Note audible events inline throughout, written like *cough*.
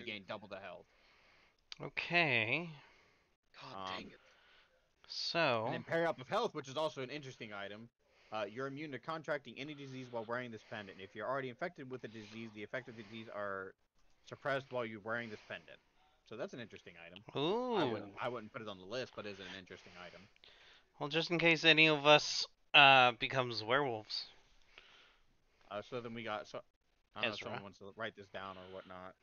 you gain double the health. Okay. God dang Um, it. So. And then Parry Up of Health, which is also an interesting item. Uh, you're immune to contracting any disease while wearing this pendant. If you're already infected with a disease, the effects of the disease are suppressed while you're wearing this pendant. So that's an interesting item. I Ooh. wouldn't, I wouldn't put it on the list, but it's an interesting item. Well, just in case any of us uh becomes werewolves. Uh, so then we got so. I don't know if Ezra. someone wants to write this down or whatnot.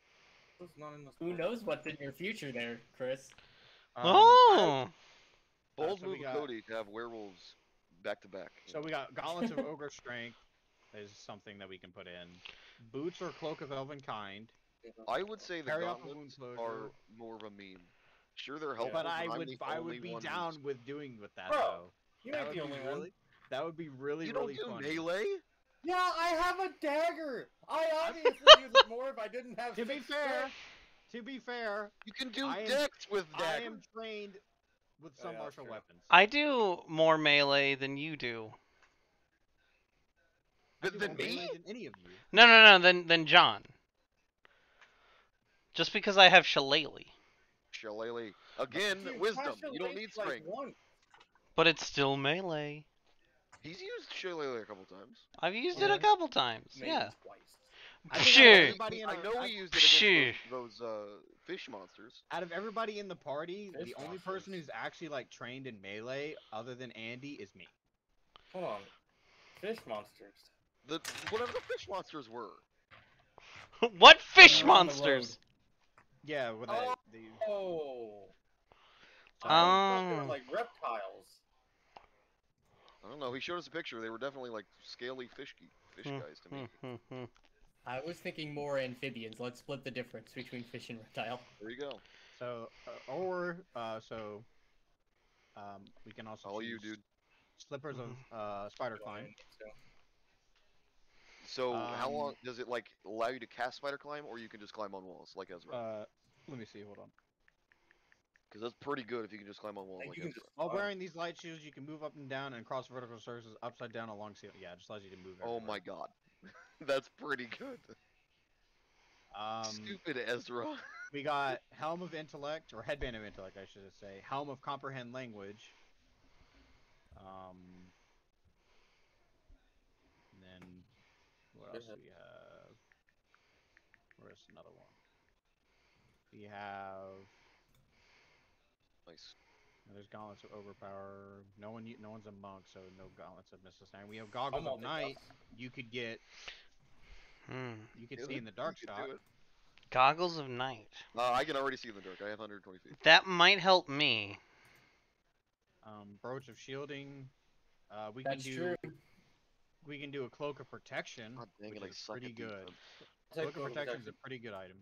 Who knows what's in your future there, Chris? Um, oh. Bold so we move got- Cody to have werewolves back to back. So we got Gauntlets of Ogre Strength is something that we can put in. Boots or Cloak of Elven Kind. I would say the Periapt of Wound gauntlets Closure. are more of a meme. Sure, they're helpful, But I I'm would I would be down who's- with doing with that Bro, though. You That ain't would the be only one. really that would be really You don't really do funny. melee. Yeah, I have a dagger. I obviously *laughs* use it more if I didn't have. To be fair, strength. to be fair, You can do I am- dex with I am trained with Oh, some yeah, martial true. weapons. I do more melee than you do. I Th- do than me? melee than any of you. No, no, no. Than than John. Just because I have shillelagh, Shillelagh. Again, wisdom. You don't need like strength. one. but it's still melee. He's used Shillelagh a couple times. I've used it a couple times. Maybe yeah. twice. I think out of Sure. everybody in I our- know I- he used it against Phew. those, those uh, fish monsters. out of everybody in the party, Fish the only person who's actually like trained in melee, other than Andy, is me. Hold on. Fish monsters. The whatever the fish monsters were. *laughs* what fish They're on the monsters? Yeah, with Oh. the, the Oh. I thought they were Um. like reptiles. I don't know. He showed us a picture. They were definitely like scaly fish fish Hmm, guys to me. Hmm, hmm, hmm. I was thinking more amphibians. Let's split the difference between fish and reptile. There you go. so uh, or uh, so um, we can also All you, choose dude. slippers of uh, spider climb. So how Um, long does it like allow you to cast spider climb, or you can just climb on walls like Ezra? Uh, let me see. Hold on. Because that's pretty good if you can just climb on walls Like, like can While wearing these light shoes, you can move up and down and cross vertical surfaces upside down along ceiling. Yeah, it just allows you to move. Oh my god. *laughs* that's pretty good. Um, Stupid Ezra. *laughs* we got helm of intellect or headband of intellect, I should say. Helm of comprehend language. Um, and then what else do we have? Where's another one? We have. Nice. There's gauntlets of overpower. No one, no one's a monk, so no gauntlets of Mrs. Nine. We have goggles of night. You could get, Hmm. you could Yeah, see in the dark shot. Goggles of night. Uh, I can already see in the dark. I have 120 feet. That might help me. Um, brooch of shielding. Uh, we That's can do. true. We can do a cloak of protection, God dang which it, I is suck pretty good. Cloak of protection is a pretty good item.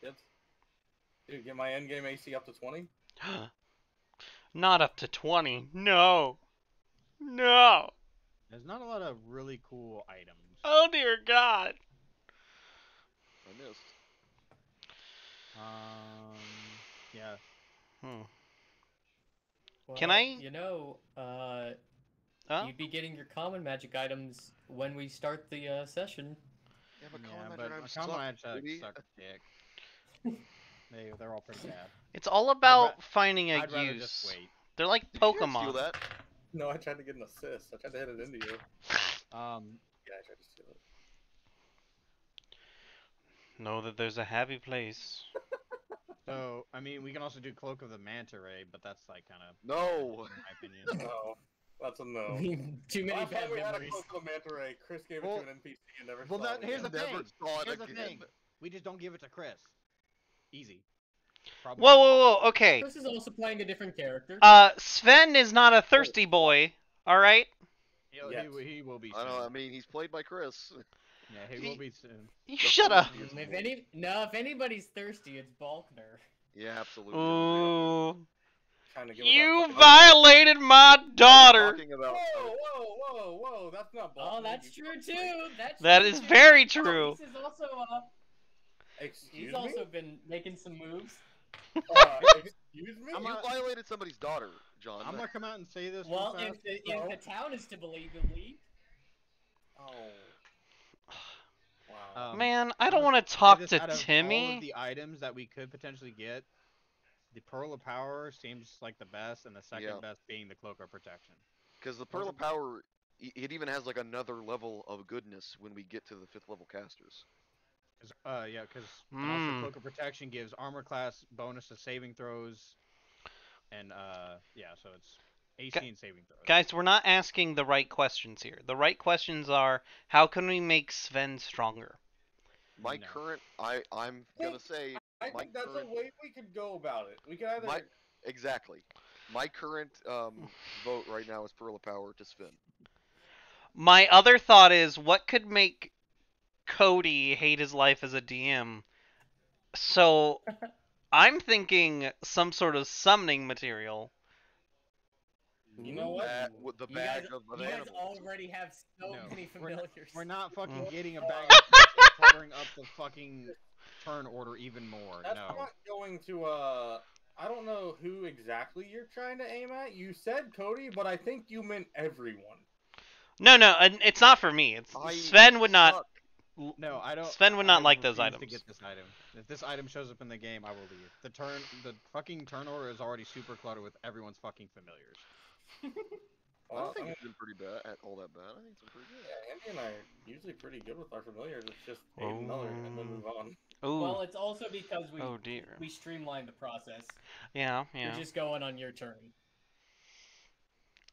Yep. Dude, get my end game AC up to 20. *gasps* Not up to 20. No. No. There's not a lot of really cool items. Oh dear God. I missed. Um, yeah. Hmm. Well, Can I- You know, uh, Huh? you'd be getting your common magic items when we start the uh, session. Yeah, but Common but Magic uh, items common suck, magic baby. suck dick. *laughs* they, they're all pretty bad. It's all about ra- finding a I'd rather use. just wait. They're like Did you steal Pokemon. that? No, I tried to get an assist. I tried to hit it into you. *laughs* Um, Yeah, I tried to steal it. Know that there's a happy place. *laughs* so I mean, we can also do cloak of the manta ray, but that's like kind of, *laughs* No. in my opinion. No, that's a no. Too many Last bad time we had a memories. close to the manta ray, Chris gave it Well- to an NPC and never well, saw that- it here's again. the Never thing. saw it Here's the again. thing. We just don't give it to Chris. Easy. Probably. Whoa, whoa, whoa. Okay. Chris is also playing a different character. Uh, Sven is not a thirsty boy. All right. He'll, Yes. he, he will be. I Soon. know. I mean, he's played by Chris. *laughs* Yeah, he will be soon. You *laughs* shut up. If any, no, if anybody's thirsty, it's Balkner. Yeah, absolutely. Ooh. Trying to give it that You fucking- violated my daughter. About. Whoa, whoa, whoa, whoa! That's not. Oh, that's true too. That's That true is too. very Oh, true. This is also uh, Excuse he's me. also been making some moves. Uh, *laughs* excuse me. I'm You not- violated somebody's daughter, John. I'm gonna come out and say this. real Well, fast. if the, No. if the town is to believe the lead, Oh. Wow. Um, Man, I don't want to talk this, to out of All Timmy. of the items that we could potentially get, the Pearl of Power seems like the best, and the second Yeah. best being the Cloak of Protection. Because the Pearl of Power, it even has like another level of goodness when we get to the fifth level casters. 'Cause, uh, yeah, because Mm. Cloak of Protection gives armor class bonus to saving throws, and uh, yeah, so it's AC Gu- and saving throws. Guys, we're not asking the right questions here. The right questions are how can we make Sven stronger? My No. current, I I'm gonna say I think that's current- a way we could go about it. We could either my exactly. My current um, *laughs* vote right now is Pearl of Power to Sven. My other thought is what could make Cody hate his life as a DM? So I'm thinking some sort of summoning material. You know what? That, with the You bag guys, of, of you guys already have so No, many we're not- familiars. We're not fucking Mm. getting a bag of chips and cluttering up the fucking turn order even more. That's no. not going to. Uh, I don't know who exactly you're trying to aim at. You said Cody, but I think you meant everyone. No, no, and it's not for me. It's I Sven would not. Suck. No, I don't. Sven would I not like those refuse To items. get this item. If this item shows up in the game, I will leave. The turn, the fucking turn order is already super cluttered with everyone's fucking familiars. *laughs* I don't think I mean, it's been pretty bad, at all that bad. I think it's been pretty good. yeah, Andy and I are usually pretty good with our familiars. It's just oh. aim another and then Oh. move on. Ooh. Well, it's also because we oh dear. we streamlined the process. Yeah, yeah. You're just going on your turn.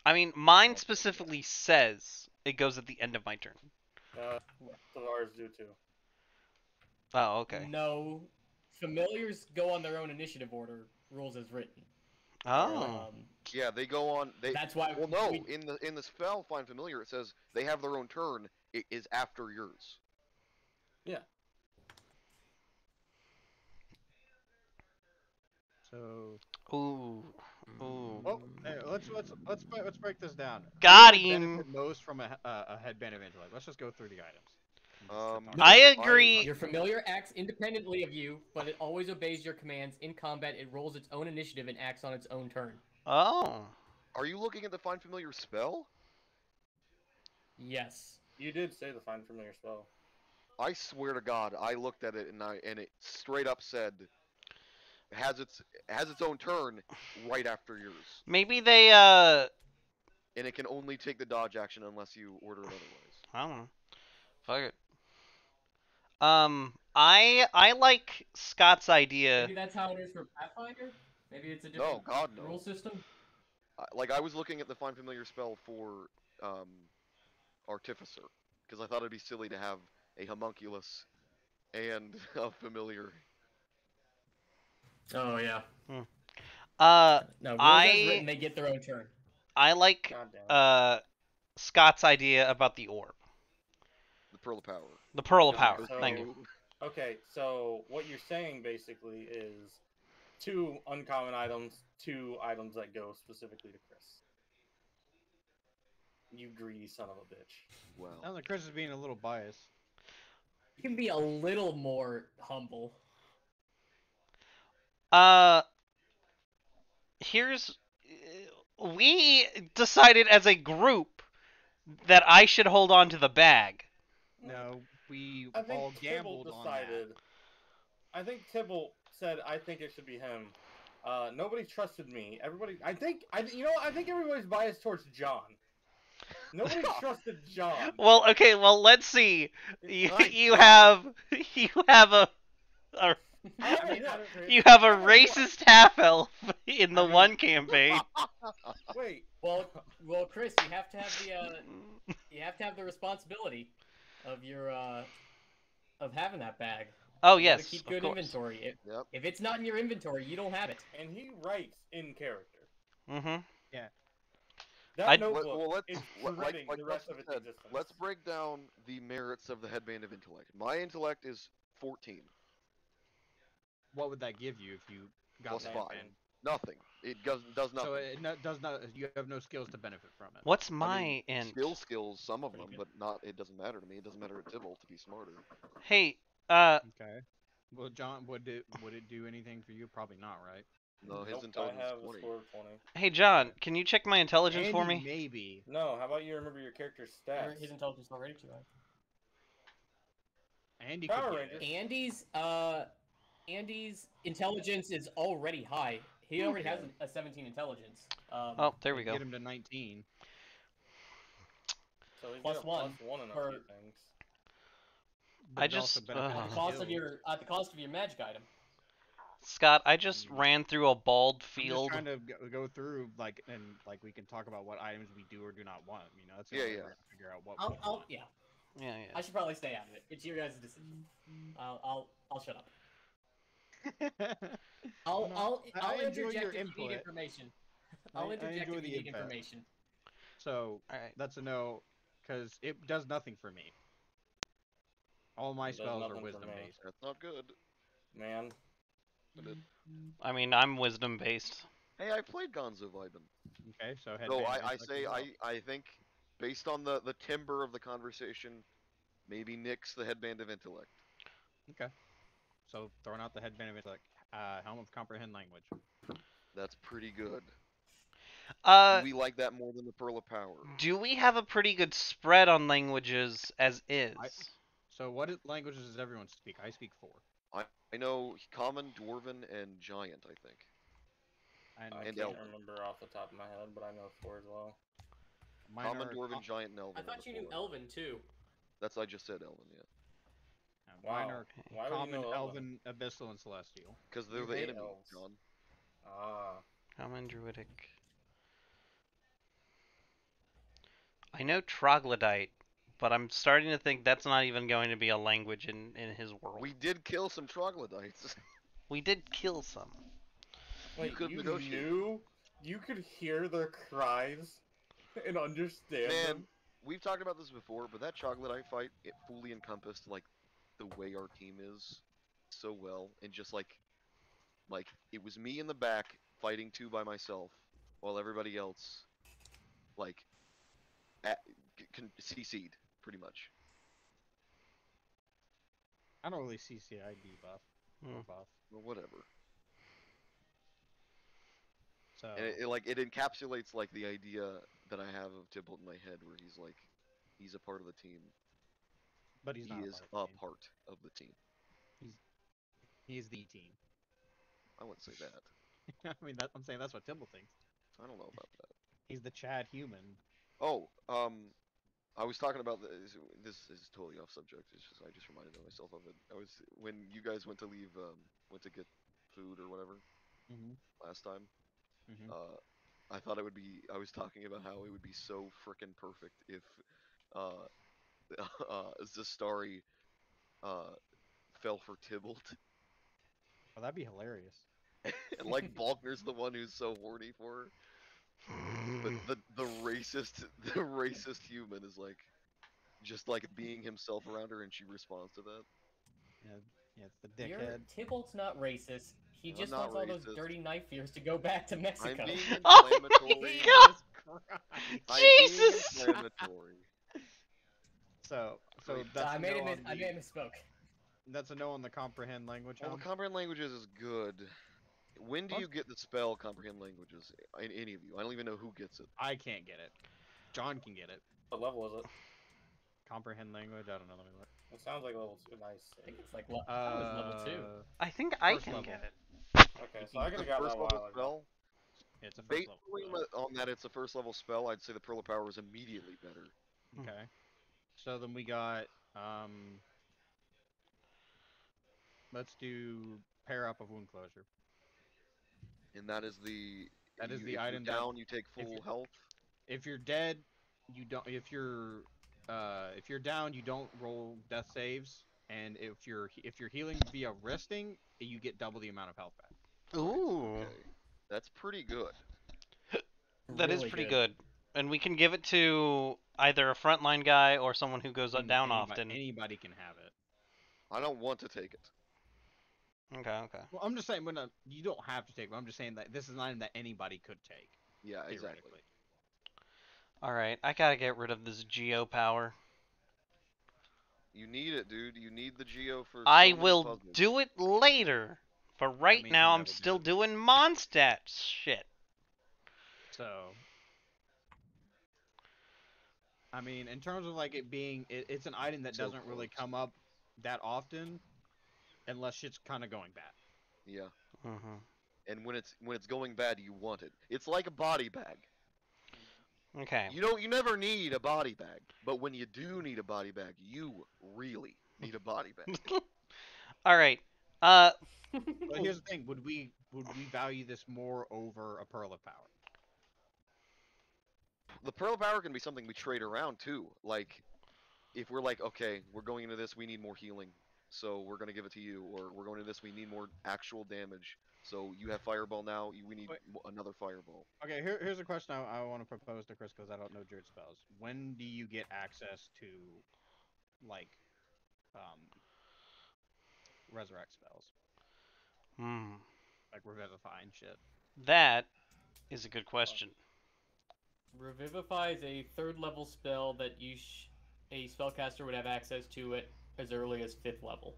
I mean, mine specifically says it goes at the end of my turn. Uh, some ours do too. Oh, okay. No, familiars go on their own initiative order, rules as written. Oh. Um, Yeah, they go on. They that's why. well, no, we- in the in the spell find familiar, it says they have their own turn. It is after yours. Yeah. So, Ooh. Ooh. well, hey, let's let's let's let's break this down. Who Got would him. Most from a, he- uh, a headband of intellect. Let's just go through the items. and just Um, I agree. Your familiar acts independently of you, but it always obeys your commands. In combat, it rolls its own initiative and acts on its own turn. Oh. Are you looking at the find familiar spell? Yes. You did say the find familiar spell. I swear to God, I looked at it and I and it straight up said has its has its own turn right after yours, Maybe they uh and it can only take the dodge action unless you order it otherwise. *sighs* I don't know. Fuck it. Um I I like Scott's idea. Maybe that's how it is for Pathfinder. Maybe it's a No, different God rule system. Like I was looking at the find familiar spell for um, artificer because I thought it'd be silly to have a homunculus and *laughs* a familiar. Oh yeah. Uh No, I- written, they get their own turn. I like God damn. it. uh Scott's idea about the orb. The Pearl of Power. The pearl of power. so- Thank you. Okay, so what you're saying basically is two uncommon items, two items that go specifically to Chris. You greedy son of a bitch. Well, Sounds like Chris is being a little biased. You can be a little more humble. Uh here's we decided as a group that I should hold on to the bag. No, we I think all Tibble gambled on that. decided. I think Tibble said, "I think it should be him." Uh, nobody trusted me. Everybody, I think, I you know, I think everybody's biased towards John. Nobody *laughs* trusted John. Well, okay, well let's see. You you have *laughs* you have a haven't hit- *laughs* you have a *laughs* racist half elf in the one campaign. *laughs* Wait, Well, well, Chris, you have to have the uh, you have to have the responsibility of your uh, of having that bag. Oh You yes, keep good course. inventory. If, Yep. if it's not in your inventory, you don't have it. and he writes in character. Mm-hmm. That I'd- notebook well, let's is like, like the rest of its said, existence. let's break down the merits of the headband of intellect. My intellect is 14. What would that give you if you got Plus that five. band? Nothing. It does does nothing. So it no, does not. You have no skills to benefit from it. What's I my mean, int? Skill skills, some of them, good. but not. It doesn't matter to me. It doesn't matter to Tibble to be smarter. Hey, uh, Okay. Well, John, would it would it do anything for you? Probably not, right? No, his Nope, intelligence I have is a 20. score of 20. hey John, can you check my intelligence for Andy, me? Maybe. No, how about you remember your character's stats? His intelligence already too high. Andy Power could get Rangers. it. Andy's uh, Andy's intelligence is already high. He already has a 17 intelligence. Um, Oh, there we go. Get him to 19. So he's Plus got a one plus one in a per- few things. I just- benefits ugh. at the the cost of your at the cost of your magic item. Scott, I just Mm. ran through a bald I'm just field. trying to go, go through like and like we can talk about what items we do or do not want. You know, that's the Yeah, yeah. we're gonna figure out what. I'll, we I'll want. yeah. Yeah, I should probably stay out of it. It's your guys' decision. I'll I'll I'll shut up. *laughs* I'll No, I'll I- I'll I enjoy interject your if you need information. I- I'll I interject enjoy if the you need input. information. so All right. that's a no, because it does nothing for me. All my spells are wisdom based. That's not good. Man, I mean, I'm wisdom based. Hey, I played Gonzo Viben. Okay, so head. So I, I say I, I think based on the, the timber of the conversation, maybe Nick's the headband of intellect. So throwing out the headband of it, like uh, helm of comprehend language. That's pretty good. Uh, we like that more than the Pearl of Power? do we have a pretty good spread on languages as is? So what languages does everyone speak? I speak four. I I know Common, Dwarven, and Giant. I think. And I And can't Elven. remember off the top of my head, but I know four as well. mine Common, are Dwarven, com- Giant, and Elven. I thought you knew. Elven too. That's I just said Elven, yeah. Uh, Mine are Why common, know elven, abyssal, and celestial. Because they're You the hate enemy, elves. John. Ah, Common druidic. I know troglodyte, but I'm starting to think that's not even going to be a language in, in his world. We did kill some troglodytes. *laughs* We did kill some. wait, could you negotiate. knew you could hear their cries and understand Man, them. we've talked about this before, but that troglodyte fight it fully encompassed like the way our team is so well, and just like like it was me in the back fighting two by myself, while everybody else like at, c- con- CC'd pretty much. I don't really see CI debuff or Hmm. buff. Well, whatever. So And it, it, like it encapsulates like the idea that I have of Tybalt in my head, where he's like he's a part of the team. But he's he not is a part. of the team. team. He's the team. I wouldn't say that. *laughs* I mean, that, I'm saying that's what Tibble thinks. I don't know about that. He's the Chad human. Oh, um, I was talking about this. This is totally off subject. It's just I just reminded myself of it. I was when you guys went to leave, um, went to get food or whatever Mm-hmm. last time. Mm-hmm. Uh, I thought it would be. I was talking about how it would be so frickin' perfect if, uh, *laughs* uh, Zastari, uh, fell for Tybalt, Well, that'd be hilarious. *laughs* and like *laughs* Balkner's the one who's so horny for her. But the the racist the racist human is like just like being himself around her and she responds to that. Yeah, yeah, it's the Your dickhead. Tybalt's not racist. He I'm just not wants all those dirty knife fears to go back to Mexico. I'm being Oh my. God! Christ. I'm being Jesus! inflammatory. So, so Wait, that's I a made no him. on I made him misspoke. That's a no on the comprehend language. Well, Helm? comprehend languages is good. When do What? you get the spell comprehend languages? In any of you? I don't even know who gets it. I can't get it. John can get it. What level is it? Comprehend language. I don't know. Let me look. It sounds like level two. Nice. I think it's like le- I was level two. Uh, I think I can level. get it. Okay, so I could The have got first that level while ago. spell. It's a first Based level. spell. on that, it's a first level spell. I'd say the Pearl of Power is immediately better. Okay. So then we got um. Let's do periapt of wound closure. And that is the. That is you- the if you're item that- down. you take full you're- health. If you're dead, you don't. If you're uh, if you're down, you don't roll death saves. And if you're if you're healing via resting, you get double the amount of health back. Ooh, Okay. That's pretty good. that is Really pretty good. And we can give it to either a frontline guy or someone who goes Any- down anybody, often. Anybody can have it. I don't want to take it. Okay, okay. Well, I'm just saying, when you don't have to take. it. I'm just saying that this is an item that anybody could take. Yeah, exactly. All right, I gotta get rid of this geo power. You need it, dude. You need the geo for. I will puzzles. do it later. For right means now, I'm never do still doing Mondstadt shit. So, I mean, in terms of like it being, it, it's an item that So doesn't really come up that often, unless shit's kind of going bad. Yeah. hmm And when it's when it's going bad, you want it. It's like a body bag. Okay. You don't. you never need a body bag, but when you do need a body bag, you really need a body bag. *laughs* All right. Uh, But here's the thing: would we would we value this more over a pearl of power? The pearl power can be something we trade around too. Like, if we're like, okay, we're going into this, we need more healing, so we're gonna give it to you, or we're going into this, we need more actual damage, so you have fireball now, you, we need Wait. another fireball. Okay, here, here's a question I, I want to propose to Chris because I don't know Druid spells. When do you get access to, like, um, resurrect spells, hmm. like revivifying shit? That is a good question. Revivify is a third level spell that you sh- a spellcaster would have access to it as early as fifth level.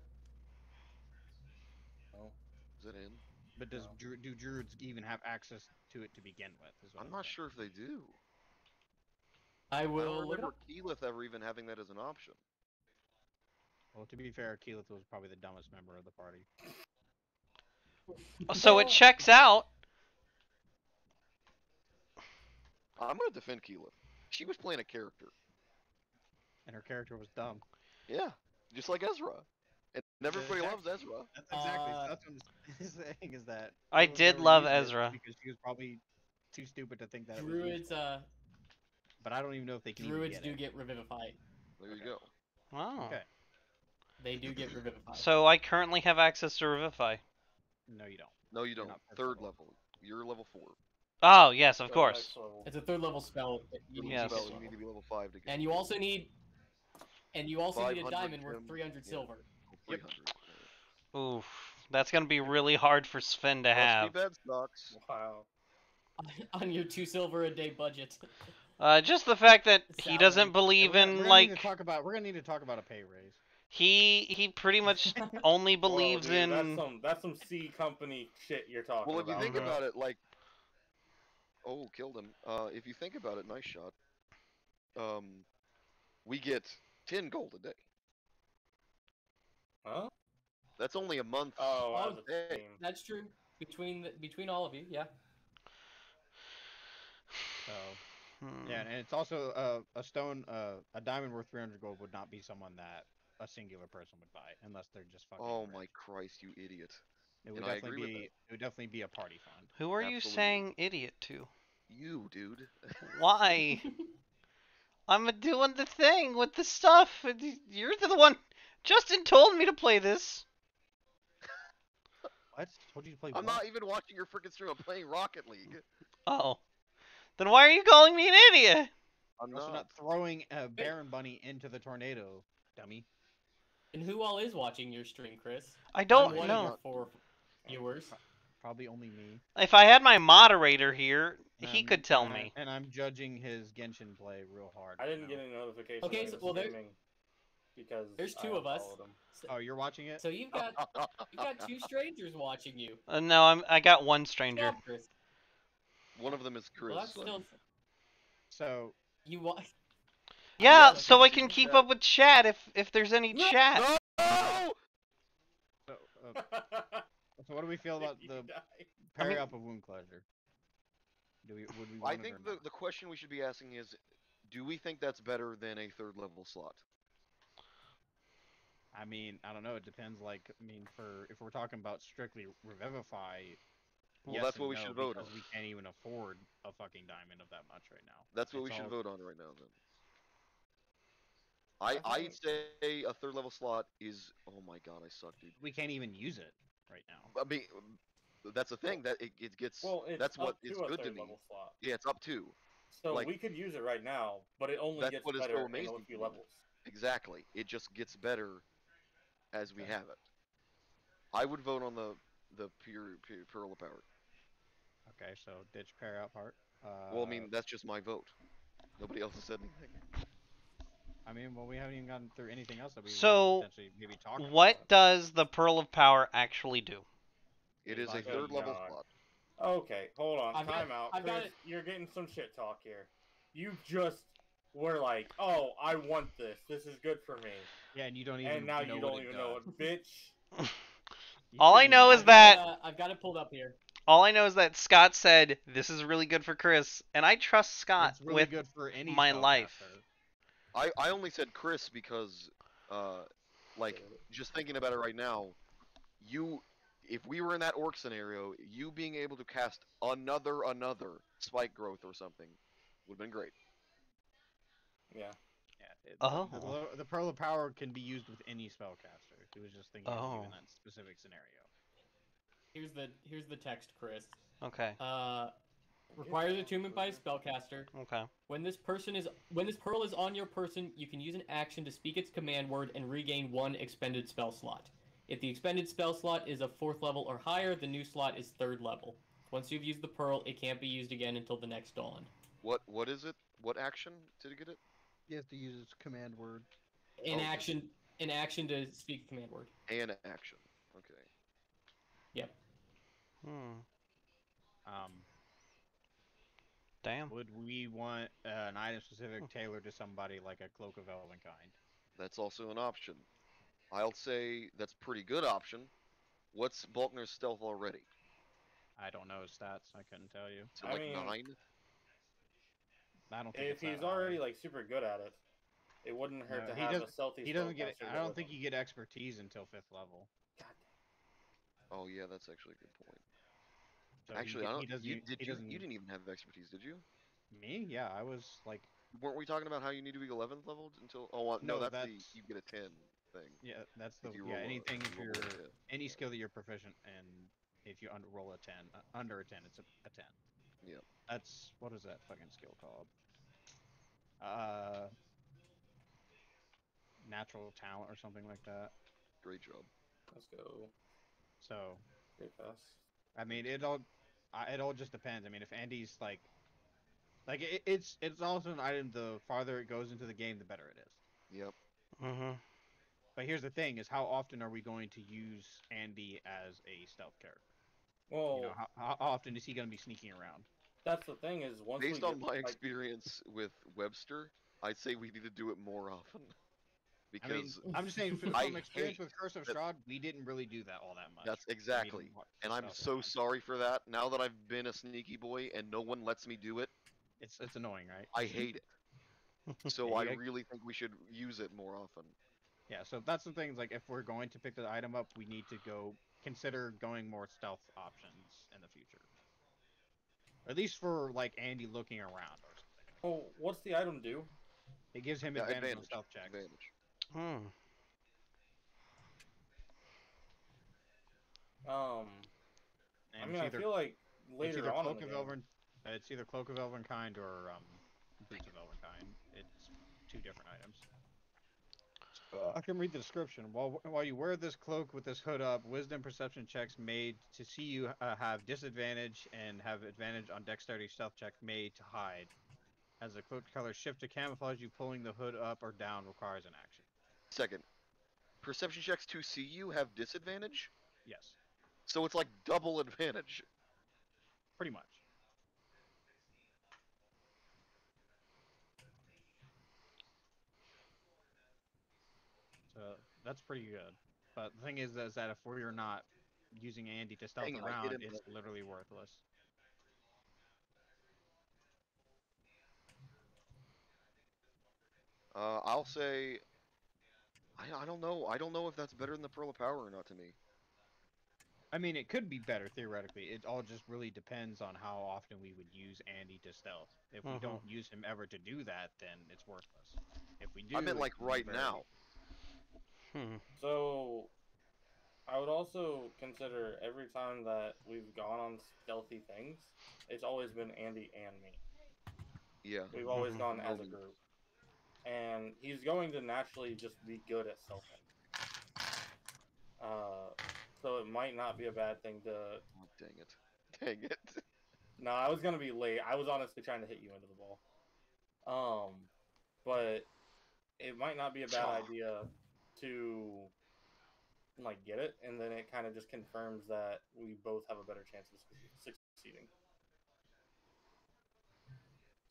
Oh, is it in? But does No. dru- do druids even have access to it to begin with? Is I'm I'm not saying. sure if they do. I I will don't remember. Keyleth ever even having that as an option. Well, to be fair, Keyleth was probably the dumbest member of the party. So it checks out. I'm gonna defend Keyleth. She was playing a character. And her character was dumb. Yeah, just like Ezra. And everybody exact- loves Ezra. That's exactly. Uh, that's what I'm *laughs* saying is that. I did love Ezra. because she was probably too stupid to think that it was. Druids, uh, But I don't even know if they can druids even do get it. get revivified. There you Okay. go. Wow. Okay. They do get revivified. So I currently have access to Revivify. No, you don't. No, you don't. Third level. level. You're level four. Oh yes, of So course. It's a third level spell. you Yes. spell, you need to be level five to get. And you also need, and you also need a diamond worth gem, 300 yeah. silver. Yep. Oof. That's gonna be really hard for Sven to Must have. bed stocks. Wow. *laughs* on your two silver a day budget. Uh, just the fact that he doesn't Yeah, believe we're in we're gonna like need to talk about. We're gonna need to talk about a pay raise. he he pretty much *laughs* only Whoa, believes dude, in. That's some that's some C company shit you're talking about. Well, if you about. think bro. about it, like, oh, killed him. Uh, if you think about it, nice shot. Um, we get ten gold a day. Huh? That's only a month. Oh, Oh, as a hey. That's true. Between the, between all of you, yeah. So *sighs* Hmm. yeah, and it's also uh, a stone, uh, a diamond worth 300 gold would not be someone that a singular person would buy unless they're just fucking. Oh rich. my Christ, you idiot! It would and I definitely agree be. It would definitely be a party fund. Who are you saying idiot to? You, dude. *laughs* Why? I'm doing the thing with the stuff. You're the one. Justin told me to play this. *laughs* What? Told you to play. I'm what? not even watching your freaking stream. I'm playing Rocket League. Oh. Then why are you calling me an idiot? I'm You're also not. not throwing a Baron Bunny into the tornado, dummy. And who all is watching your stream, Chris? I I'm don't one know. of your four viewers. Probably only me. If I had my moderator here, he could tell and I- me. and I'm judging his Genshin play real hard. I didn't now. get any notification. Okay, so- well, there- because there's two of us. unfollowed. So, Oh, you're watching it? so you've got you got two *laughs* strangers watching you. Uh, no, I'm. I got one stranger. Yeah, One of them is Chris. Well, that's still So you wa- *laughs* Yeah, Yeah, so I can can keep chat. up with chat if if there's any No, chat. No! So, uh, *laughs* so *laughs* what do we feel about *laughs* the died. parry mean- up of wound closure? Do we would we I think the, not? the question we should be asking is, do we think that's better than a third level slot? I mean, I don't know. It depends. Like, I mean, for if we're talking about strictly revivify, Well, yes that's and what we no, should vote on. We can't even afford a fucking diamond of that much right now. That's what we should all- vote on right now then. I I I'd say a third level slot is oh my god I suck dude. We can't even use it right now. I mean that's the thing that it, it gets Well, it's that's up what to good to me. level slot. Yeah, it's up to So like- we could use it right now, but it only That's gets what is so better in amazing a few to me. levels. exactly. It just gets better as we Okay. have it. I would vote on the the pure, pure pearl of power. Okay, so ditch parry out part. Uh, well, I mean that's just my vote. Nobody else has said anything. I mean, well, we haven't even gotten through anything else that we So, potentially maybe talk about. What does the Pearl of Power actually do? It is a Good third level slot. Okay, hold on. I've got- Time out. I've got Chris, you're getting some shit talk here. You just we're like, oh, I want this. This is good for me. Yeah, and you don't even. Know. And now know you don't it even know does. it, bitch. *laughs* All I know is that- Uh, I've got it pulled up here. All I know is that Scott said this is really good for Chris, and I trust Scott really with good for any my life. spellcaster. I, I only said Chris because, uh, like, just thinking about it right now, you, if we were in that orc scenario, you being able to cast another another spike growth or something would have been great. Yeah. Yeah, it, Oh. the, the pearl of power can be used with any spellcaster. He was just thinking of you Oh. in that specific scenario. Here's the here's the text, Chris. Okay. Uh, requires attunement by a spellcaster. Okay. When this person is when this pearl is on your person, you can use an action to speak its command word and regain one expended spell slot. If the expended spell slot is a fourth level or higher, the new slot is third level. Once you've used the pearl, it can't be used again until the next dawn. What what is it? What action did it get it? You have to use its command word. An Oh. action, an action to speak command word. An action. Okay. Yep. Hmm. Um, Damn. would we want uh, an item specific tailored to somebody like a cloak of elvenkind? That's also an option. I'll say that's pretty good option. What's Bulkner's stealth already? I don't know his stats. I couldn't tell you. Is it I like mean- nine? I don't think If he's already high. like super good at it, it wouldn't hurt No, to he have a stealthy. he doesn't get. spellcaster I don't think him. you get expertise until fifth level. Oh yeah, that's actually a good point. So actually, get- I don't. he doesn't. you, did he you? doesn't, You didn't even have expertise, did you? Me? Yeah, I was like. Weren't we talking about how you need to be 11th leveled until? Oh, uh, No, no, that's, that's- the you get a 10 thing. Yeah, that's the you yeah. roll a- Anything if if you you're roll a hit. any skill that you're proficient in, if you under, roll a ten, uh, under a ten, it's a, a ten. Yep. That's what is that fucking skill called? Uh, natural talent or something like that. Great job. Let's go. So Pretty fast. I mean, it all it all just depends. I mean, if Andy's like, like it, it's it's also an item. The farther it goes into the game, the better it is. Yep. Mm-hmm. But here's the thing: is how often are we going to use Andy as a stealth character? Well, You know, how, how often is he going to be sneaking around? that's the thing is once Based we on get, my like, experience with Webster, I'd say we need to do it more often. I mean, Because I'm just saying from, I from experience with Curse of that- Strahd, we didn't really do that all that much. that's exactly. watch And I'm so around. sorry for that. Now that I've been a sneaky boy and no one lets me do it, It's it's annoying, right? I hate it. *laughs* So Yeah, I really think we should use it more often. Yeah, so that's the thing. Like, if we're going to pick the item up, we need to go consider going more stealth options in the future. At least for like Andy looking around or something. Oh, what's the item do? It gives him Yeah, advantage, on stealth checks. Advantage. Hmm. Um, And I it's mean, I either, feel like later either on cloak in of game, Elven, it's either cloak of Elvenkind or um, boots of Elvenkind. It's two different items. I can read the description. While while you wear this cloak with this hood up, wisdom perception checks made to see you uh, have disadvantage and have advantage on dexterity stealth check made to hide. As the cloak color shift to camouflage, you pulling the hood up or down requires an action. Second, perception checks to see you have disadvantage, Yes, so it's like double advantage. pretty much. So that's pretty good. But the thing is, is that if we're not using Andy to stealth Hang on, I around, it's literally worthless. Uh, I'll say. I, I don't know. I don't know if that's better than the Pearl of Power or not to me. I mean, it could be better theoretically. It all just really depends on how often we would use Andy to stealth. If we Mhm. don't use him ever to do that, then it's worthless. If we do, I meant like right very- now. Hmm. So, I would also consider every time that we've gone on stealthy things, it's always been Andy and me. Yeah. We've always Mhm. gone as a group, and he's going to naturally just be good at stealthing. Uh, so it might not be a bad thing to. Oh, dang it. *laughs* Dang it. No, I was gonna be late. I was honestly trying to hit you into the ball. Um, but it might not be a bad idea to like get it, and then it kind of just confirms that we both have a better chance of succeeding.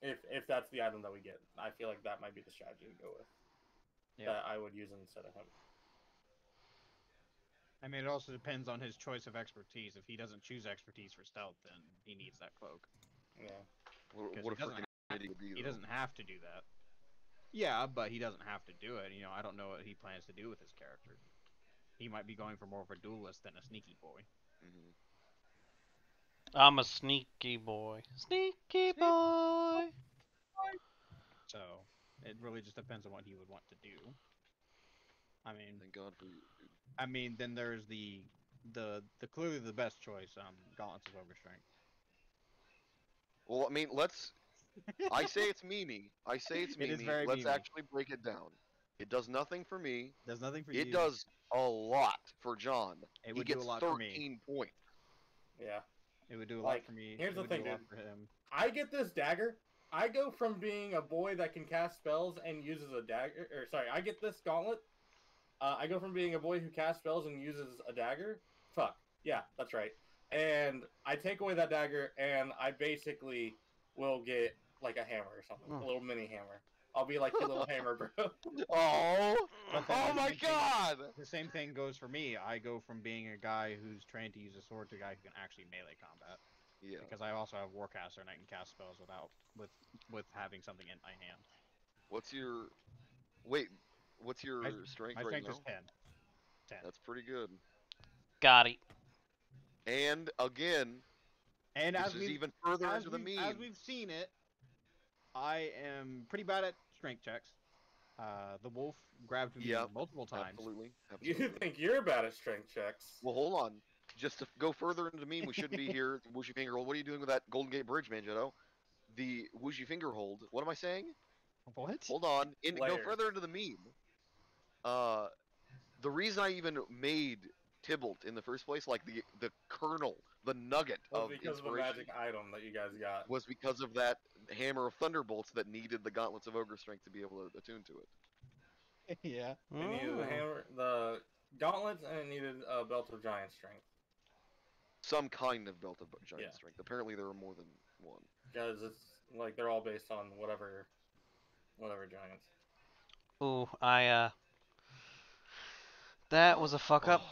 If if that's the item that we get, I feel like that might be the strategy to go with. Yeah. That I would use instead of him. I mean, it also depends on his choice of expertise. If he doesn't choose expertise for stealth, then he needs that cloak. Yeah. What, 'Cause what a he doesn't freaking idiot be. He doesn't have to do that. Yeah, but he doesn't have to do it. You know, I don't know what he plans to do with his character. He might be going for more of a duelist than a sneaky boy. Mhm. I'm a sneaky boy. Sneaky boy. So it really just depends on what he would want to do. I mean, Thank God for you. I mean, then there's the the the clearly the best choice, um, Gauntlets of Ogre Strength. Well, I mean, let's. I *laughs* say it's Mimi. I say it's It is Mimi. very Let's Mimi. actually break it down. It does nothing for me. Does nothing for you. It does a lot for John. It he would do gets a lot for me. 13 points. Yeah. It would do a Like, lot for me. here's it the would thing, do dude. for him. I get this dagger. I go from being a boy that can cast spells and uses a dagger. Or sorry, I get this gauntlet. Uh, I go from being a boy who casts spells and uses a dagger. Fuck. Yeah, that's right. And I take away that dagger, and I basically will get like a hammer or something, Hmm. a little mini hammer. I'll be like your little *laughs* hammer, bro. *laughs* *laughs* Oh! Oh my same thing- god! The same thing goes for me. I go from being a guy who's trained to use a sword to a guy who can actually melee combat. Yeah. Because I also have Warcaster and I can cast spells without with with having something in my hand. What's your. Wait, what's your My- strength My right strength now? is ten. Ten. That's pretty good. Got it. And again, And this as is even further as, into the we've, as we've seen it, I am pretty bad at strength checks. Uh, the wolf grabbed me Yep, multiple times. *laughs* Absolutely. you think you're bad at strength checks? Well, hold on. Just to go further into the meme, we shouldn't be *laughs* here. Whooshy finger hold. What are you doing with that Golden Gate Bridge, Manjetto? The whooshy finger hold. What am I saying? What? Hold on. In, go further into the meme. Uh, the reason I even made Tybalt in the first place, like the the kernel, the nugget Was of because of the inspiration, magic item that you guys got. was because of that hammer of thunderbolts that needed the gauntlets of ogre strength to be able to attune to it. *laughs* yeah. It needed the Mm. hammer, the gauntlets, and it needed a belt of giant strength. Some kind of belt of giant Yeah. strength. Apparently, there are more than one. Because it's like they're all based on whatever, whatever giants. Ooh, I uh. That was a fuck up.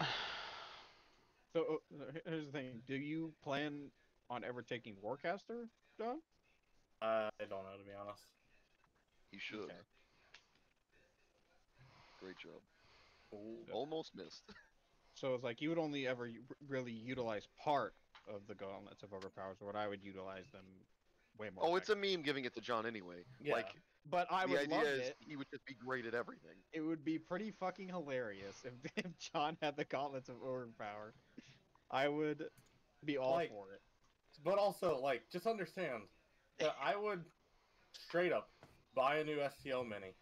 So uh, here's the thing: Do you plan on ever taking Warcaster, John? Uh, I don't know to be honest. You should. Okay. Great job. Ooh. Almost missed. *laughs* So it's like you would only ever really utilize part of the gauntlets of overpowers, or what I would utilize them way more. Oh, it's a meme giving it to John anyway. Yeah. Like But I the would idea love is it. he would just be great at everything. It would be pretty fucking hilarious if, *laughs* if John had the gauntlets of overpower. I would be all Like- for it. But also, like, just understand that I would straight up buy a new STL mini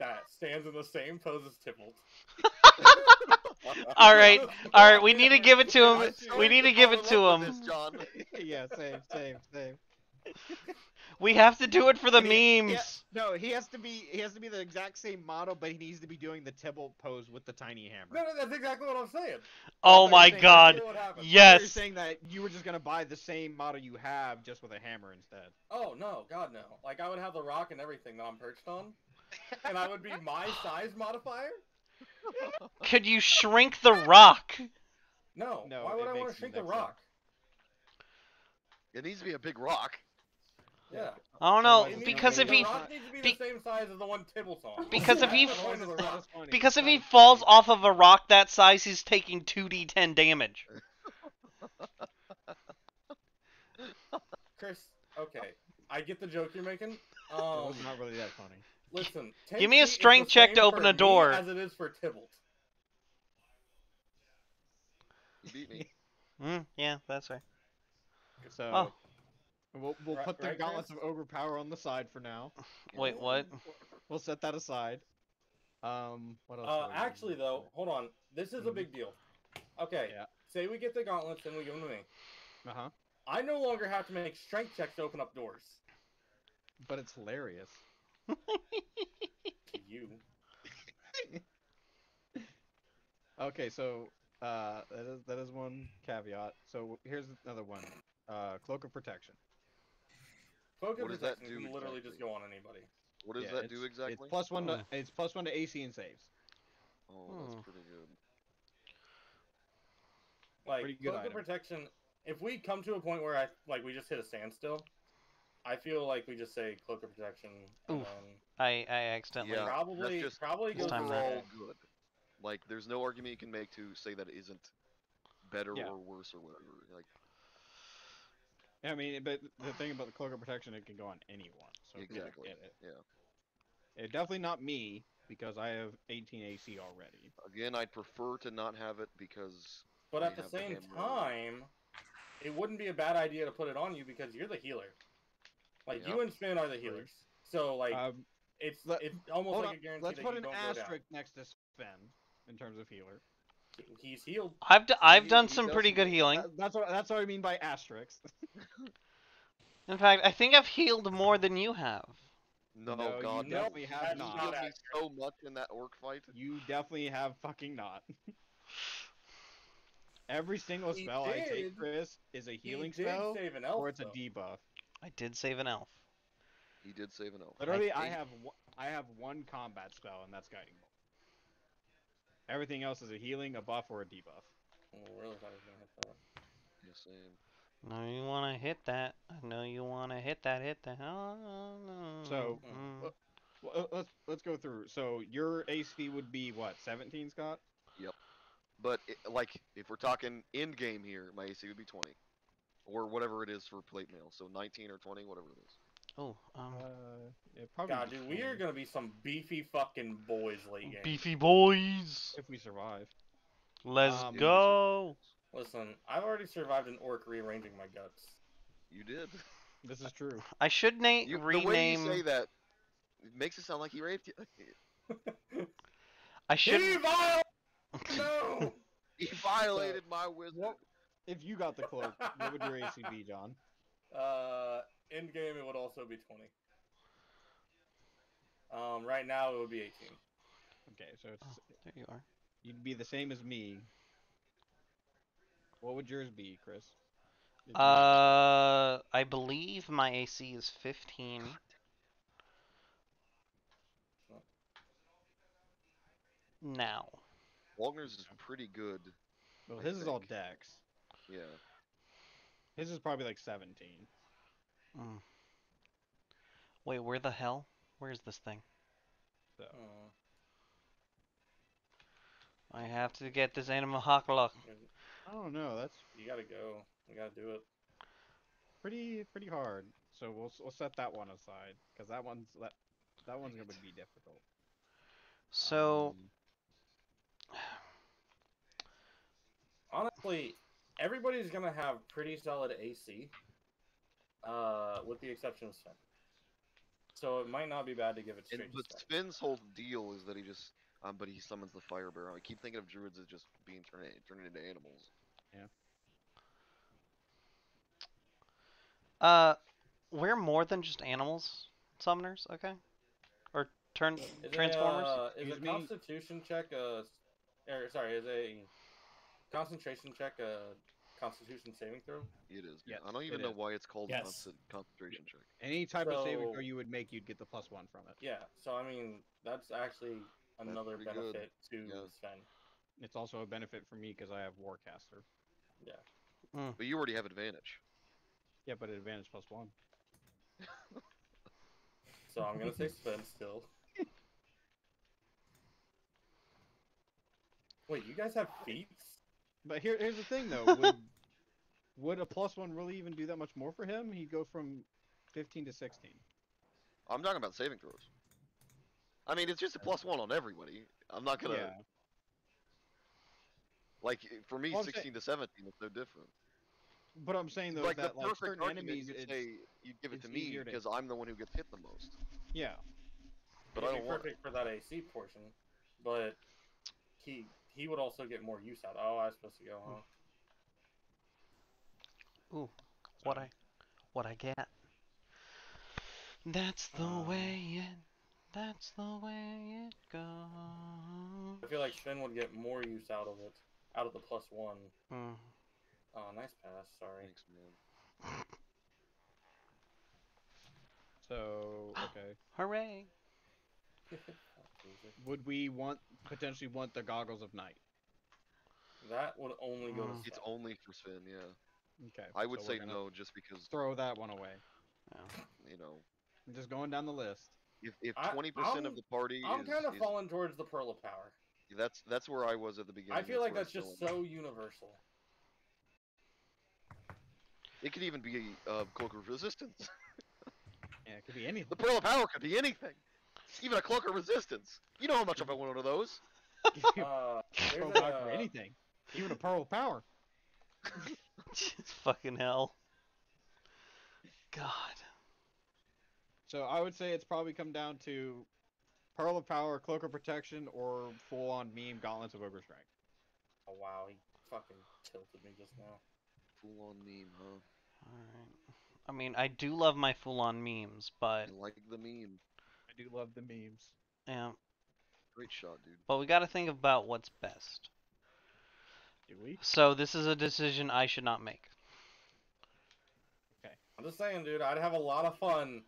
that stands in the same pose as Tybalt. *laughs* All right, *laughs* all right. We need to give it to him. We need to give it to him. This, John. yeah, same, same, same. We have to do it for the He- memes. yeah, no, he has to be he has to be the exact same model, but he needs to be doing the Tybalt pose with the tiny hammer. No, no, that's exactly what I'm saying. Oh thought you my saying god. Exactly what happened. You're saying that you were just gonna buy the same model you have just with a hammer instead. Oh no, God no! Like I would have the rock and everything that I'm perched on, and I would be my *laughs* size modifier. Could you shrink the rock? No, No, why would I want to shrink no the sense. rock? It needs to be a big rock. Yeah. I don't know Otherwise, It it's needs because if he the rock needs to be be- the same size as the one Tybalt's *laughs* on. Because if he That's the point of the That rock. was funny. because if he falls off of a rock that size, he's taking 2d10 damage. Chris, okay, I get the joke you're making. *laughs* It Um, was not really that funny. listen. Give me a feet is the strength check to open a door. As it is for Tybalt. You beat me. Mm, yeah, that's right. So Oh. We'll we'll Right- put the right, gauntlets Chris? of ogre power on the side for now. *laughs* Wait, what? We'll set that aside. Um, what else? Uh, actually, need? though, hold on. This is a Mhm. big deal. Okay, Yeah. say we get the gauntlets and we give them to me. Uh-huh. I no longer have to make strength checks to open up doors. But it's hilarious. To *laughs* you. *laughs* Okay, so uh, that is that is one caveat. So here's another one. Uh, cloak of protection. Cloak of What does that do can literally just go on anybody. What does Yeah, that do exactly? It's plus one Oh. to it's plus one to AC and saves. Oh, Hmm. that's pretty good. Like Pretty good cloak of item. protection. If we come to a point where I like we just hit a standstill, I feel like we just say cloak of protection. And Oof. then I I accidentally. Yeah, probably just probably goes time to around. overall good. Like, there's no argument you can make to say that it isn't better Yeah. or worse or whatever. Like, I mean, but the thing about the cloak of protection, it can go on anyone. So exactly. It, it, Yeah. it definitely not me because I have 18 AC already. Again, I'd prefer to not have it because But I at the have the same hammer. time, it wouldn't be a bad idea to put it on you because you're the healer. Like you and Spin are the healers. So like Um, it's let- it's almost like on, a guarantee let's that put you an don't go down. asterisk next to Sven in terms of healer. He's healed. I've d- I've He- done he some pretty some- good healing. That- that's what that's what I mean by asterisks. *laughs* In fact, I think I've healed more than you have. no, No, you God, know- definitely that's have not. not healed me so much in that orc fight. You definitely have fucking not. *laughs* Every single He spell I take, Chris, is a healing he spell save an elf, or it's a debuff. I did save an elf. He did save an elf. Literally, I, think- have one, I have one combat spell, and that's guiding bolt. Everything else is a healing, a buff, or a debuff. Oh, really thought he was gonna hit that. Yeah, same. No, you want to hit that. I know you want to hit that. Hit that. Oh, So, mm. uh, Well, let's let's go through. So your AC would be what? 17, Scott? Yep. But it, like, if we're talking end game here, my AC would be 20, or whatever it is for plate mail. So 19 or 20, whatever it is. Oh, um, Uh, yeah, probably. God, dude, we are gonna be some beefy fucking boys late game. beefy boys. if we survive. Let's Um, go. Listen, I've already survived an orc rearranging my guts. You did. This is true. I should name You, the rename. way you say that it makes it sound like he raped you. I should. He *laughs* vile! No! *laughs* he violated my wisdom. What- If you got the cloak, what would your AC be, John? Uh, end game it would also be 20. Um, right now it would be 18. Okay, so it's Oh, there you are. you'd be the same as me. What would yours be, Chris? If you- Uh, I believe my AC is 15. Now. Wagner's is pretty good. well, his is all think. dex. Yeah. His is probably like 17. Mm. Wait, where the hell? Where's this thing? So Oh, I have to get this animal hakala. I don't know. That's you gotta go. We gotta do it. pretty pretty hard. So we'll we'll set that one aside because that one's that that one's gonna be difficult. So, Um, Honestly, everybody's gonna have pretty solid AC, uh, with the exception of Sven. So it might not be bad to give it And, but to Sven. Spin's whole deal is that he just, um, but he summons the fire bear. I keep thinking of druids as just being turned turning into animals. Yeah. Uh, we're more than just animals, summoners, okay? Or turn Is transformers? A, uh, is a Excuse me? Constitution check a, or sorry, is a concentration check a Constitution saving throw? It is. Yes, I don't even know is. why it's called Yes. constant concentration check. any type of saving throw you would make, you'd get the plus one from it. Yeah. So I mean, that's actually another pretty good. benefit to Yeah. Sven. It's also a benefit for me because I have Warcaster. Yeah. Hmm. But you already have advantage. Yeah, but advantage plus one. So I'm gonna say Sven still. *laughs* Wait, you guys have feats? But here, here's the thing though. Would, *laughs* would a plus one really even do that much more for him? He'd go from 15 to 16. I'm talking about saving throws. I mean, it's just a plus one on everybody. I'm not gonna Yeah. like for me, Well, I'm saying- 16 to 17 is no different. But I'm saying though like that the like perfect certain argument, enemies, you'd it's, say you'd give it to me easier to- because I'm the one who gets hit the most. yeah. But It'd I be don't want it. perfect for that AC portion, but he he would also get more use out. Oh, I was supposed to go, huh? Ooh, what I, what I get. That's the Um, way it. That's the way it goes. I feel like Sven would get more use out of it, out of the plus one. Mm. Oh, nice pass. Sorry. Thanks, man. *gasps* So *gasps* okay, Hooray! *laughs* would we want potentially want the goggles of night? that would only go to Mm. It's only for Sven, yeah. Okay, I would so say no, just because Throw that one away. you know, I'm just going down the list. if if twenty percent of the party I'm is, kind of is- falling towards the Pearl of Power. that's that's where I was at the beginning. I feel like where I that's just still am. so universal. It could even be uh, cloak of resistance. *laughs* Yeah, it could be anything. The pearl of power could be anything, even a cloak of resistance. You know how much I want one of those. *laughs* Uh, *laughs* Pearl there's power for a, anything, even a pearl of power. *laughs* Fucking hell. God. So I would say it's probably come down to pearl of power, cloak of protection, or full-on meme gauntlets of ogre strength. oh wow, he fucking tilted me just now. Full on meme, huh? Alright. I mean, I do love my full-on memes, but I like the meme. I do love the memes. yeah. Great shot, dude. But we got to think about what's best. Do we? So this is a decision I should not make. Okay. I'm just saying, dude. I'd have a lot of fun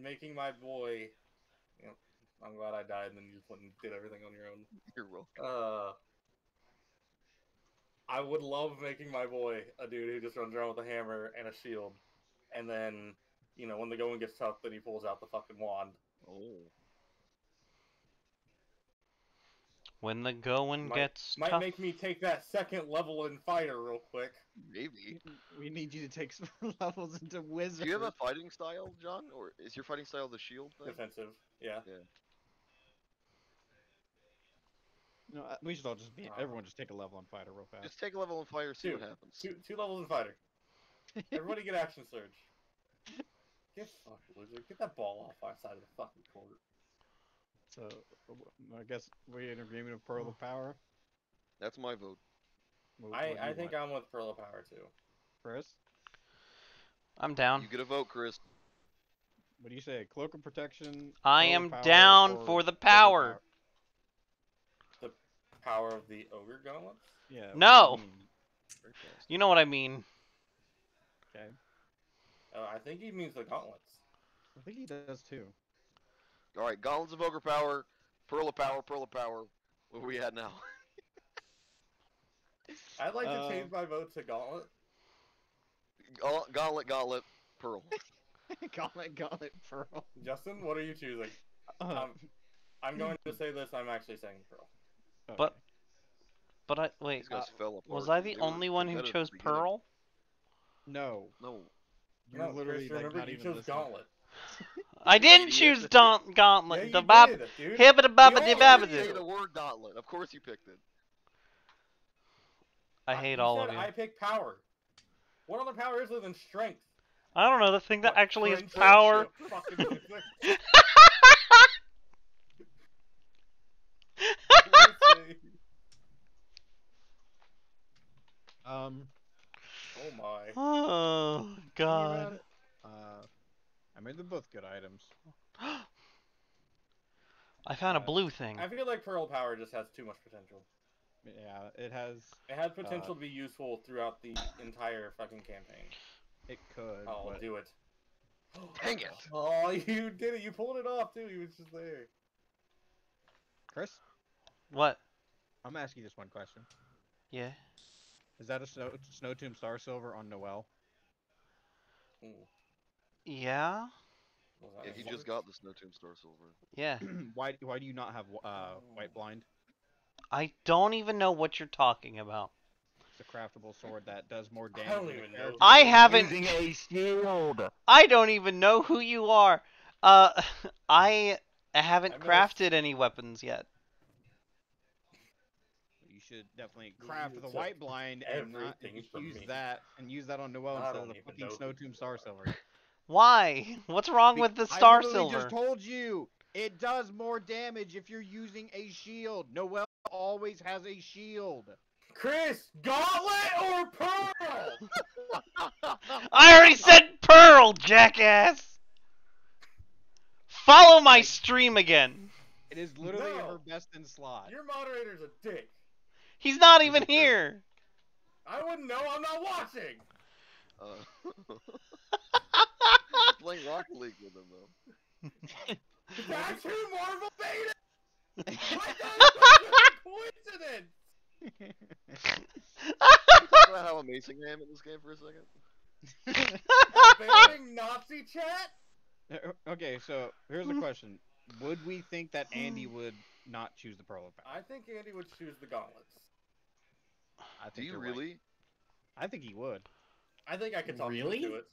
making my boy. You know, I'm glad I died, and then you just went and did everything on your own. You're welcome. Uh, I would love making my boy a dude who just runs around with a hammer and a shield, and then, you know, when the going gets tough, then he pulls out the fucking wand. Oh, When the going Might- gets Might tough. make me take that second level in fighter real quick. maybe. We need you to take some *laughs* levels into wizard. Do you have a fighting style, John, or is your fighting style the shield thing? Defensive, yeah. Yeah. No, we should all just be. Uh, Everyone just take a level on fighter real fast. Just take a level on fire, see what Two. happens. Two two levels in fighter. *laughs* Everybody get action surge. Get fucking loser. Get that ball off our side of the fucking court. So I guess we're in agreement of pearl of power. That's my vote. What- I, what I think want? I'm with Pearl of Power too. Chris. I'm down. You get a vote, Chris. What do you say? Cloak of protection. I am power, down for the power. power. Power of the Ogre Gauntlets? Yeah. what do you No. mean? Very fast. You know what I mean. Okay. Uh, I think he means the gauntlets. I think he does too. All right, Gauntlets of Ogre Power, Pearl of Power, Pearl of Power. Where we at now? *laughs* I'd like Uh, to change my vote to Gauntlet. Gaunt- Gauntlet, Gauntlet, Pearl. *laughs* gauntlet, gauntlet, pearl. Justin, what are you choosing? Uh, Um, I'm going to say this. I'm actually saying Pearl. but- But I wait. These guys fell apart. Was I the They only one who chose at the beginning. Pearl? no, No. you're no, literally Chris, like remember not you even chose listening. Gauntlet. *laughs* I didn't choose Daunt *laughs* Gauntlet. you the bob did, dude. hibbida You bubba already say the word Gauntlet. Of course you picked it. I hate you all said of you. I pick power. What other power is there than strength? I don't know the thing that What, actually is power. *laughs* *laughs* Um. oh my. Oh thinking about god. It, Uh, I mean, they're both good items. *gasps* I found a Uh, blue thing. I feel like Pearl Power just has too much potential. Yeah, it has. It has Uh, potential to be useful throughout the entire fucking campaign. It could. Oh, but do it. *gasps* Dang it. *gasps* Oh, you did it. You pulled it off, too. He was just there. Chris, What? I'm gonna ask you just one question. Yeah. Is that a snow snow tomb star silver on Noelle? Ooh, Yeah. was that Yeah, he just got the Snow Tomb Star Silver. Yeah. *clears throat* why why do you not have uh Whiteblind? I don't even know what you're talking about. It's a craftable sword that does more I damage. don't than even know. I haven't. Using a shield. I don't even know who you are. Uh, *laughs* I haven't I miss- crafted any weapons yet. You should definitely You craft the Whiteblind and not, everything use me. that and use that on Noelle I instead of the fucking know snow tomb star silver. Why? *laughs* What's wrong Be- with the star literally silver? just told you it does more damage if you're using a shield. Noelle always has a shield. Chris, Gauntlet or Pearl? *laughs* I already said Pearl, jackass. Follow my stream again. It is literally No. her best in slot. Your moderator's a dick. He's not even here. I wouldn't know. I'm not watching. Uh, *laughs* *laughs* Playing Rocket League with him though. That's who Marvel made *laughs* it! Why not? coincidence! Talk about how amazing I am in this game for a second. Banning Nazi chat? Uh, okay, so here's the question: Would we think that Andy would not choose the Pearl of Power? I think Andy would choose the gauntlets. I think Do you you're right. really? I think he would. I think I could talk Really? him into it.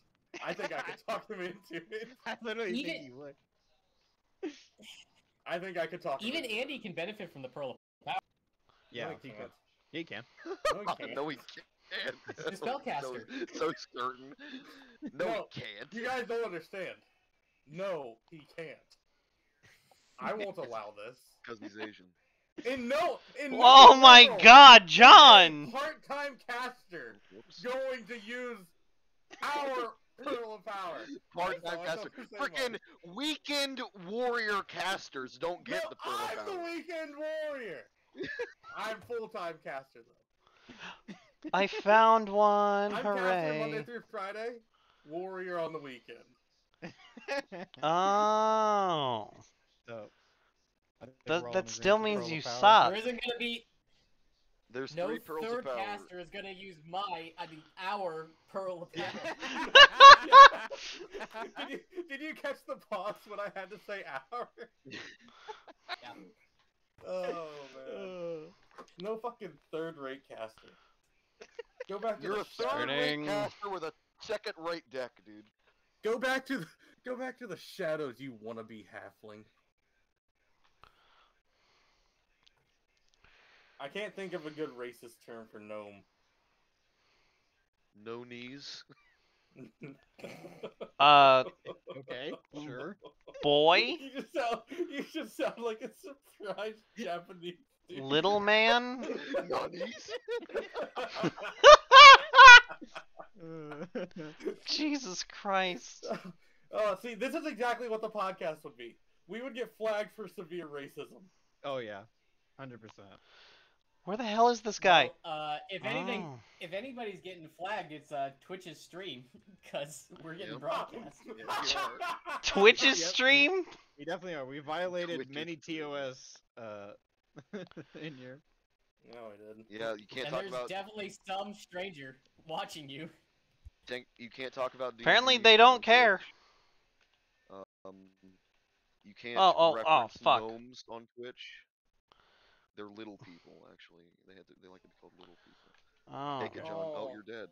I think I could *laughs* talk him into it. I literally Even- think he would. I think I could talk him Even into it. Andy can benefit from the Pearl of power. Yeah, No, he he can. He can. No, he can't. *laughs* no, he can't. *laughs* He's a spellcaster. So, so certain. No, No, he can't. You guys don't understand. No, he can't. I won't allow this. Because he's Asian. In no, in no Oh my world god, John! Part-time caster Whoops. going to use our Pearl of Power. Part-time That's all I caster. have to say Freaking weekend warrior casters don't get no, the Pearl of I'm the weekend warrior. *laughs* I'm full-time caster though. I found one. I'm caster Monday through Friday, warrior on the weekend. *laughs* Oh. so, That- that still means you suck. There isn't gonna be There's no three pearls third of power. caster is gonna use my, I mean our Pearl of Power. *laughs* did, you, did you catch the pause when I had to say our? Yeah. *laughs* Oh man. No fucking third rate caster. Go back to You're the a third Starting- rate caster with a second rate deck, dude. Go back to the go back to the shadows, you wanna be halfling. I can't think of a good racist term for gnome. No knees. *laughs* Uh, Okay, sure. boy? *laughs* You just sound you just sound like a surprised Japanese dude. Little man? *laughs* no knees. Jesus Christ. Oh, see, this is exactly what the podcast would be. We would get flagged for severe racism. oh yeah, hundred percent. Where the hell is this guy? Well, uh, if anything, Oh. if anybody's getting flagged, it's uh, Twitch's stream *laughs* because we're getting Yep. broadcast. *laughs* Yeah. *laughs* Twitch's Yep. stream? We definitely are. We violated Twitches. many TOS uh, in here. No, I didn't. Yeah, you can't and talk there's about. definitely some stranger watching you. Tank, you can't talk about. Apparently they don't care. Twitch. Um, you can't Oh, oh, oh, fuck. gnomes on Twitch. They're little people, actually. They had to, they like to be called little people. Oh. Take it, John. Oh, Oh. you're dead.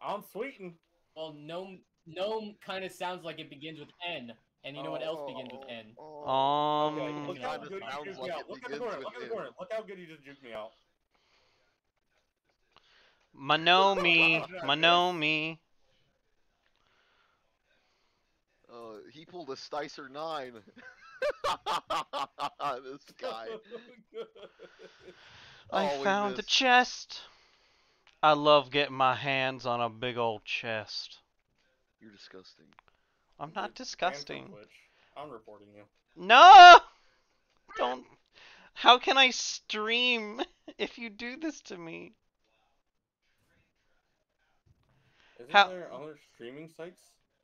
I'm sweeting. Well, gnome gnome kind of sounds like it begins with N, and you know what else begins with N? Oh, Um, Okay, Mm, look how good you juked like me out. Look at the begins corner. Look at the N. corner. Look how good you just juked me out. Manomi. *laughs* Manomi. Uh, he pulled a Sticer 9. *laughs* *laughs* this guy. *laughs* I Oh, found the missed. chest. I love getting my hands on a big old chest. You're disgusting. I'm You're not disgusting. I'm reporting you. No! Don't. How can I stream *laughs* if you do this to me? Isn't How- there other streaming sites?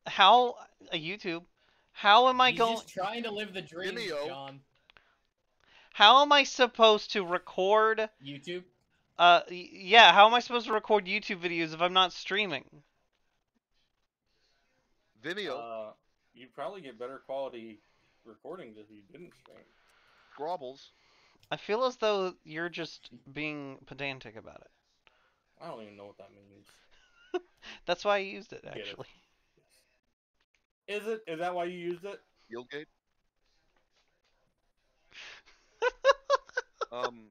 How. Uh, YouTube. How am I He's going. just trying to live the dream, Vimeo. John. How am I supposed to record. YouTube. Uh, yeah, how am I supposed to record YouTube videos if I'm not streaming? Vimeo, Uh, you'd probably get better quality recordings if you didn't stream. Grobbles. I feel as though you're just being pedantic about it. I don't even know what that means. *laughs* That's why I used it, it. actually. Is it? Is that why you used it? Fieldgate. *laughs* um.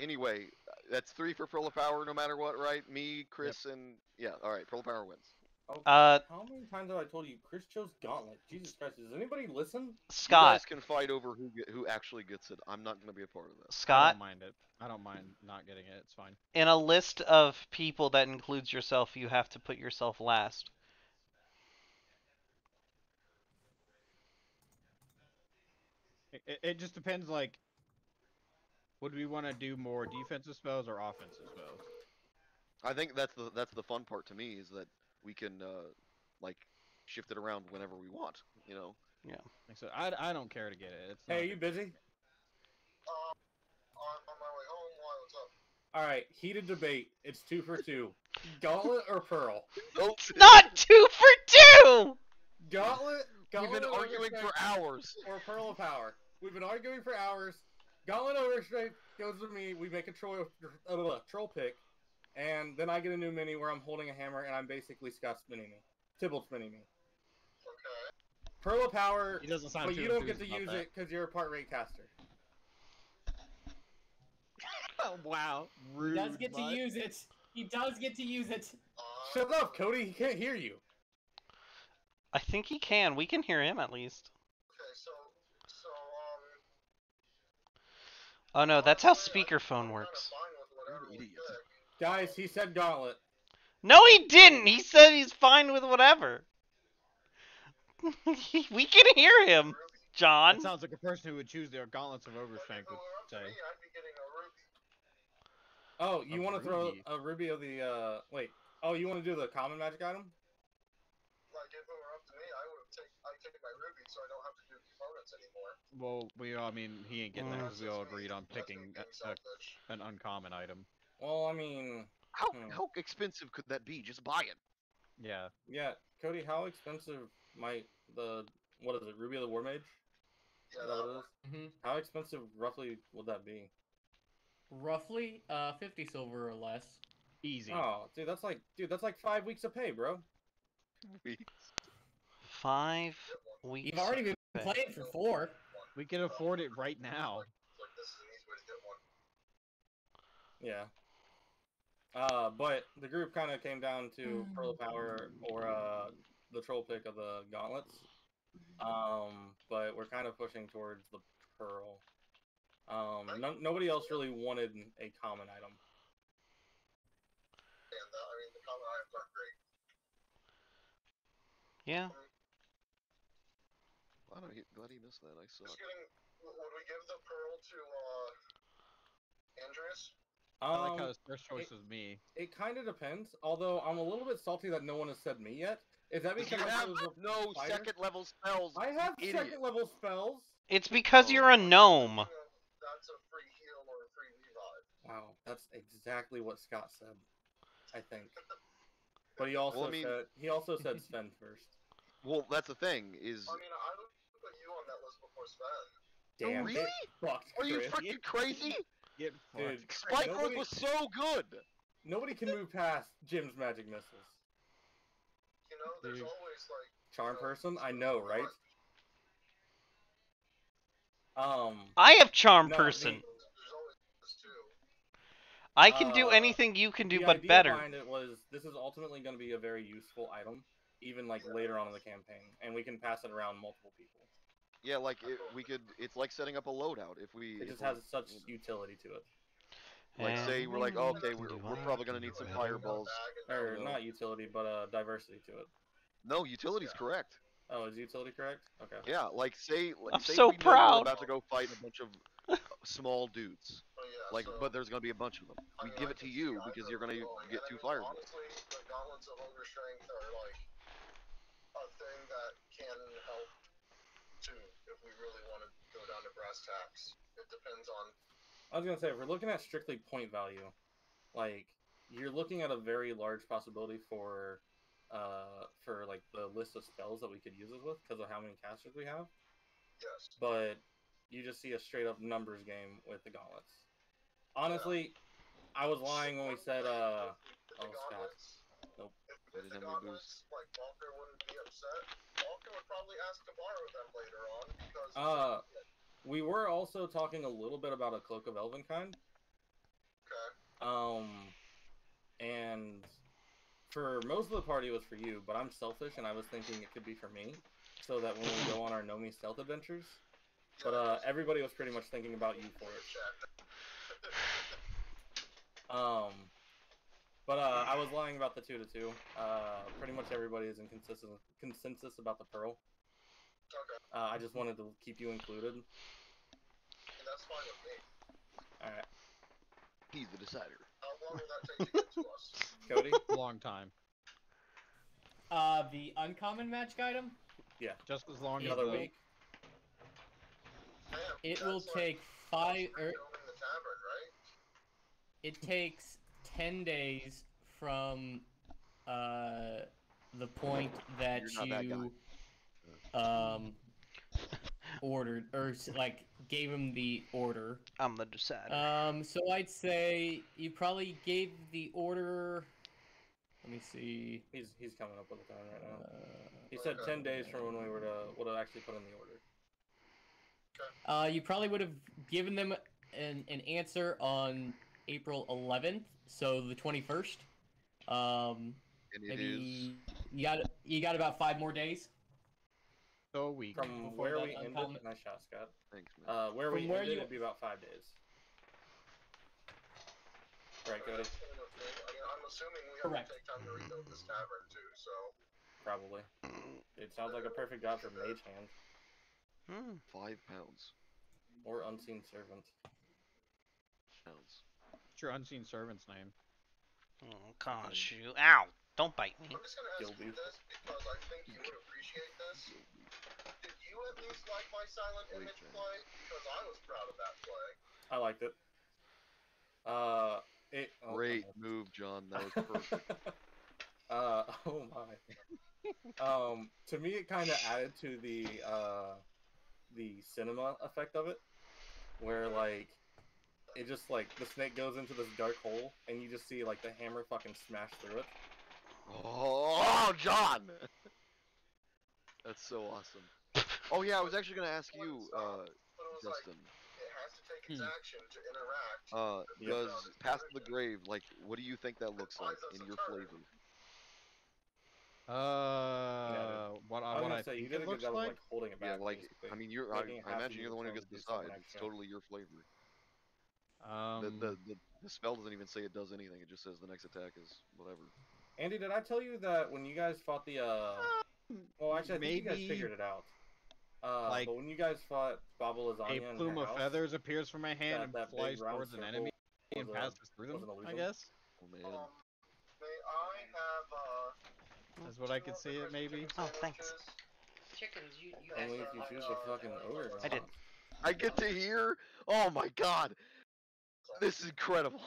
Anyway, that's three for Pearl of Power, no matter what, right? Me, Chris, and yeah. All right, Pearl of Power wins. Oh, Uh, how many times have I told you Chris chose Gauntlet? Jesus Christ, does anybody listen? You Scott. guys can fight over who get, who actually gets it. I'm not gonna be a part of this. Scott. I Scott, don't mind it. I don't mind not getting it. It's fine. in a list of people that includes yourself, you have to put yourself last. It, it, it just depends. Like, would we want to do more defensive spells or offensive spells? I think that's the that's the fun part to me is that we can uh, like shift it around whenever we want. You know. Like, So I, I don't care to get it. It's Hey, are you busy? Uh, on, on my way home, why, what's up? All right, heated debate. It's two for two. Gauntlet or Pearl? Nope. Not two for two. Gauntlet. We've been arguing for hours. Or Pearl of Power. We've been arguing for hours. Gauntlet Overstrength goes with me. We make a troll, uh, uh, troll pick, and then I get a new mini where I'm holding a hammer and I'm basically Scott spinning me. Tybalt spinning me. Okay. Pearl of Power, He doesn't sound but you don't get to use about it because you're a part rate caster. that. *laughs* wow. He Rude. does get to use it. He does get to use it. Shut up, Cody. He can't hear you. I think he can. We can hear him at least. Oh no, that's how speakerphone works. fine with whatever we Idiot. pick. Guys, he said Gauntlet. No, he didn't. He said he's fine with whatever. *laughs* we can hear him, John. It sounds like a person who would choose their gauntlets of Well, overstrength would were up to say. me, I'd be getting a Ruby. Oh, you want to throw a Ruby of the, uh, wait. Oh, you want to do the common magic item? Like, if it were up to me, I would take, I'd take my Ruby so I don't have to do components anymore. Well, we all, I mean, he ain't getting that Mm. because we all That's just me. agreed on picking a, a, an uncommon item. Well, I mean, How Hmm. how expensive could that be? Just buy it. Yeah. yeah, Cody, how expensive might the, what is it, Ruby of the War Mage? Yeah, that that what it one. is? hmm How expensive roughly would that be? Roughly, uh, 50 silver or less. Easy. Oh, dude, that's like, dude, that's like five weeks of pay, bro. Five weeks. You've already been of pay. playing for four. We can afford it right now. Like, this is an easy way to get one. Yeah. Uh, but the group kind of came down to Pearl of Power or uh, the troll pick of the gauntlets. Um, but we're kind of pushing towards the Pearl. Um, no, nobody else really wanted a common item. And, uh, I mean, the common items aren't great. Yeah. Glad, I, glad he missed that. I suck. Just getting, w- would we give the pearl to, uh, Andreas? I like how Um, his first choice was me. it kind of depends. Although I'm a little bit salty that no one has said me yet. Is that because I have no fighter? second level spells. I have idiot. second level spells. It's because Oh. you're a gnome. That's a free heal or a free revive. Wow, that's exactly what Scott said. I think. *laughs* But he also Well, I mean- said he also said Sven first. Well, that's the thing. Is I mean, I would put you on that list before Sven. Damn, really? get fucked, Are you freaking crazy? Get Dude, fucked. Spike Growth was so good. Nobody can move past Jim's magic missiles. You know, there's Dude. always, like... Charm you know, person, I know, of the right? Um, I have charm No, person. me- There's always this too. I can do Uh, anything you can do, the but idea better. behind it was this is ultimately going to be a very useful item, even like later on in the campaign, and we can pass it around multiple people. Yeah, like it, we could. It's like setting up a loadout. If we, It if just we're- has such utility to it, like And say we're like, oh, okay, we're, we're probably gonna need some fireballs. Or not utility, but uh, diversity to it. No, utility's correct. Oh, is utility correct? Okay. Yeah, like say, like, I'm say so we proud. We're about to go fight a bunch of *laughs* small dudes. Oh, yeah, Like, so, but there's gonna be a bunch of them. I We mean, give it to you because you're gonna well, get and I two mean, fireballs. Honestly, the gauntlets of ogre strength are like a thing that can help too if we really want to go down to brass tacks. It depends on I was gonna say if we're looking at strictly point value, like you're looking at a very large possibility for uh for like the list of spells that we could use it with because of how many casters we have. yes. But you just see a straight up numbers game with the gauntlets. Honestly, I was lying when we said uh oh, Scott. gauntlets, Nope. if, They if didn't the have any gauntlets, like Walker wouldn't be upset. Walker would probably ask to borrow them later on because Uh, we were also talking a little bit about a cloak of elvenkind. okay. Um, and for most of the party it was for you, but I'm selfish and I was thinking it could be for me, so that when we go on our Nomi stealth adventures. But uh, everybody was pretty much thinking about you for it. *laughs* Um, but uh, I was lying about the two to two. Uh, pretty much everybody is in consensus consensus about the pearl. Okay, Uh, I just wanted to keep you included. and that's fine with me. All right, He's the decider. How long will that take to get to us? *laughs* Cody. Long time. Uh, the uncommon match item. Yeah. Just as long as Another the, week. Damn, It will like take five. Er, filming the tavern, right? it takes ten days from uh the point that You're that um ordered or like gave him the order. I'm the decider. Um, so I'd say you probably gave the order. Let me see. He's he's coming up with a time right now. Uh, He said ten days from when we were to would have actually put in the order. Uh, you probably would have given them an, an answer on April 11th, so the 21st. Um, And it is. maybe you got you got about five more days. so a week. From where that we ended, uncommon- nice shot, Scott. Thanks, man. Uh, where From we where ended, you- it'd be about five days. Right, Cody. That's kind of a thing. I mean, I'm assuming we have Correct. to take time to rebuild this tavern too, so. Probably. It sounds like a perfect job for Mage Hand Hmm. Five pounds. or Unseen Servant. Pounds. What's your unseen servant's name? Oh, gosh, you. Ow! Don't bite me. I'm just gonna ask Gilby. you this because I think you would appreciate this. Did you at least like my silent image play? Because I was proud of that play. I liked it. Uh, it. oh, Great God. move, John. That was *laughs* perfect. uh, oh my. um, to me, it kind of added to the uh, the cinema effect of it, where like it just like the snake goes into this dark hole, and you just see like the hammer fucking smash through it. oh, John! That's so awesome. *laughs* Oh yeah, I was actually gonna ask you, uh, But it was like, Justin. it has to take its Hmm. action to interact. Uh, Yeah. does Pass the Grave like? What do you think that looks like in your flavor? Uh, what, I was what gonna I say you think did a it good looks job like? of like holding it back, Yeah, like basically. I mean, you're. I, I imagine you're the one who gets to to decide. It's totally your flavor. Um, The, the the the spell doesn't even say it does anything. It just says the next attack is whatever. Andy, did I tell you that when you guys fought the uh? Well, actually, I think you guys figured it out. Uh, like, but when you guys fought Baba Lasagna a plume of house, feathers appears from my hand that- and that flies towards an enemy and a- passes through them. I guess Oh man. Um, may I have uh? is what I two could see it maybe. Oh, thanks. Chickens, you, you Only if you choose like, the fucking ogre. I did. I get to hear. Oh my god, this is incredible.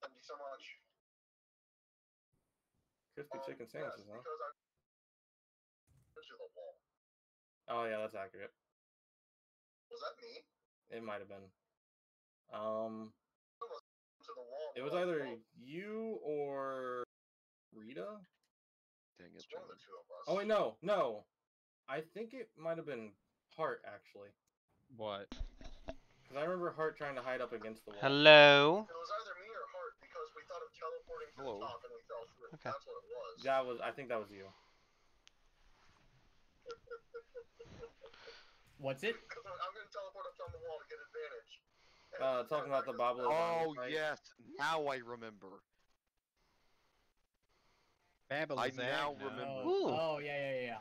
Thank you so much. Crispy Um, chicken yes, sandwiches, huh? because I to the wall. Oh yeah, that's accurate. Was that me? It might have been. Um, To the wall. it was either you or Rita. Dang it, John. of the two of us. Oh wait, no, no. I think it might have been Hart actually, What? Because I remember Hart trying to hide up against the wall. Hello. It was either me or Hart because we thought of teleporting to Hello. the top and we fell through. Okay. That's what it was. That was, I think that was you. *laughs* What's it? I'm gonna teleport up on the wall to get advantage. And Uh, talking about the Baba Oh Lasagna fight. yes, now I remember. Babble I is now that remember. Oh, Ooh. oh yeah, yeah, yeah.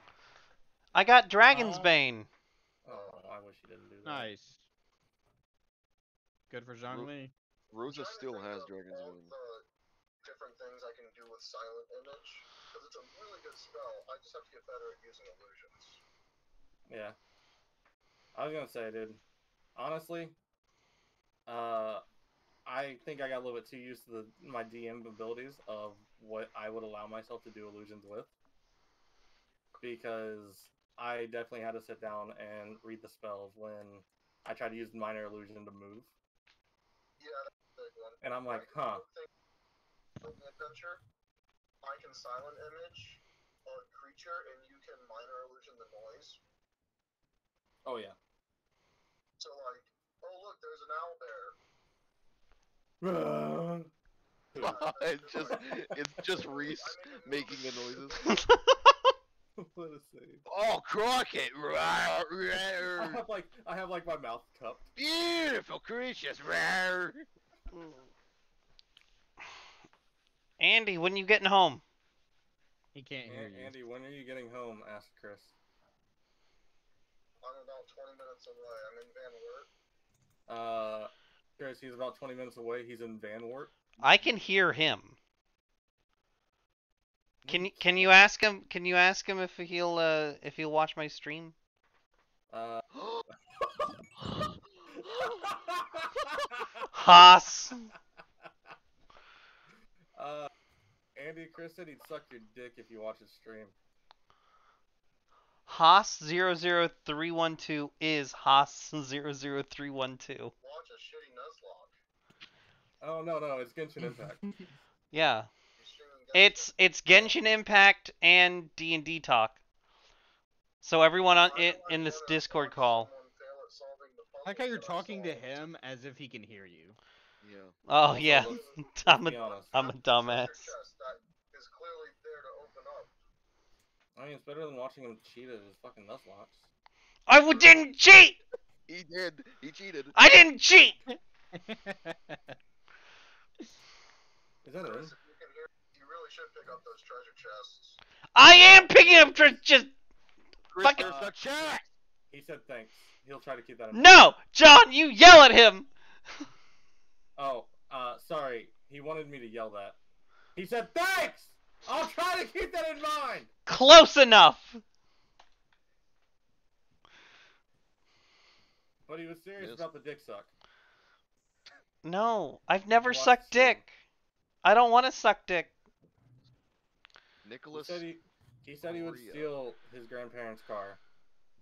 I got Dragon's Uh, Bane. Oh, I wish he didn't do that. Nice. Good for Ru- Zhongli. Rosa trying to still has Dragon's all Bane. the different things I can do with Silent Image because it's a really good spell. I just have to get better at using illusions. Yeah. I was gonna say, dude. Honestly, uh, I think I got a little bit too used to the my DM abilities of what I would allow myself to do illusions with, because I definitely had to sit down and read the spells when I tried to use minor illusion to move, Yeah, that's a big one. and I'm like, huh. think in the adventure, I can silent image a creature and you can minor illusion the noise. Oh yeah. So like, oh look, there's an owl bear. *laughs* *laughs* it's just *laughs* it's just Reese I make a making the noises. What a save. Oh, Crockett! I have like I have like my mouth cupped. Beautiful creatures! Rawr. *sighs* Andy, when are you getting home? He can't hear you. Andy, when are you getting home? asked Chris. I'm about 20 minutes away. I'm in Van Wert. Uh, Chris, he's about 20 minutes away. He's in Van Wert. I can hear him. Can you can you ask him? Can you ask him if he'll uh if he'll watch my stream? Uh, Haas. *laughs* uh, Andy Chris said he'd suck your dick if you watch his stream. Haas 00312 is Haas 00312. Watch a shitty Nuzlocke. Oh no no, it's Genshin Impact. *laughs* Yeah. You streaming It's it's Genshin Impact and D&D talk. So everyone on I in, in this Discord call. someone fail at solving the I like how you're puzzles that I talking to him as if he can hear you. Yeah. Oh yeah. *laughs* I'm Let's be a honest. I'm a dumbass. chest that is clearly there to open up. I mean, it's better than watching him cheat at his fucking Nuzlocke. I w- didn't cheat. He did. He cheated. I didn't cheat. *laughs* Is that it? if you can hear, you really should pick up those treasure chests. I am picking up tr- just Chris, Fuck- there's the chat. He said thanks. He'll try to keep that in mind. no, John. You yell at him. *laughs* Oh, uh, sorry. He wanted me to yell that. He said thanks! I'll try to keep that in mind! Close enough. But he was serious Yes. about the dick suck. No, I've never Watch sucked the dick. I don't want to suck dick. He Nicholas. said he, he said he would Maria. steal his grandparents' car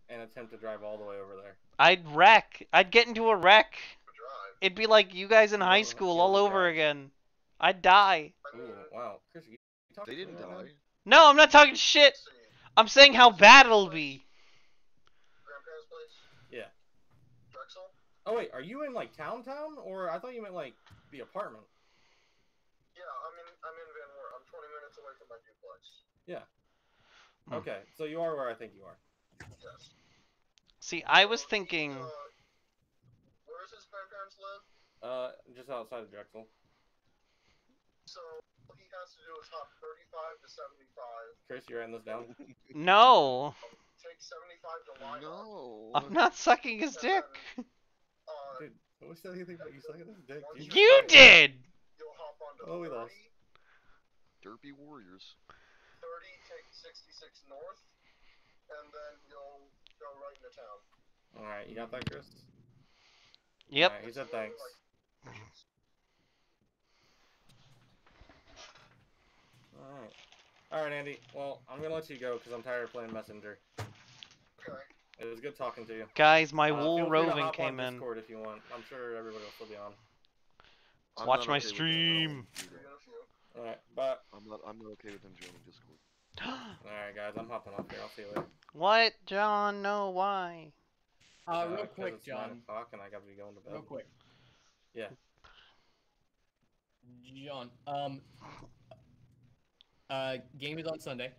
and attempt to drive all the way over there. I'd wreck. I'd get into a wreck. Drive. It'd be like you guys in high school all over drive. again. I'd die. Ooh, wow. Chris, you, you They didn't to me, die. No, I'm not talking shit. I'm saying how bad it'll be. Grandparents' place? Yeah. Drexel? Oh wait, are you in like town town or I thought you meant like the apartment? Yeah, I'm in, I'm in Van Wert. I'm 20 minutes away from my duplex. Hmm. Okay, so you are where I think you are. Yes. See, I was thinking. Uh, where does his grandparents live? Uh, just outside of Drexel. So he has to do is hop 35 to 75. Chris, you writing this down? *laughs* No, Take 75 to line up. No. I'm not sucking his dick. *laughs* Uh, Dude, who said anything about you sucking his dick? Once Jesus You Christ. did. you'll hop onto Oh, we lost. Derpy Warriors. 30, take 66 north, and then you'll go right into town. Alright, you got that, Chris? Yep. Alright, he said thanks. Alright. Alright, Andy. Well, I'm gonna let you go because I'm tired of playing Messenger. Okay. It was good talking to you. Guys, my Uh, wool feel free to roving came in. Discord if you want. I'm sure everybody will still be on. I'm Watch my okay with them stream. Alright, bye. I'm not. I'm not okay with them joining Discord. *gasps* Alright, guys, I'm hopping off here. I'll see you later. what, John? No, why? Uh, real 'cause quick, it's John. o'clock and I gotta be going to bed. Real quick. Yeah. John. Um. Uh, game is on Sunday,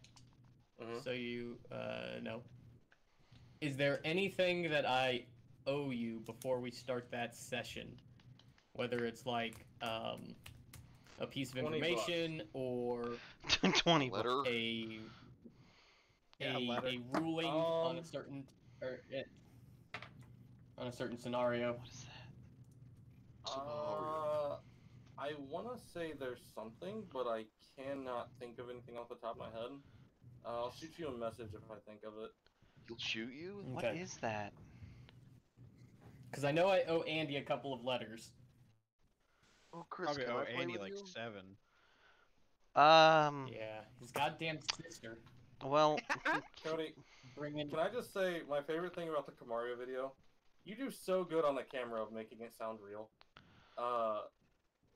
Mhm. so you uh know. Is there anything that I owe you before we start that session? Whether it's like um a piece of information or *laughs* 20 bucks. Letter. a Yeah, a, letter. a ruling on a Um, certain or eh, on a certain scenario. What is that? Uh, I want to say there's something, but I cannot think of anything off the top of my head. Uh, I'll shoot you a message if I think of it. He'll shoot you. What Okay. is that? Because I know I owe Andy a couple of letters. Oh, Chris, Probably can owe Andy like you? seven. Um, Yeah, his goddamn sister. well, *laughs* Cody, Bringing. can I just say my favorite thing about the Kamario video? You do so good on the camera of making it sound real. Uh,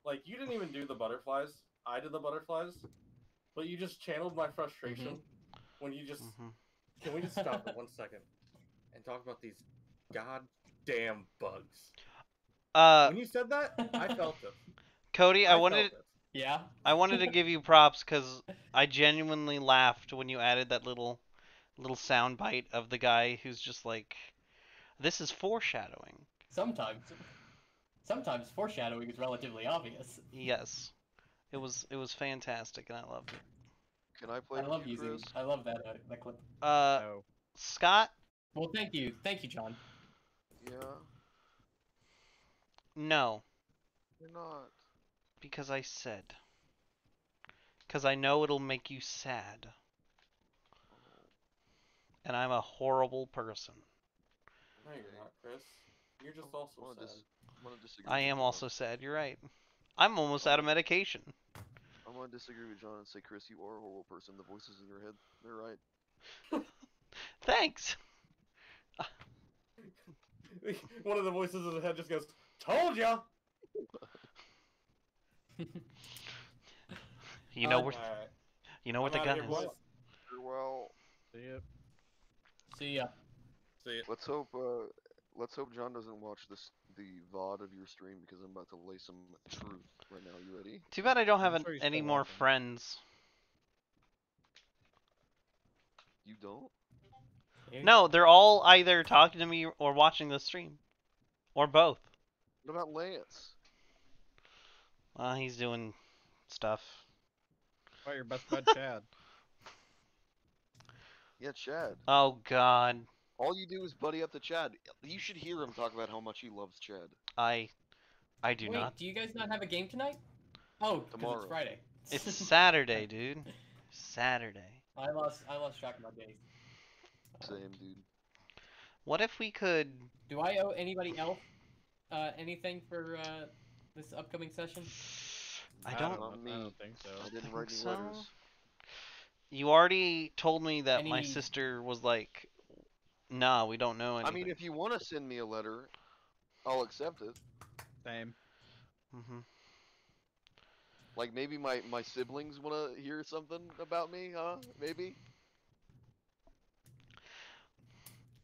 like you didn't even do the butterflies. I did the butterflies, but you just channeled my frustration when you just. mhm. Can we just stop for *laughs* one second and talk about these goddamn bugs? Uh, When you said that, I felt it. *laughs* Cody, I wanted. Yeah. I wanted to give you props because I genuinely laughed when you added that little little sound bite of the guy who's just like, "This is foreshadowing." Sometimes. Sometimes foreshadowing is relatively obvious. Yes, it was it was fantastic and I loved it. Can I play I love you, using. Chris? I love that uh, that clip. Uh, Oh. Scott, Well, thank you, thank you, John. Yeah. No, You're not. because I said. Because I know it'll make you sad. And I'm a horrible person. No, you're not, Chris. You're just oh, also I'm sad. dis- I'm disagree. I am John. also sad, you're right. I'm almost out of medication. I'm gonna disagree with John and say, Chris, you are a horrible person. The voices in your head, they're right. *laughs* Thanks. *laughs* One of the voices in the head just goes, "Told ya." You know where alright. you know where I'm the gun here, is. boys. Well, See ya. See ya. See ya. let's hope. Uh, let's hope John doesn't watch this the VOD of your stream because I'm about to lay some truth right now. You ready? Too bad I don't have an, sure any more watching. friends. You don't? No, they're all either talking to me or watching the stream. Or both. What about Lance? Well, he's doing stuff. About your best bud, *laughs* Chad. Yeah, Chad. Oh god. All you do is buddy up to Chad. You should hear him talk about how much he loves Chad. I I do Wait, not. do you guys not have a game tonight? Oh, 'cause Tomorrow. it's Friday. It's *laughs* Saturday, dude. Saturday. I lost I lost track of my days. Same, dude. What if we could Do I owe anybody else uh, anything for uh, this upcoming session? I I don't. I don't think so. I didn't think write any so. letters. You already told me that my sister was like, "Nah, we don't know I mean, if you want to send me a letter, I'll accept it. Same. hmm Like maybe my my siblings want to hear something about me, huh? Maybe.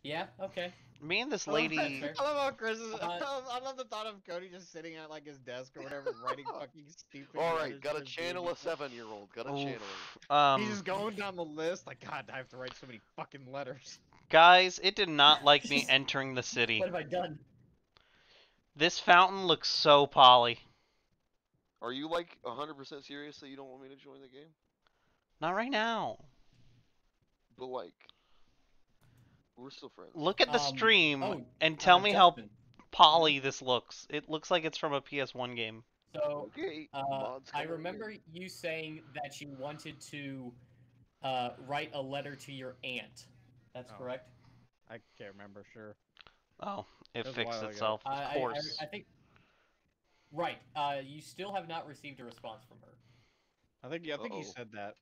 Yeah. Okay. Me and this lady. fair. I love how Chris is. Uh, I, *laughs* love, I love the thought of Cody just sitting at like his desk or whatever, *laughs* writing fucking stupid. All letters right, gotta channel baby. a seven-year-old. Gotta Oof. channel him. Um, He's just going down the list. Like, God, I have to write so many fucking letters. guys, it did not like me *laughs* entering the city. What have I done? This fountain looks so poly. Are you like 100% serious that you don't want me to join the game? Not right now. But like, we're still friends. Look at the Um, stream oh, and tell uh, me how Justin, poly this looks. It looks like it's from a PS1 game. So Okay. uh, mods I coming in. remember you saying that you wanted to uh, write a letter to your aunt. That's Oh. correct. I can't remember. Sure. Oh, it That was a fixed while ago. itself. I- Of I, I, course. I think. Right. Uh, you still have not received a response from her. I think. Yeah, I think he Uh-oh. said that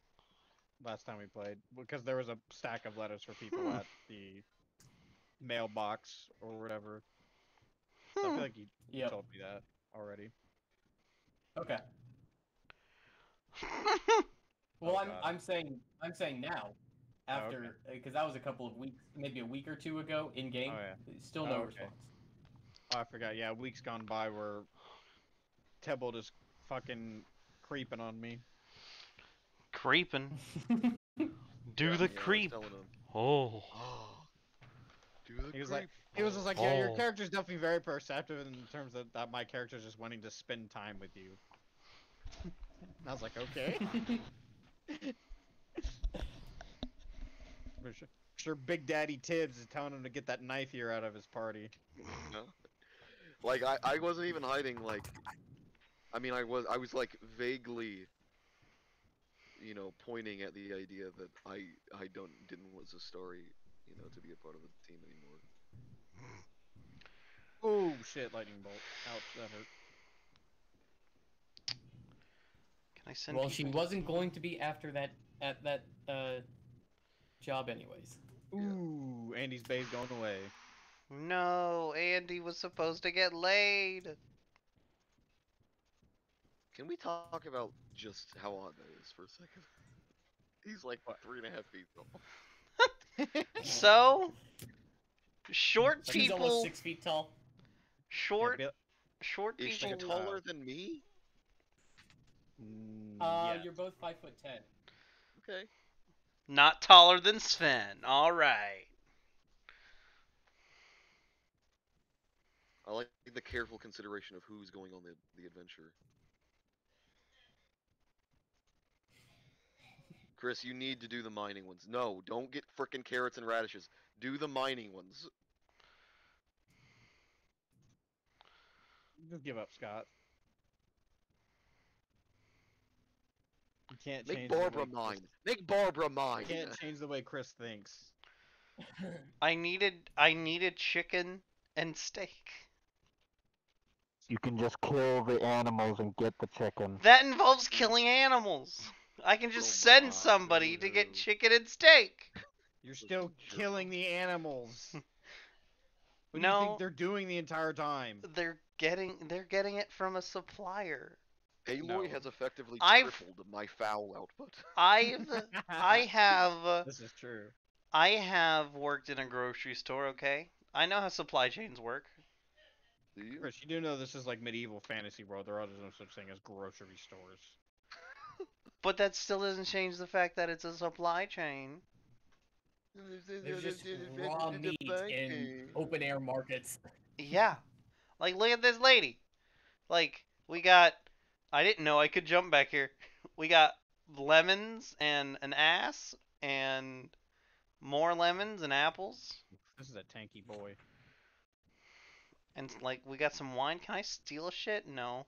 last time we played because there was a stack of letters for people Hmm. at the mailbox or whatever. So I Hmm. feel like you Yep. told me that already. Okay. *laughs* Well, Oh, I'm God. I'm saying I'm saying now, Oh, okay. after because that was a couple of weeks, maybe a week or two ago in game. Oh, yeah. Still Oh, no okay. response. Oh, I forgot. Yeah, weeks gone by where Tibble just fucking creeping on me. Creeping. *laughs* Do Yeah, the yeah, creep. Oh. *gasps* Do the He was like- He was just like, yeah, your Oh. character's definitely very perceptive in terms of that my character's just wanting to spend time with you. And I was like, okay. For sure, sure Big Daddy Tibbs is telling him to get that knife ear out of his party. No. *laughs* Like I, I wasn't even hiding like I mean I was I was like vaguely you know pointing at the idea that I I don't didn't was a story, you know to be a part of the team anymore. Oh shit, lightning bolt. Ouch, that hurt. Can I send well, she people- wasn't going to be after that at that uh, job anyways. Ooh, Andy's bay's going away. No, Andy was supposed to get laid. Can we talk about just how odd that is for a second? *laughs* He's like what? three and a half feet tall. *laughs* So, short She's almost six feet tall. short, Yeah, short Is she people. taller than me? Mm, Uh, yeah. you're both five foot ten. Okay. Not taller than Sven. All right. I like the careful consideration of who's going on the the adventure. Chris, you need to do the mining ones. No, don't get frickin' carrots and radishes. Do the mining ones. Just give up, Scott. You can't Make change the way Barbara Chris- mine. Make Barbara You mine. can't change the way Chris thinks. *laughs* I needed I needed chicken and steak. You can just kill the animals and get the chicken. That involves killing animals. I can just Oh send somebody to get chicken and steak. *laughs* You're still killing the animals. *laughs* What do you No. think they're doing the entire time? They're getting they're getting it from a supplier. Aloy No. has effectively I've- tripled my fowl output. I've *laughs* I have uh, This is true. I have worked in a grocery store, okay? I know how supply chains work. Chris, you do know this is like medieval fantasy world. There are no such thing as grocery stores. But that still doesn't change the fact that it's a supply chain. There's just raw meat in open air markets. Yeah. Like look at this lady. Like we got I didn't know I could jump back here. *laughs* We got lemons and an ass and more lemons and apples This is a tanky boy. and like we got some wine. Can I steal shit? No.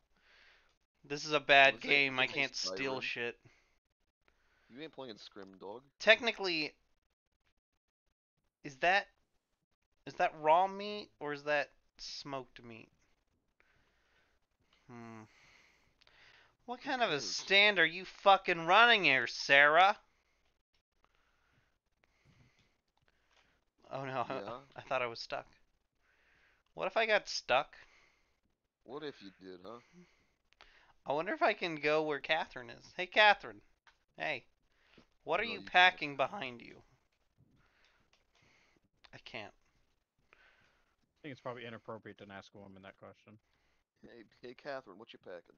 This is a bad Well, game. I can't steal Skyrim. shit. You ain't playing Scrim, dog. Technically is that is that raw meat or is that smoked meat? Hmm. What kind of a stand are you fucking running here, Sarah? Oh no, *laughs* Yeah. I thought I was stuck. What if I got stuck? What if you did, huh? I wonder if I can go where Catherine is. Hey, Catherine. Hey. What are No, you you can't. packing behind you? I can't. I think it's probably inappropriate to ask a woman that question. Hey, hey, Catherine, what you packing?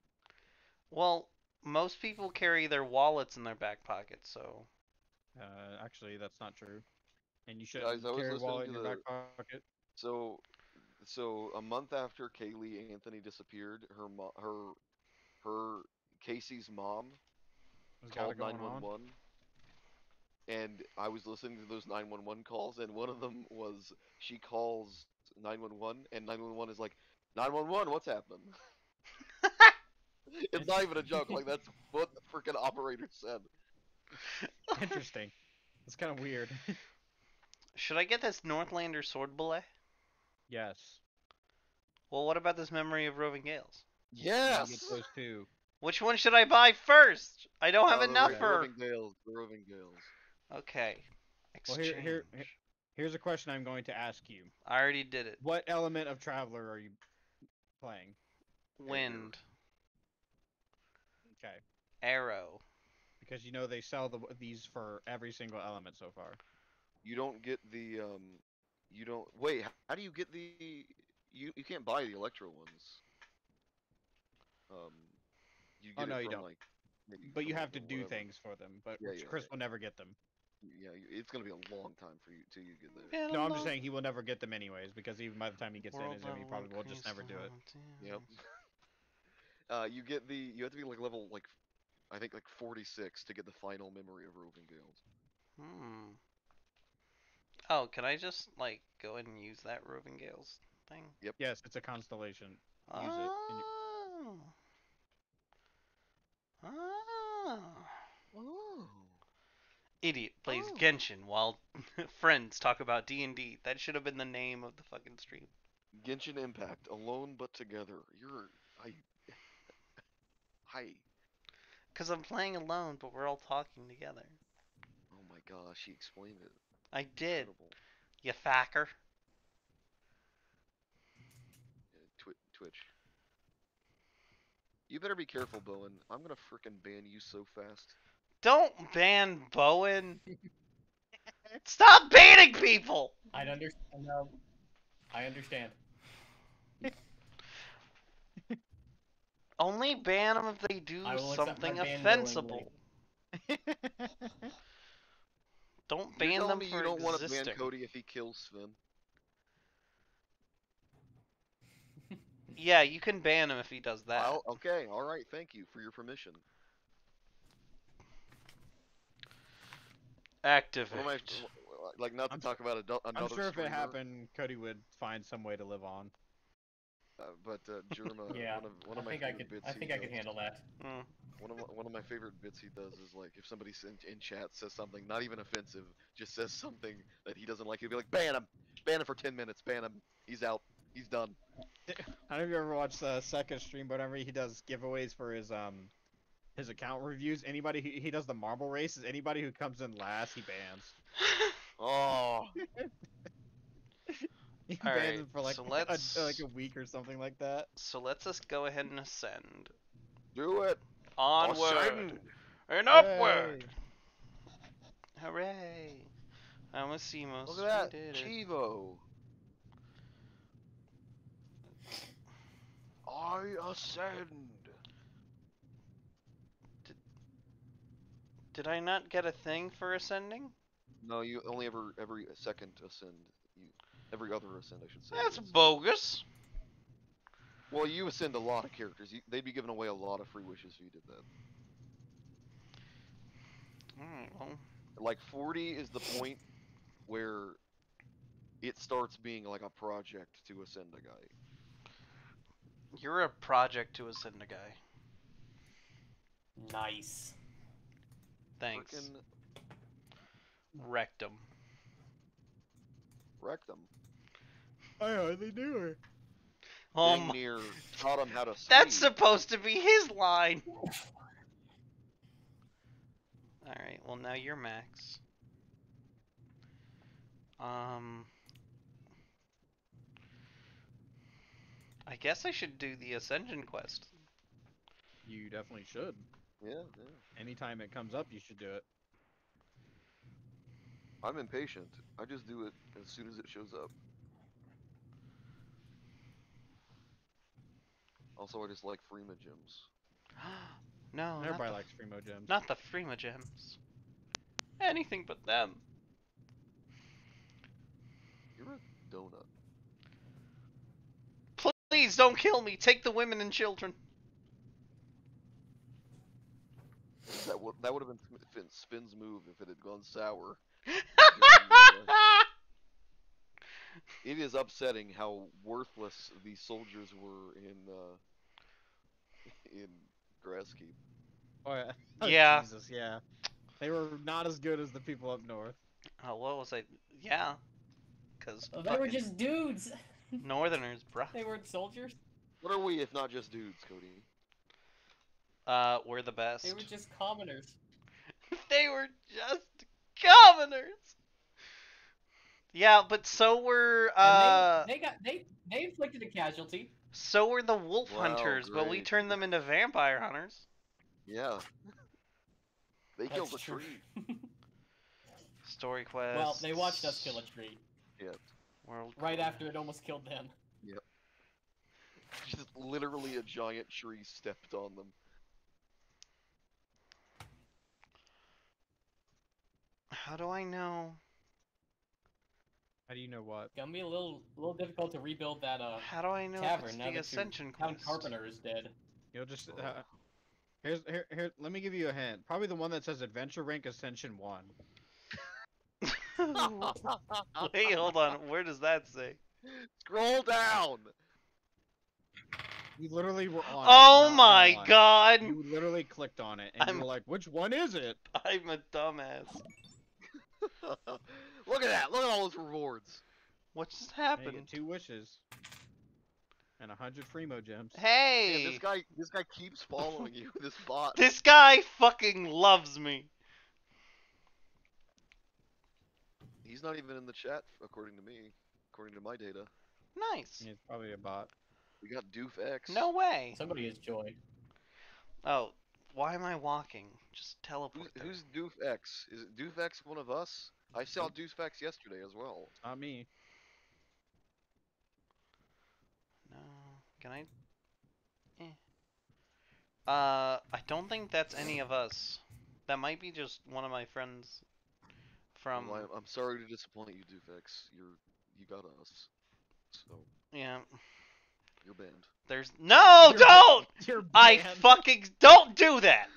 Well, most people carry their wallets in their back pockets, so Uh, actually, that's not true. And you should Guys, carry a wallet in your the- back pocket. So, so a month after Caylee Anthony disappeared, her mo- her her Casey's mom What's called it going nine one on? one, and I was listening to those nine one one calls, and one of them was she calls nine one one, and nine one one is like, nine one one, what's happening? *laughs* it's not even a joke. Like that's *laughs* what the freaking operator said. Interesting. It's kind of weird. *laughs* should I get this Northlander Sword Billet? yes. Well, what about this memory of roving gales? You Yes. Get those two. Which one should I buy first? I don't have Uh, enough Ro- for. Roving Gales. The Roving Gales. Okay. Well, Exchange. here, here, here- here's a question I'm going to ask you. I already did it. What element of Traveler are you playing? Wind, Okay. arrow. Because you know they sell the, these for every single element so far. You don't get the um. You don't wait. How do you get the? You you can't buy the Electro ones. Um. You Oh, no, it you don't. Like, But you have to do whatever. things for them. But Yeah, yeah, Chris yeah. will never get them. Yeah, it's gonna be a long time for you till you get there. Been No, I'm just saying he will never get them anyways. Because even by the time he gets in, world his he probably will just never do it. piece Yep. *laughs* Uh, you get the you have to be like level like, I think like 46 to get the final memory of Roving Gales. Hmm. Oh, can I just like go ahead and use that roving gales thing? Yep. Yes, it's a constellation. Use it. Oh. Oh. Oh. Idiot plays Oh. Genshin while *laughs* friends talk about D and D. That should have been the name of the fucking stream. Genshin Impact, alone but together. You're I. *laughs* Hi. Cause I'm playing alone, but we're all talking together. Oh my gosh, he explained it. I did, Incredible. you fucker. Yeah, Twi- Twitch. You better be careful, Bowen. I'm gonna frickin' ban you so fast. Don't ban Bowen. *laughs* Stop banning people. I'd understand. No, I understand. *laughs* Only ban them if they do I will accept my something ban offensible. *laughs* Don't You're ban telling them me for you don't want to ban Cody if he kills Sven. Yeah, you can ban him if he does that. Well, okay, all right. Thank you for your permission. Active. One of my, like, not to I'm talk about ado- another. I'm sure if it happened, Cody would find some way to live on. uh, but uh, Jerma, *laughs* Yeah, one of one I of my think I favorite could. bits I he think I could does- handle that. Hmm. One of my, one of my favorite bits he does is like if somebody in, in chat says something not even offensive, just says something that he doesn't like, he'll be like, ban him, ban him for ten minutes, ban him, he's out, he's done. *laughs* I don't know if you ever watched the second stream, but whenever he does giveaways for his um his account reviews, anybody he, he does the marble races, anybody who comes in last, he bans. *laughs* Oh, *laughs* He bans Alright, them for like so a, let's- like a week or something like that. so let's just go ahead and ascend. do it. Onward Ascend. and upward. Hooray. Hooray! I'm a Seamos. Look at that, We it. Chivo. I ascend. Did did I not get a thing for ascending? No, you only ever every second ascend. You every other ascend, I should say. That's is- bogus. Well, you ascend a lot of characters. You, they'd be giving away a lot of free wishes if you did that. Alright, well, Like 40 is the point where it starts being like a project to ascend a guy. You're a project to ascend a guy. Nice. Thanks. Frickin' Rectum. wrecked them. I hardly knew her. Dang my. near taught him how to *laughs* That's supposed to be his line. *laughs* Alright, well now you're Max. Um I guess I should do the Ascension quest. You definitely should. Yeah, yeah. Anytime it comes up, you should do it. I'm impatient. I just do it as soon as it shows up. Also, I just like Primogems. *gasps* no, Everybody the, likes Primogems. not the Primogems. Anything but them. You're a donut. Please don't kill me. Take the women and children. That would that would have been Sm- Spin's move if it had gone sour. *laughs* It is upsetting how worthless these soldiers were in uh, in Grasskeep. Oh yeah. Oh, *laughs* Yeah. Jesus, yeah. They were not as good as the people up north. oh, what was I? Yeah. Cause Oh, they were just dudes. *laughs* Northerners, bruh. They weren't soldiers. What are we if not just dudes, Cody? Uh, we're the best. They were just commoners. *laughs* they were just commoners. Yeah, but so were And uh, they, they got they they inflicted a casualty. so were the wolf Wow, hunters, but we turned them into vampire hunters. Yeah. They killed a true. tree. *laughs* Story quest. Well, they watched us kill a tree World right quest. after it almost killed them. Yep. Just literally a giant tree stepped on them. How do I know? How do you know what? It's gonna be a little little difficult to rebuild that uh How do I know if tavern it's now the that your Ascension town quest? carpenter is dead. You'll just uh, here's here here. Let me give you a hint. Probably the one that says Adventure Rank Ascension One. *laughs* Wait, hold on. Where does that say? Scroll down. You literally were on. Oh my gonna god! You literally clicked on it and I'm- you were like, "Which one is it?" I'm a dumbass. *laughs* Look at that. Look at all those rewards. What just And you happened? get two wishes and a hundred Primogems. Hey! Man, this guy this guy keeps following you. This bot. This guy fucking loves me. He's not even in the chat according to me. According to my data. Nice. Yeah, it's probably a bot. We got Doof X. No way. Somebody has joined. Oh, why am I walking? Just Who's, teleport there. who's Doof X? Is it Doof X one of us? I saw Doof X yesterday as well. Not me. No. Can I? Eh. Uh, I don't think that's any of us. That might be just one of my friends from. Well, I, I'm sorry to disappoint you, Doof X. You're you got us. So Yeah. you're banned. There's no, You're don't. You're I fucking don't do that.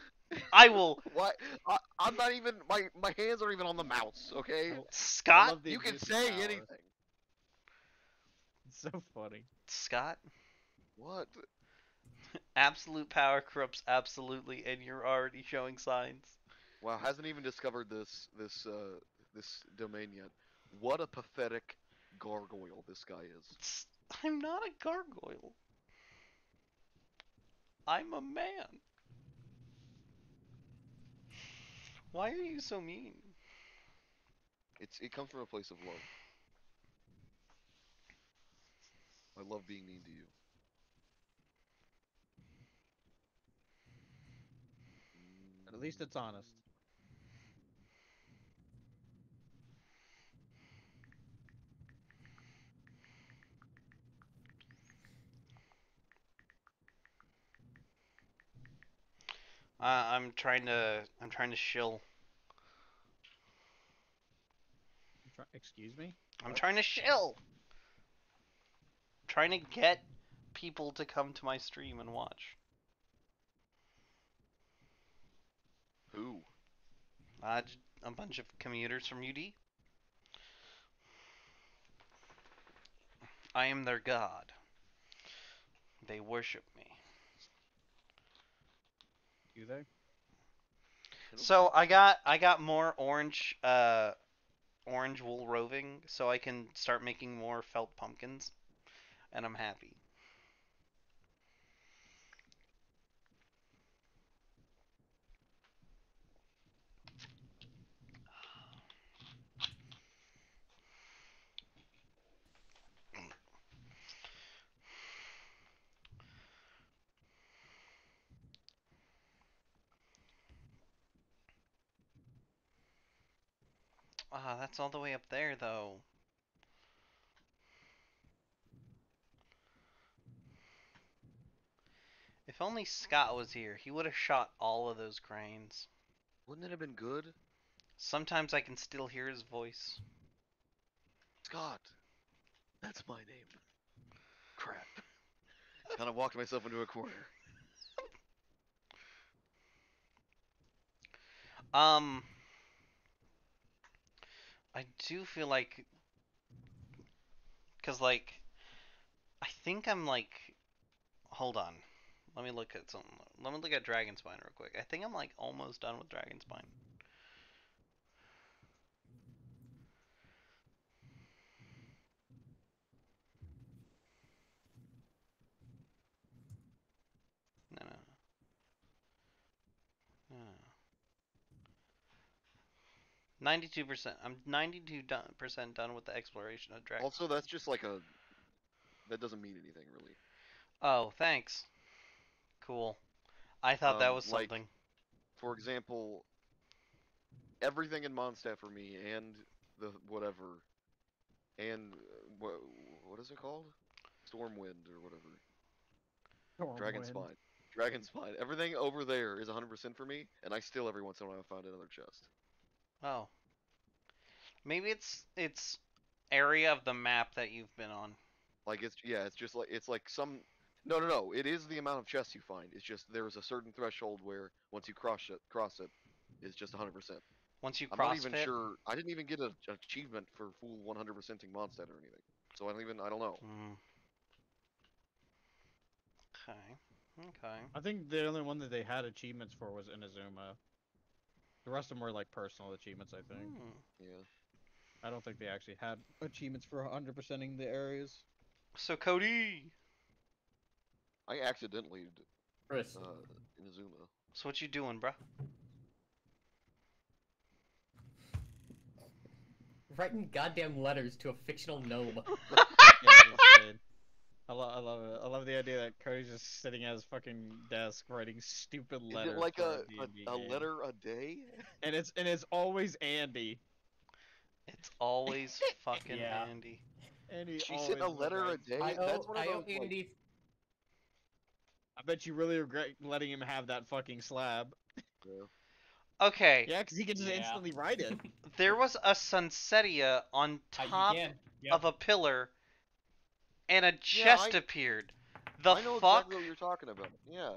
I will, *laughs* What? I, I'm not even. My my hands aren't even on the mouse. Okay. Scott. You can say power. anything. It's so funny. Scott. What? *laughs* Absolute power corrupts absolutely, and you're already showing signs. Wow, hasn't even discovered this this uh this domain yet. What a pathetic gargoyle this guy is. It's- I'm not a gargoyle. I'm a man. Why are you so mean? It's it comes from a place of love. I love being mean to you. At least it's honest. Uh, I'm trying to. I'm trying to shill. Try- Excuse me? I'm trying to shill. trying to get people to come to my stream and watch. Who? Uh, j- a bunch of commuters from UD. I am their god. They worship me. Do they? So I got I got more orange uh orange wool roving so I can start making more felt pumpkins and I'm happy. Ah, that's all the way up there though. If only Scott was here, he would have shot all of those cranes. Wouldn't it have been good? Sometimes I can still hear his voice. Scott. That's my name. Crap. *laughs* kind of walked myself into a corner. *laughs* Um, I do feel like, cause like, I think I'm like, hold on, let me look at some Let me look at Dragon Spine real quick. I think I'm like almost done with Dragon Spine. No, no, no. no. Ninety-two percent. I'm ninety-two done percent done with the exploration of Dragon. Also, that's just like a. That doesn't mean anything really. Oh, thanks. Cool. I thought that Um, was like- something. For example, everything in Mondstadt for me, and the whatever, and what what is it called? Stormwind or whatever. Dragon Spine. Dragon Spine. Everything over there is 100% for me, and I still every once in a while find another chest. Oh. Maybe it's it's area of the map that you've been on. Like it's yeah, it's just like it's like some. No, no, no. It is the amount of chests you find. It's just there is a certain threshold where once you cross it, cross it, it's just 100%. Once you I'm not even fit. sure. I didn't even get a, an achievement for full 100%ing Mondstadt or anything. So I don't even. I don't know. Mm. Okay. Okay. I think the only one that they had achievements for was Inazuma. The rest of them were like personal achievements, I think. Hmm. Yeah. I don't think they actually had achievements for 100%ing the areas. So Cody, I accidentally Chris, uh, Inazuma. so what you doing, bruh? writing goddamn letters to a fictional gnome. *laughs* *laughs* Yeah, I just did. I, lo- I love it. I love the idea that Cody's just sitting at his fucking desk writing stupid Is letters. it like for a, a, a letter a day? *laughs* And it's and it's always Andy. It's always *laughs* fucking Yeah. Andy. Andy She always sent a was letter a day. I That's owe, one of I owe those. like- Andy. I bet you really regret letting him have that fucking slab. yeah. Okay. Yeah, because he can just Yeah. instantly write it. There was a Sunsetia on Uh, you top can. Yeah. of a pillar, and a Yeah, chest I- appeared. The I know fuck? exactly what you're talking about. Yeah.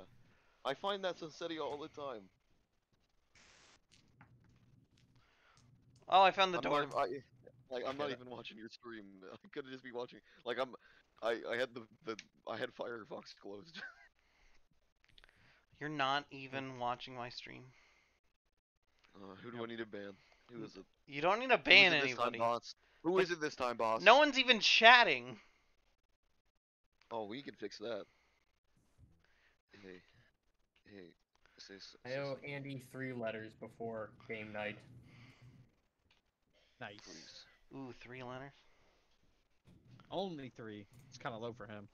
I find that Sunsetia all the time. Oh, I found the I'm door. Not, I, like I'm not even watching your stream. *laughs* I could just be watching. Like I'm. I I had the the I had Firefox closed. *laughs* You're not even watching my stream. Uh, who do I need to ban? Who is it? You don't need to Who is ban it this time, anybody. boss? Who is it this time, boss? No one's even chatting. Oh, we can fix that. Hey, hey, say, s- I say owe something, Andy three letters before game night. Nice. please. Ooh, three letters. Only three. It's kind of low for him.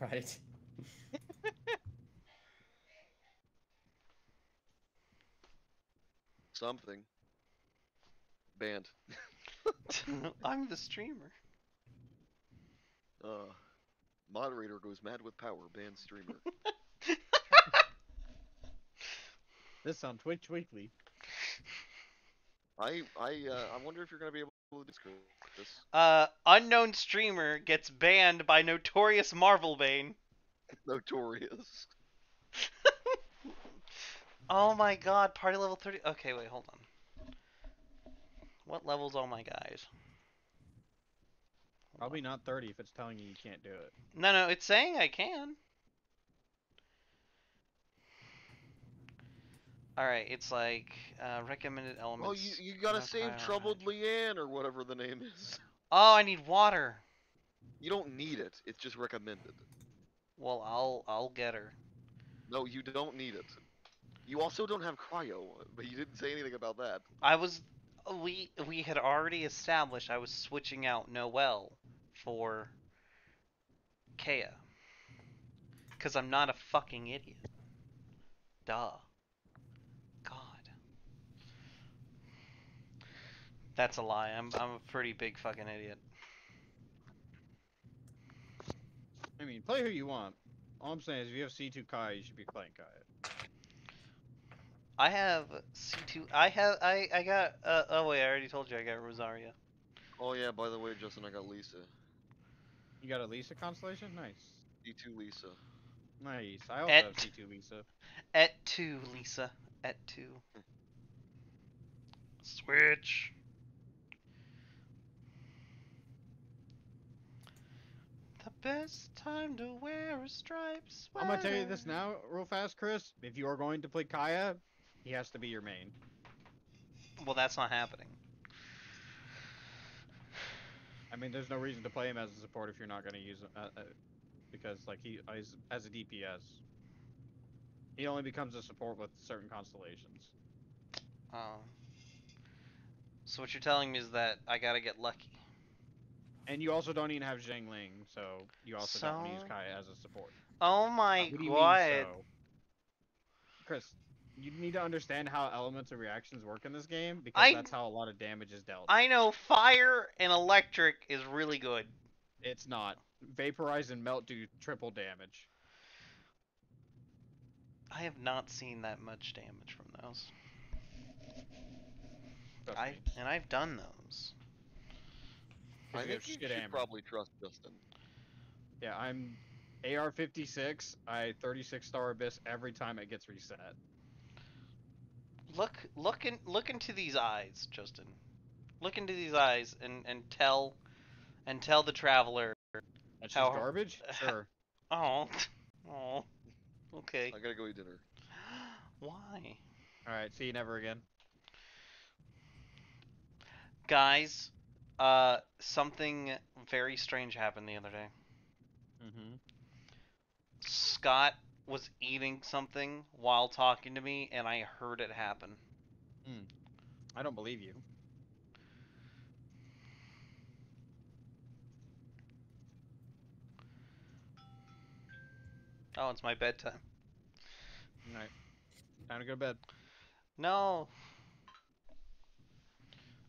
Right. *laughs* Something. Banned. *laughs* *laughs* I'm the streamer. Uh, moderator goes mad with power. Ban streamer. *laughs* This on Twitch Weekly. I I uh, I wonder if you're gonna be able to do this. Uh, unknown streamer gets banned by notorious Marvel Bane. *laughs* Notorious. *laughs* Oh my god, party level 30. Okay, wait, hold on. What level's all my guys? Hold Probably not 30 if it's telling you you can't do it. No, no, it's saying I can. Alright, it's like uh, recommended elements. Well, you you gotta save high troubled hydrogen. Leanne or whatever the name is. Oh, I need water. You don't need it. It's just recommended. Well, I'll I'll get her. No, you don't need it. You also don't have cryo, but you didn't say anything about that. I was we we had already established I was switching out Noelle for Kaeya. Cuz I'm not a fucking idiot. Duh. God. That's a lie. I'm I'm a pretty big fucking idiot. I mean, play who you want. All I'm saying is if you have C2 Kai, you should be playing Kai. I have C2 I have I I got uh, oh wait, I already told you I got Rosaria. Oh yeah, by the way, Justin, I got Lisa. You got a Lisa constellation? Nice. D2 Lisa. Nice. I also Et- have C2 Lisa. At 2, Lisa. At 2. Switch. The best time to wear a striped sweater. I'm gonna tell you this now, real fast, Chris. If you are going to play Kaeya, he has to be your main. Well, that's not happening. I mean, there's no reason to play him as a support if you're not gonna use him, uh, uh, because like he as, as a DPS, he only becomes a support with certain constellations. Oh. So what you're telling me is that I gotta get lucky. And you also don't even have Xiangling, so you also don't want use Kai as a support. Oh Uh, my what do you god. so? Chris, you need to understand how elements and reactions work in this game because I- that's how a lot of damage is dealt. I know fire and electric is really good. It's not. Vaporize and melt do triple damage. I have not seen that much damage from those. Trust I and I've done those. I Because you have think you should ammo. probably trust Justin. Yeah, I'm AR-56. I 36 star abyss every time it gets reset. Look look in look into these eyes, Justin. Look into these eyes and and tell and tell the traveler. That's just How- garbage. *laughs* Sure. Oh. *laughs* Oh. Okay. I gotta go eat dinner. *gasps* Why? All right. See you never again. Guys, uh something very strange happened the other day. Mm-hmm. Scott was eating something while talking to me and I heard it happen. I don't believe you. Oh, it's my bedtime. All right. Time to go to bed. No.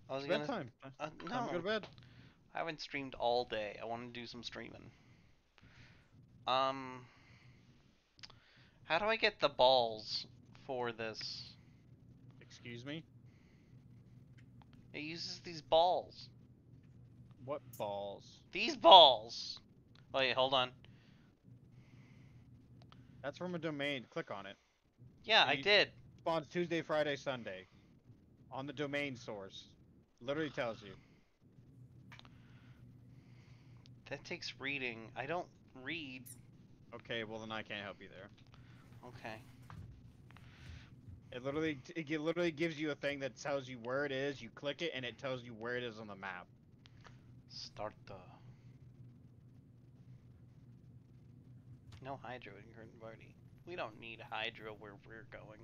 I was It's gonna bedtime. uh, Time to go to bed. I haven't streamed all day. I want to do some streaming. Um, how do I get the balls for this? Excuse me. It uses these balls. What balls? These balls. Oh, Wait, hold on. That's from a domain. Click on it. Yeah, I did. Spawns Tuesday, Friday, Sunday. On the domain source. Literally tells you. That takes reading. I don't read. Okay, well then I can't help you there. Okay. It literally it literally gives you a thing that tells you where it is. You click it and it tells you where it is on the map. Start the. No hydro in Grinvardi. We don't need hydro where we're going.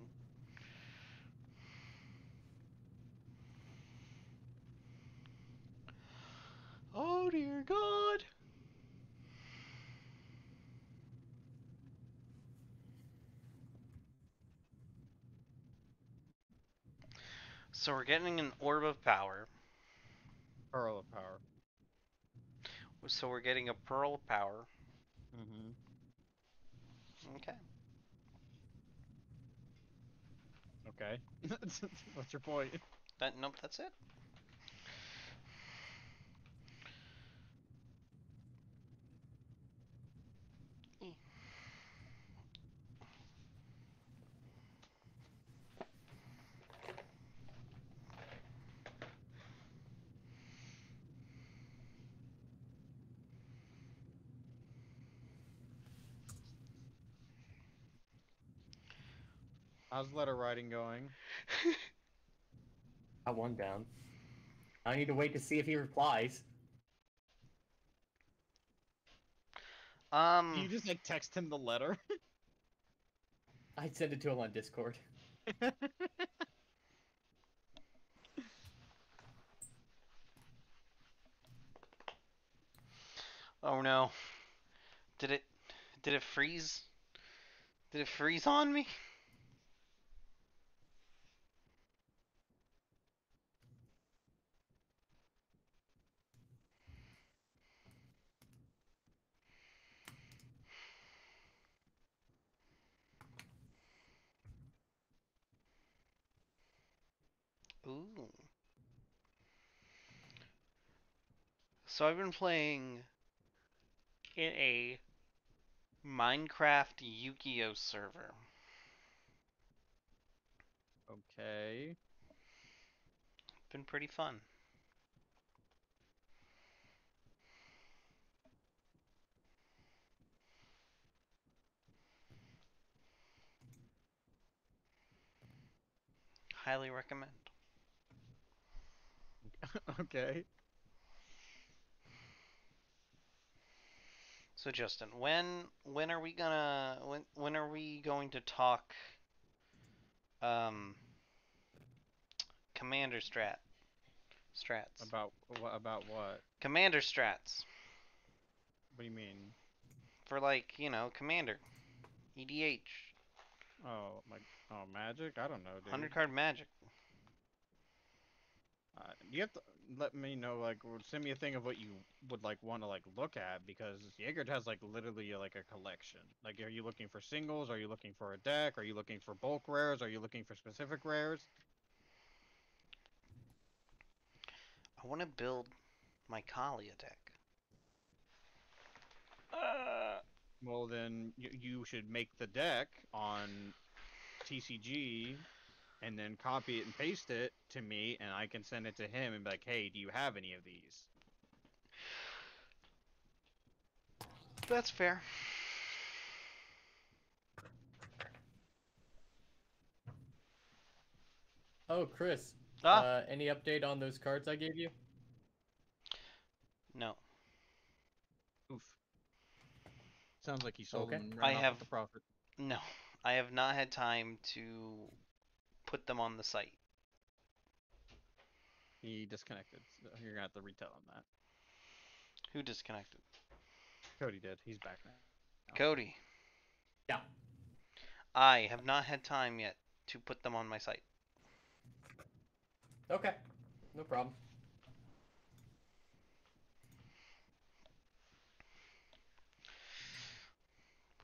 Oh dear God. So we're getting an orb of power. Pearl of power. So we're getting a pearl of power. Mm-hmm. Okay. Okay. *laughs* What's your point? That nope, that's it. E. How's letter writing going? *laughs* Got one down. I need to wait to see if he replies. Um. Do you just like text him the letter? *laughs* I'd send it to him on Discord. *laughs* Oh no. Did it? Did it freeze? Did it freeze on me? Ooh. So I've been playing in a Minecraft Yu-Gi-Oh server. okay. Been pretty fun. Highly recommend. *laughs* okay. So Justin, when when are we gonna when when are we going to talk um commander strat strats About what? About what? commander strats What do you mean? for like you know commander EDH Oh, like oh, magic? I don't know, dude. 100 card magic Uh, you have to let me know, like, or send me a thing of what you would like want to like look at because Jaeger has like literally like a collection. Like, are you looking for singles? Are you looking for a deck? Are you looking for bulk rares? Are you looking for specific rares? I want to build my Kalia deck uh, Well, then you, you should make the deck on TCG and then copy it and paste it to me, and I can send it to him and be like, hey, do you have any of these? that's fair Oh, Chris. ah Uh, any update on those cards I gave you? no Oof. Sounds like he sold Okay. them. and I off have- the profit. no I have not had time to put them on the site He disconnected. So you're gonna have to retell him that. who disconnected Cody did. He's back now. Cody Yeah. I have not had time yet to put them on my site Okay. No problem.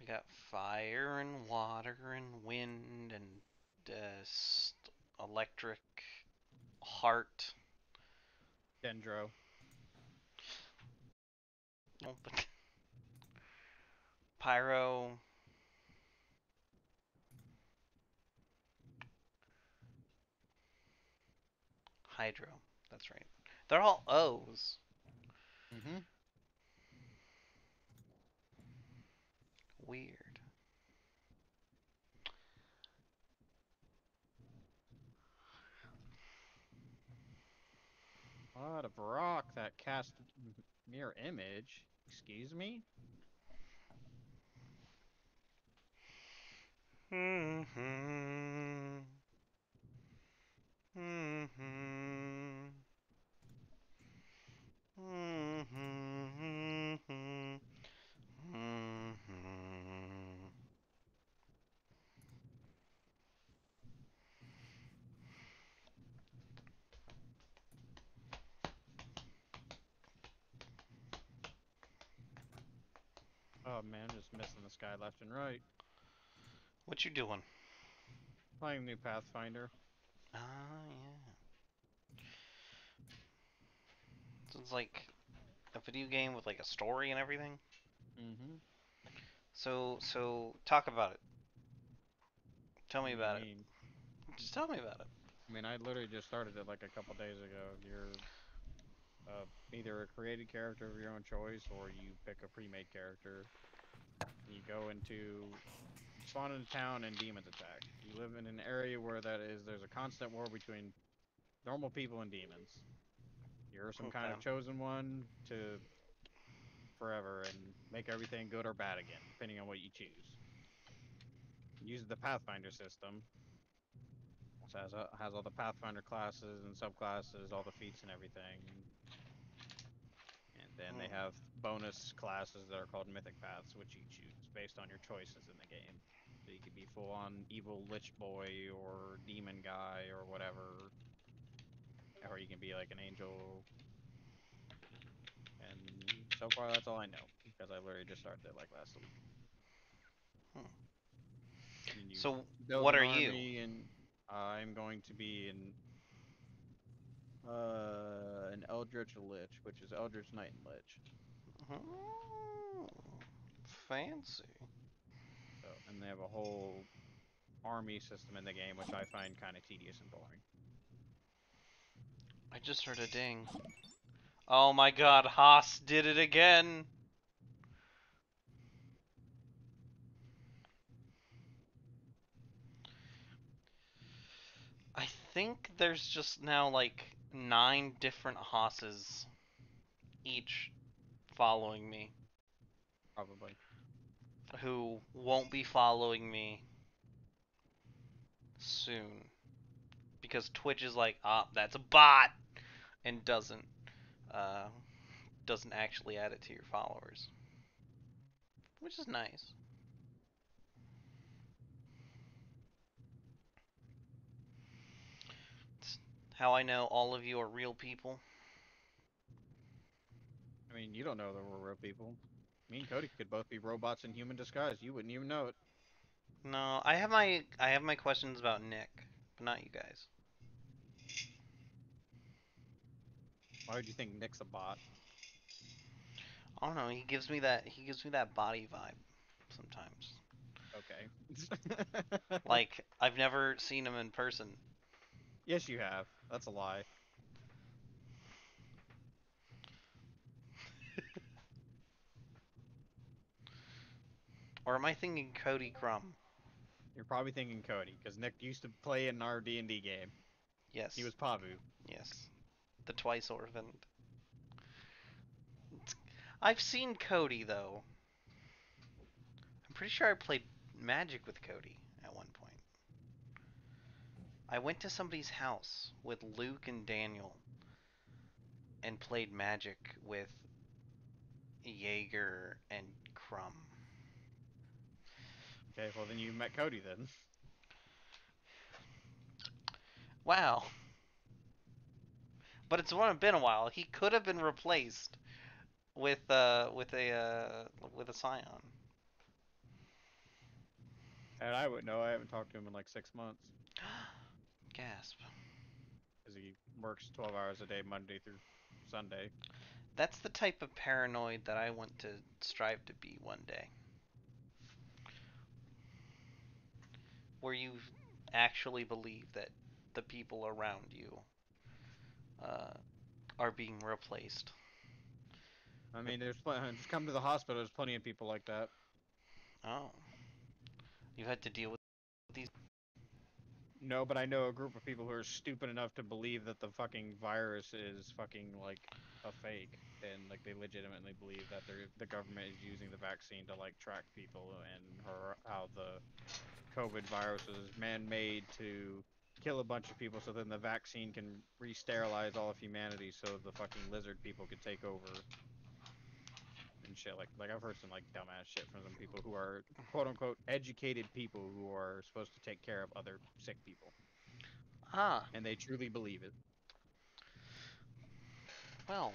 We got fire and water and wind and dust, electric, heart. Dendro. Oh, but *laughs* pyro. Hydro. That's right. They're all O's. Mm-hmm. Weird. What of rock that cast mirror image? Excuse me? Mm-hmm. Mm-hmm. Mm-hmm. Oh man, just missing this guy left and right. What you doing? Playing new Pathfinder. Ah, yeah. So it's like a video game with like a story and everything. Mm-hmm. So, so talk about it. Tell me about it. mean? Just tell me about it. I mean, I literally just started it like a couple days ago. You're uh, either a created character of your own choice, or you pick a pre-made character. You go into spawn in a town and demons attack. You live in an area where that is there's a constant war between normal people and demons. You're some kind of chosen one to forever and make everything good or bad again, depending on what you choose. Use the Pathfinder system, which has, uh, has all the Pathfinder classes and subclasses, all the feats and everything. And then they Hmm. have bonus classes that are called Mythic Paths, which you choose based on your choices in the game. So you could be full on evil Lich Boy or Demon Guy or whatever. Or you can be like an angel. And so far, that's all I know. Because I literally just started it like last week. Hmm. So, what are you? And I'm going to be an uh an Eldritch Lich, which is Eldritch Knight and Lich. Oh, fancy. So, and they have a whole army system in the game, which I find kind of tedious and boring. I just heard a ding. Oh my god, Haas did it again. I think there's just now like nine different hosses, each following me, Probably. who won't be following me soon. Because Twitch is like, ah, that's a bot, and doesn't, uh, doesn't actually add it to your followers, which is nice. How I know all of you are real people. I mean, you don't know that we're real people. Me and Cody could both be robots in human disguise. You wouldn't even know it. No, I have my I have my questions about Nick, but not you guys. Why would you think Nick's a bot? I don't know. He gives me that he gives me that body vibe sometimes. Okay. Like *laughs* I've never seen him in person. Yes, you have. That's a lie. Or am I thinking Cody Crumb? You're probably thinking Cody, because Nick used to play in our D and D game. Yes. He was Pavu. Yes. The twice orphaned. I've seen Cody though. I'm pretty sure I played Magic with Cody at one point. I went to somebody's house with Luke and Daniel and played Magic with Jaeger and Crumb. Okay, well then you met Cody then. Wow. But it's one- been a while. He could have been replaced with uh with a uh with a Scion. And I would know. I haven't talked to him in like six months. Gasp. Because he works 12 hours a day, Monday through Sunday. That's the type of paranoid that I want to strive to be one day. Where you actually believe that the people around you uh, are being replaced. I mean, there's pl- *laughs* just come to the hospital. There's plenty of people like that. Oh. You had to deal with these. No, but I know a group of people who are stupid enough to believe that the fucking virus is fucking like a fake, and like they legitimately believe that the government is using the vaccine to like track people, and her, how the COVID virus is man-made to kill a bunch of people, so then the vaccine can re-sterilize all of humanity, so the fucking lizard people could take over. Shit like like I've heard some like dumbass shit from some people who are quote unquote educated people who are supposed to take care of other sick people Ah, and they truly believe it. well.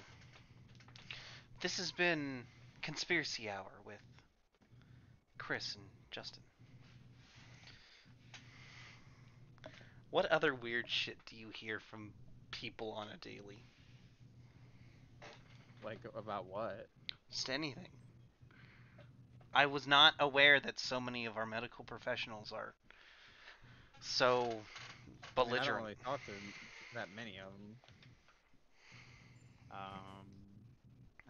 This has been Conspiracy Hour with Chris and Justin. What other weird shit do you hear from people on a daily? Like about what? Just anything. I was not aware that so many of our medical professionals are so I mean, I don't belligerent. really talk to that many of them. Um,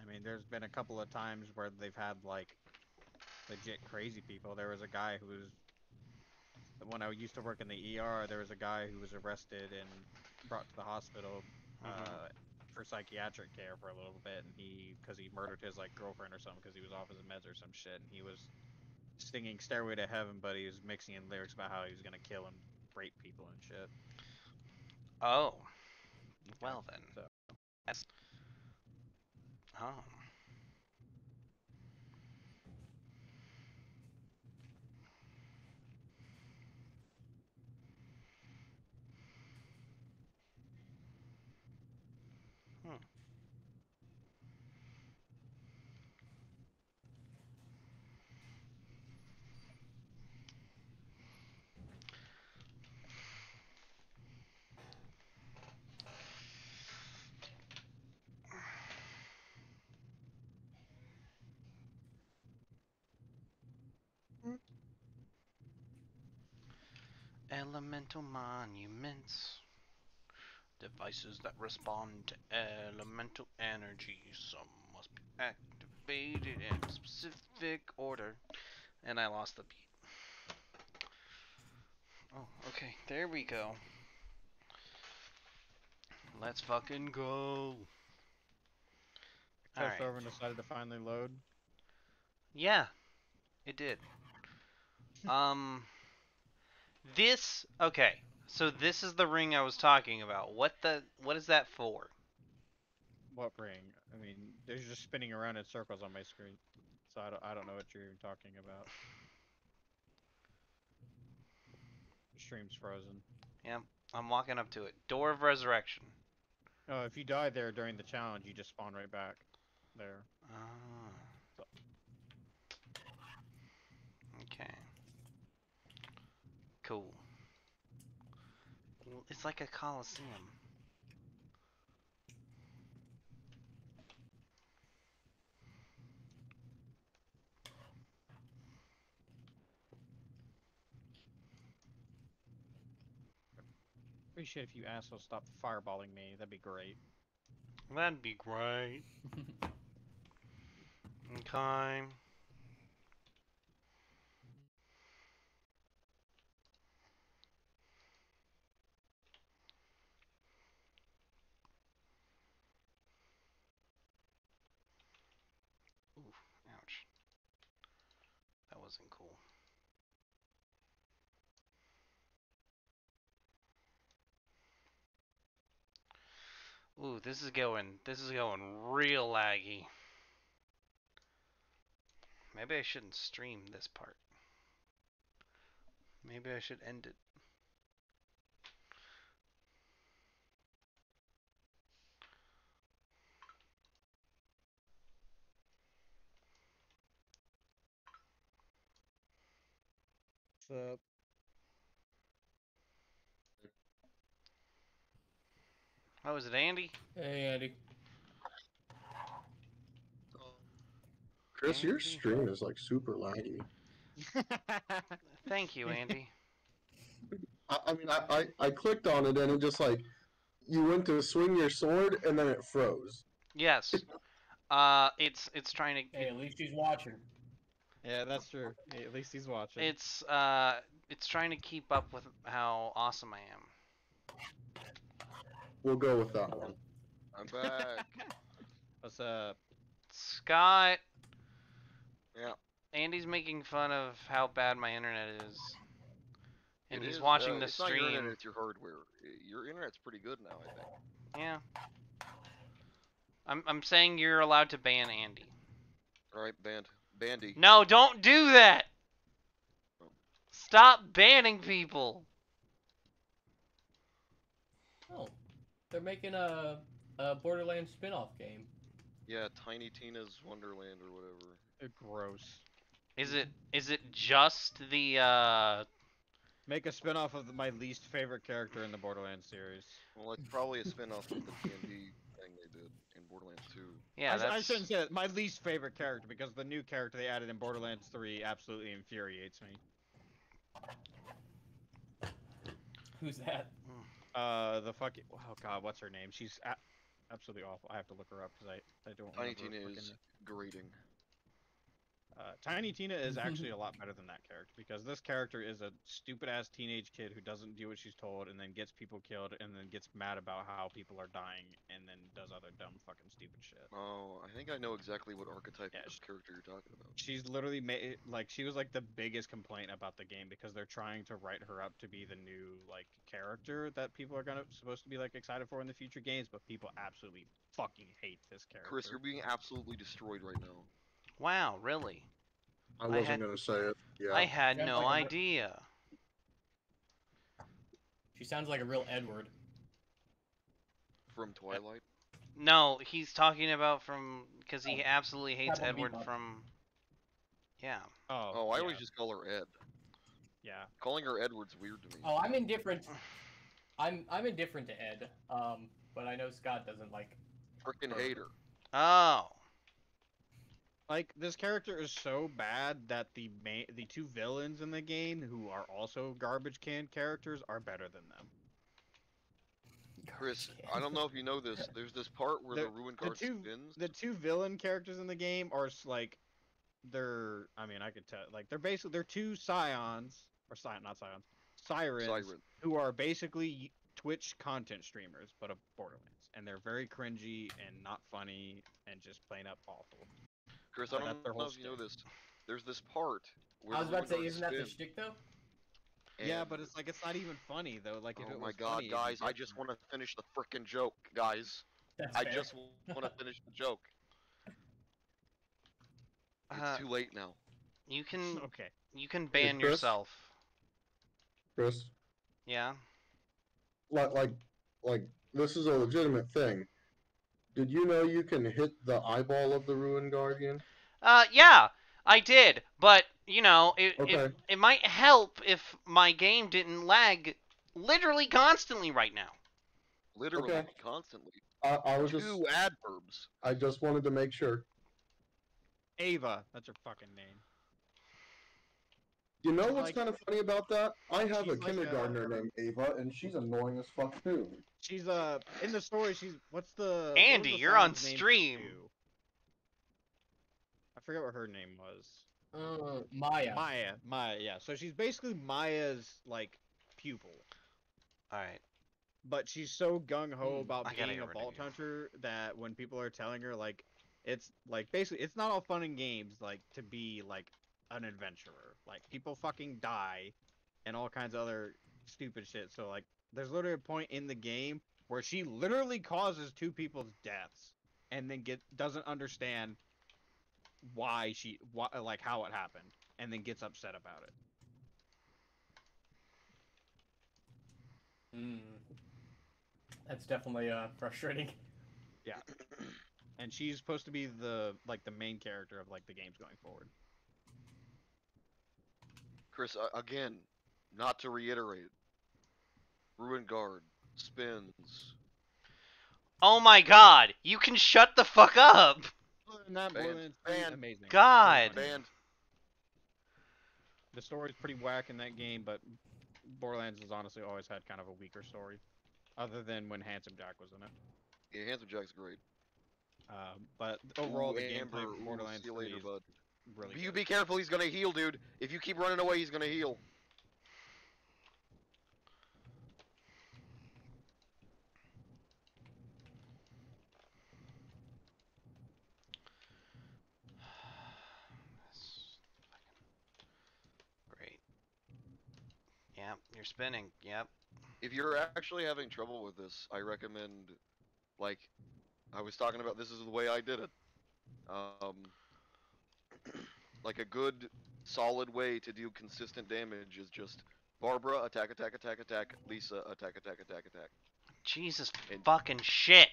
I mean, there's been a couple of times where they've had like legit crazy people. There was a guy who was when I used to work in the ER. There was a guy who was arrested and brought to the hospital Mhm. uh, for psychiatric care for a little bit, and he because he murdered his like girlfriend or something because he was off his meds or some shit, and he was singing "Stairway to Heaven," but he was mixing in lyrics about how he was gonna kill and rape people and shit. Oh. Well then. So That's... Oh. Hmm. Elemental monuments. Devices that respond to elemental energy. Some must be activated in specific order. And I lost the beat. Oh, okay. There we go. Let's fucking go. Test Alright. over and decided to finally load. Yeah, it did. *laughs* um, this okay. So this is the ring I was talking about. What the? What is that for? What ring? I mean, they're just spinning around in circles on my screen, so I don't, I don't know what you're talking about. The stream's frozen. Yep. I'm walking up to it. Door of Resurrection. Oh, if you die there during the challenge, you just spawn right back there. Ah. Okay. Cool. It's like a coliseum. Appreciate if you assholes stop fireballing me. That'd be great. That'd be great. *laughs* Okay. Ooh, ouch. That wasn't cool. Ooh, this is going this is going real laggy. Maybe I shouldn't stream this part. Maybe I should end it. So, Oh, is it Andy? Hey, Andy. Chris, your stream is like super laggy. *laughs* Thank you, Andy. I, I mean, I, I, I clicked on it and it just like you went to swing your sword and then it froze. Yes. *laughs* Uh, it's it's trying to. Hey, at least he's watching. Yeah, that's true. At least he's watching. It's uh, it's trying to keep up with how awesome I am. We'll go with that one. I'm back. *laughs* What's up? Scott. Yeah. Andy's making fun of how bad my internet is. And It he's is, watching uh, the it's Not your internet, it's your hardware. Your internet's pretty good now, I think. Yeah. I'm I'm saying you're allowed to ban Andy. All right, band, bandy. No, don't do that. Stop banning people. Oh, they're making a, a Borderlands spin-off game. Yeah, Tiny Tina's Wonderland or whatever. Uh, Gross. Is it is it just the uh Make a spin-off of my least favorite character in the Borderlands series. Well, it's probably a spin-off of the D&D thing they did in Borderlands 2. yeah, I, that's I shouldn't say that. My least favorite character because the new character they added in Borderlands 3 absolutely infuriates me. Who's that? Uh, the fucking oh god, what's her name? She's a- absolutely awful. I have to look her up because I I don't. Tiny frickin- is grating. Uh, Tiny Tina is actually a *laughs* lot better than that character because this character is a stupid ass teenage kid who doesn't do what she's told and then gets people killed and then gets mad about how people are dying and then does other dumb fucking stupid shit. Oh, I think I know exactly what archetype Yeah, of sh- character you're talking about. She's literally made like she was like the biggest complaint about the game because they're trying to write her up to be the new like character that people are gonna supposed to be like excited for in the future games, but people absolutely fucking hate this character. Chris, you're being absolutely destroyed right now. Wow, really? I I wasn't had- gonna say it. Yeah. I had no like a- idea. She sounds like a real Edward. From Twilight. No, he's talking about from because he absolutely hates Edward from. Yeah. Oh, Oh, I yeah, always just call her Ed. yeah. Calling her Edward's weird to me. Oh, I'm indifferent. I'm I'm indifferent to Ed. Um, but I know Scott doesn't like. Freaking hate her. Oh. Like this character is so bad that the main, the two villains in the game who are also garbage can characters are better than them. Chris, I don't know if you know this. *laughs* There's this part where the, The- ruined the two- spins. The two villain characters in the game are like they're I mean I could tell like they're basically they're two scions or scion not scions sirens Siren. who are basically Twitch content streamers but of Borderlands and they're very cringy and not funny and just plain up awful. Chris, I don't know whole if you know this. There's this part where I was about to say, isn't that the shtick though? spins, Yeah, but it's like it's not even funny though. Like if Oh it my was god, funny, it'd guys, I just want to finish the frickin' joke, guys. That's I fair. just want to *laughs* finish the joke. It's Uh, too late now. you can *laughs* Okay. you can ban Chris? yourself. Chris, Yeah. like, like, like, this is a legitimate thing. Did you know you can hit the eyeball of the ruined guardian? Uh, yeah, I did, but you know, it it, Okay. it might help if my game didn't lag literally constantly right now. Literally, Okay. constantly. I, I was just, Two adverbs. I just wanted to make sure. Ava, that's her fucking name. You know what's like- kind of funny about that? I have a she's like a- kindergartner named Ava, and she's annoying as fuck too. She's uh in the story. She's what's the what Andy, the you're on science name for stream. I forget what her name was. Uh, Maya. Maya. Maya. Yeah. So she's basically Maya's like pupil, All right. but she's so gung ho Hmm, about I being a rid of vault hunter that when people are telling her like it's like basically it's not all fun and games like to be like an adventurer. Like people fucking die and all kinds of other stupid shit. So like there's literally a point in the game where she literally causes two people's deaths and then get doesn't understand why she why, like how it happened and then gets upset about it. Mm. That's definitely uh frustrating. *laughs* Yeah. and she's supposed to be the like the main character of like the games going forward. Chris, uh, again, not to reiterate. Ruined guard spins. Oh my god, you can shut the fuck up. Other than Banned. Banned. amazing. God. Banned. The story's pretty whack in that game, but Borderlands has honestly always had kind of a weaker story, other than when Handsome Jack was in it. Yeah, Handsome Jack's great. Um, but overall, Ooh, the Amber, gameplay of ooh, Borderlands see you 3 later, is bud. really. You good. be careful, he's gonna heal, dude. If you keep running away, he's gonna heal. Great. Yep, you're spinning. Yep. If you're actually having trouble with this, I recommend, like, I was talking about. This is the way I did it. Um, *clears throat* like a good, solid way to do consistent damage is just Barbara attack, attack, attack, attack. Lisa attack, attack, attack, attack. Jesus And- fucking shit.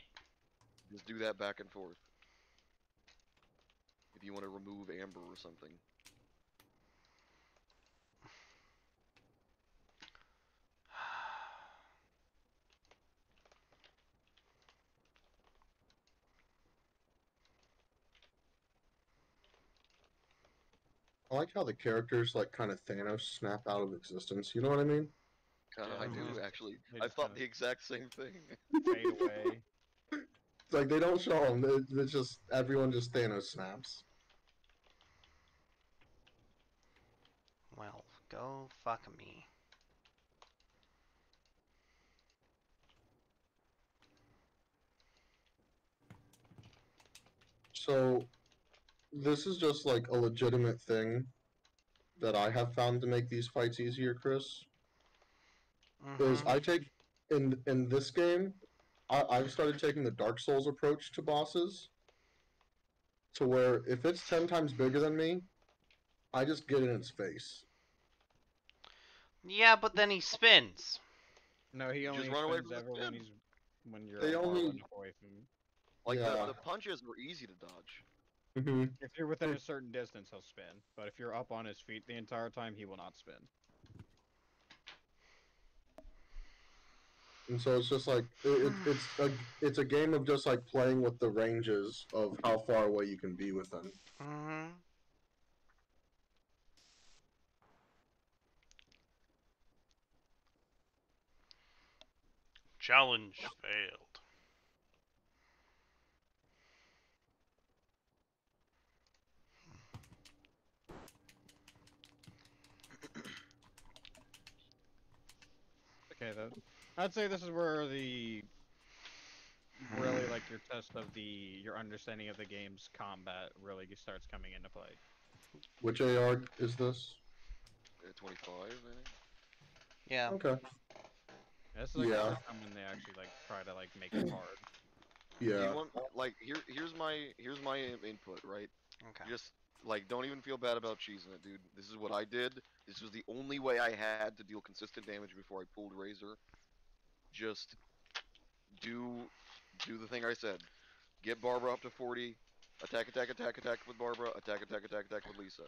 Just do that back and forth. If you want to remove Amber or something. I like how the characters like kind of Thanos snap out of existence. You know what I mean? Kinda, Yeah, I do just- actually. I thought the exact same thing. *laughs* Fade away. It's like they don't show them. It, it's just everyone just Thanos snaps. Well, go fuck me. So, this is just like a legitimate thing that I have found to make these fights easier, Chris. Is Mhm. I take in in this game, I, I've started taking the Dark Souls approach to bosses. To where if it's ten times bigger than me, I just get in its face. Yeah, but then he spins. No, he only Just run away spins from ever when he's when you're They like, only- enough away from. him. Like Yeah. the, the punches were easy to dodge. Hmm If you're within a certain distance, he'll spin. But if you're up on his feet the entire time, he will not spin. And so it's just like it, it, *sighs* it's a it's a game of just like playing with the ranges of how far away you can be with them. hmm Challenge failed. Okay, then. I'd say this is where the really like your test of the your understanding of the game's combat really starts coming into play. Which AR is this? Uh, 25, I think. Yeah. Okay. This is like Yeah. the time when they actually like try to like make it *clears throat* hard. Yeah. You want, like here here's my here's my input, right? Okay. Just like don't even feel bad about cheesing it, dude. This is what I did. This was the only way I had to deal consistent damage before I pulled Razor. Just do do the thing I said. Get Barbara up to 40. Attack, attack, attack, attack with Barbara. Attack, attack, attack, attack with Lisa.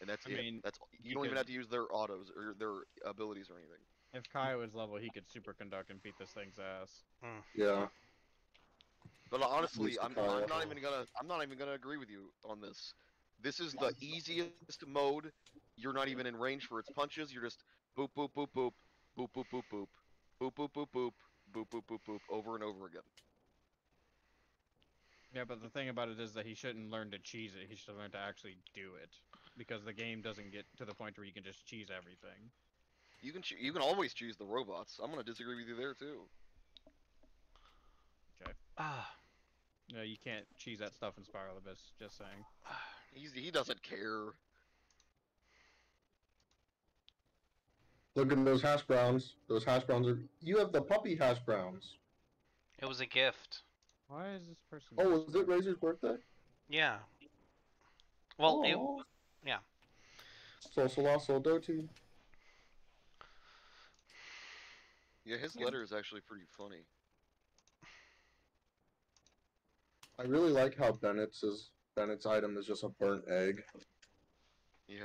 And that's I it. mean, that's you you don't even have to use their autos or their abilities or anything. If Kai was level, he could superconduct and beat this thing's ass. Hmm. Yeah. But uh, honestly, I'm, I'm not even gonna I'm not even gonna agree with you on this. This is the easiest mode. You're not even in range for its punches. You're just boop boop boop boop boop boop boop boop boop boop boop boop boop boop boop boop over and over again. Yeah, but the thing about it is that he shouldn't learn to cheese it. He should learn to actually do it, because the game doesn't get to the point where you can just cheese everything. You can you can always choose the robots. I'm gonna disagree with you there too. Okay. Ah. No, you can't cheese that stuff in Spiral Abyss. Just saying. He's he doesn't care. Look at those hash browns. Those hash browns are. You have the puppy hash browns. It was a gift. Why is this person? Oh, was it Razor's birthday? Yeah. Well, it, Aw. yeah. So Colossal Doti. Yeah, his letter is actually pretty funny. I really like how Bennett's is Bennett's item is just a burnt egg. Yeah.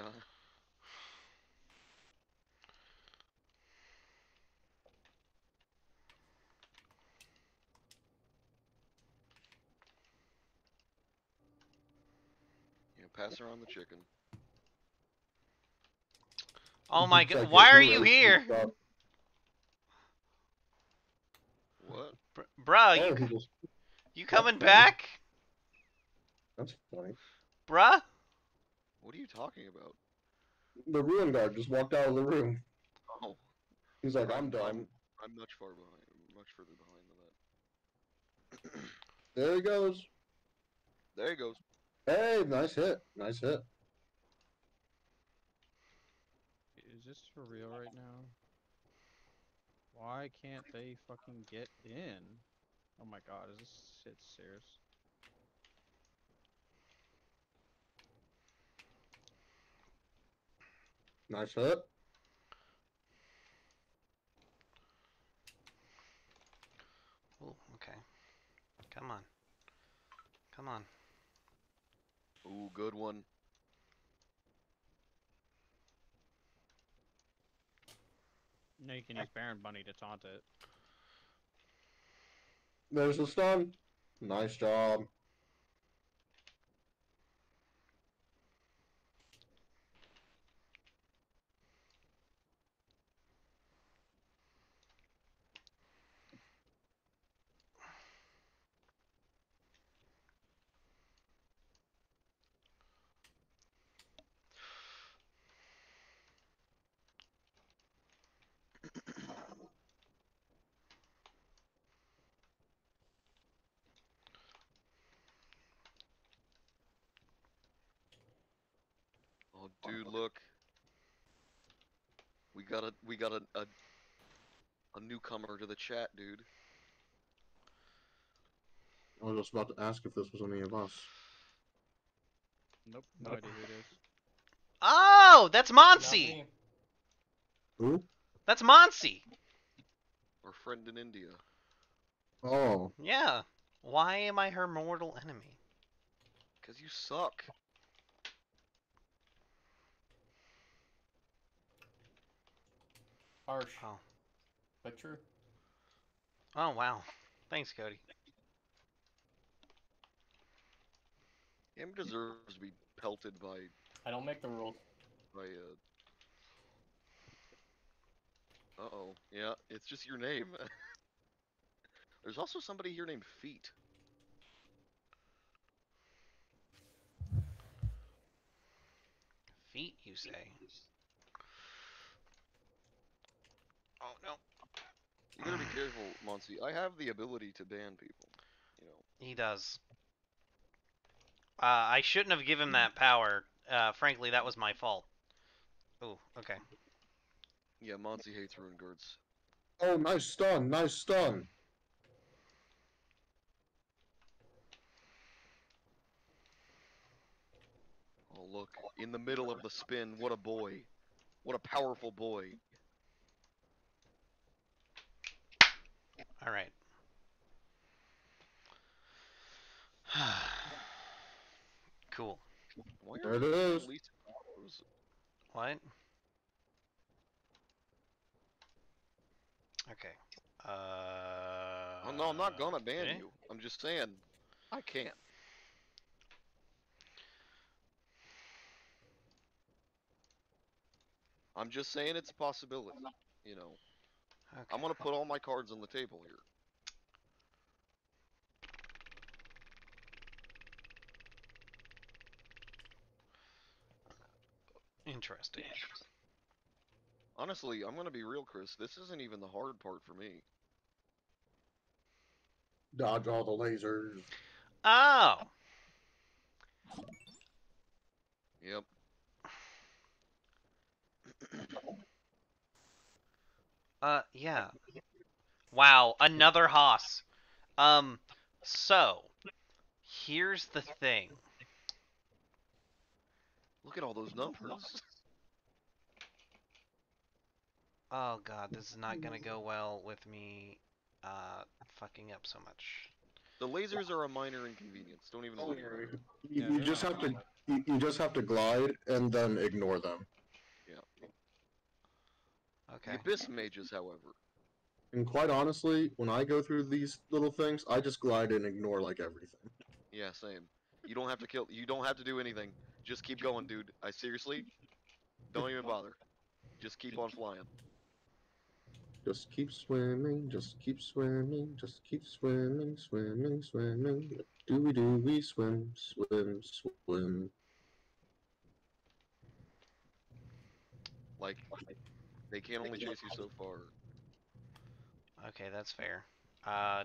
Yeah, pass around the chicken. Oh my god, why are you here? What? Br- bruh, Oh, you, you coming funny. back? That's funny. Bruh? What are you talking about? The ruin guard just walked out of the room. Oh, He's like, I'm I'm- done. I'm much far behind. Much further behind than that. *clears throat* There he goes. There he goes. Hey, nice hit. Nice hit. Is this for real right now? Why can't they fucking get in? Oh my god, is this shit serious? Nice hit. Ooh, okay. Come on. Come on. Ooh, good one. No, you can use Baron Bunny to taunt it. There's the stun. Nice job. Oh, dude, look. We got a we got a a, a newcomer to the chat, dude. I was just about to ask if this was any of us. Nope, no idea who it is. Oh, that's Not Monsey. Who? That's Monsey. Our friend in India. Oh, Yeah. Why am I her mortal enemy? Cause you suck. Harsh, Oh. but true. Oh wow. Thanks, Cody. Him deserves to be pelted by I don't make the rules. by uh. Uh oh. Yeah, it's just your name. *laughs* There's also somebody here named Feet. Feet, you say? Oh You gotta be careful, Monty. I have the ability to ban people. You know. He does. Uh, I shouldn't have given him that power. Uh, frankly, that was my fault. Oh, okay. Yeah, Monty hates ruin guards. oh, nice stun. Nice stun. Oh look, in the middle of the spin, what a boy. What a powerful boy. All right. *sighs* cool. Why There are it you is. What? Okay. Uh. Oh, no, I'm not gonna ban eh? you. I'm just saying, I can't. I'm just saying it's a possibility. You know, I'm gonna put all my cards on the table here. Interesting. Honestly, I'm gonna be real, Chris. This isn't even the hard part for me. Dodge all the lasers. Oh. Yep. *clears throat* Uh, yeah. Wow, another Haas. Um, so here's the thing. Look at all those numbers. Oh god, this is not gonna go well with me uh fucking up so much. The lasers are a minor inconvenience. Don't even worry about. You, Yeah, you just have to you, you just have to glide and then ignore them. Okay. The abyss mages, however, And quite honestly, when I go through these little things, I just glide and ignore like everything. yeah, same. You don't have to kill. You don't have to do anything. Just keep going, dude. I seriously, don't even bother. Just keep on flying. Just keep swimming, just keep swimming, just keep swimming, swimming, swimming. Do we do we swim, swim, swim? Like, they can only chase you so far. Okay, that's fair. Uh,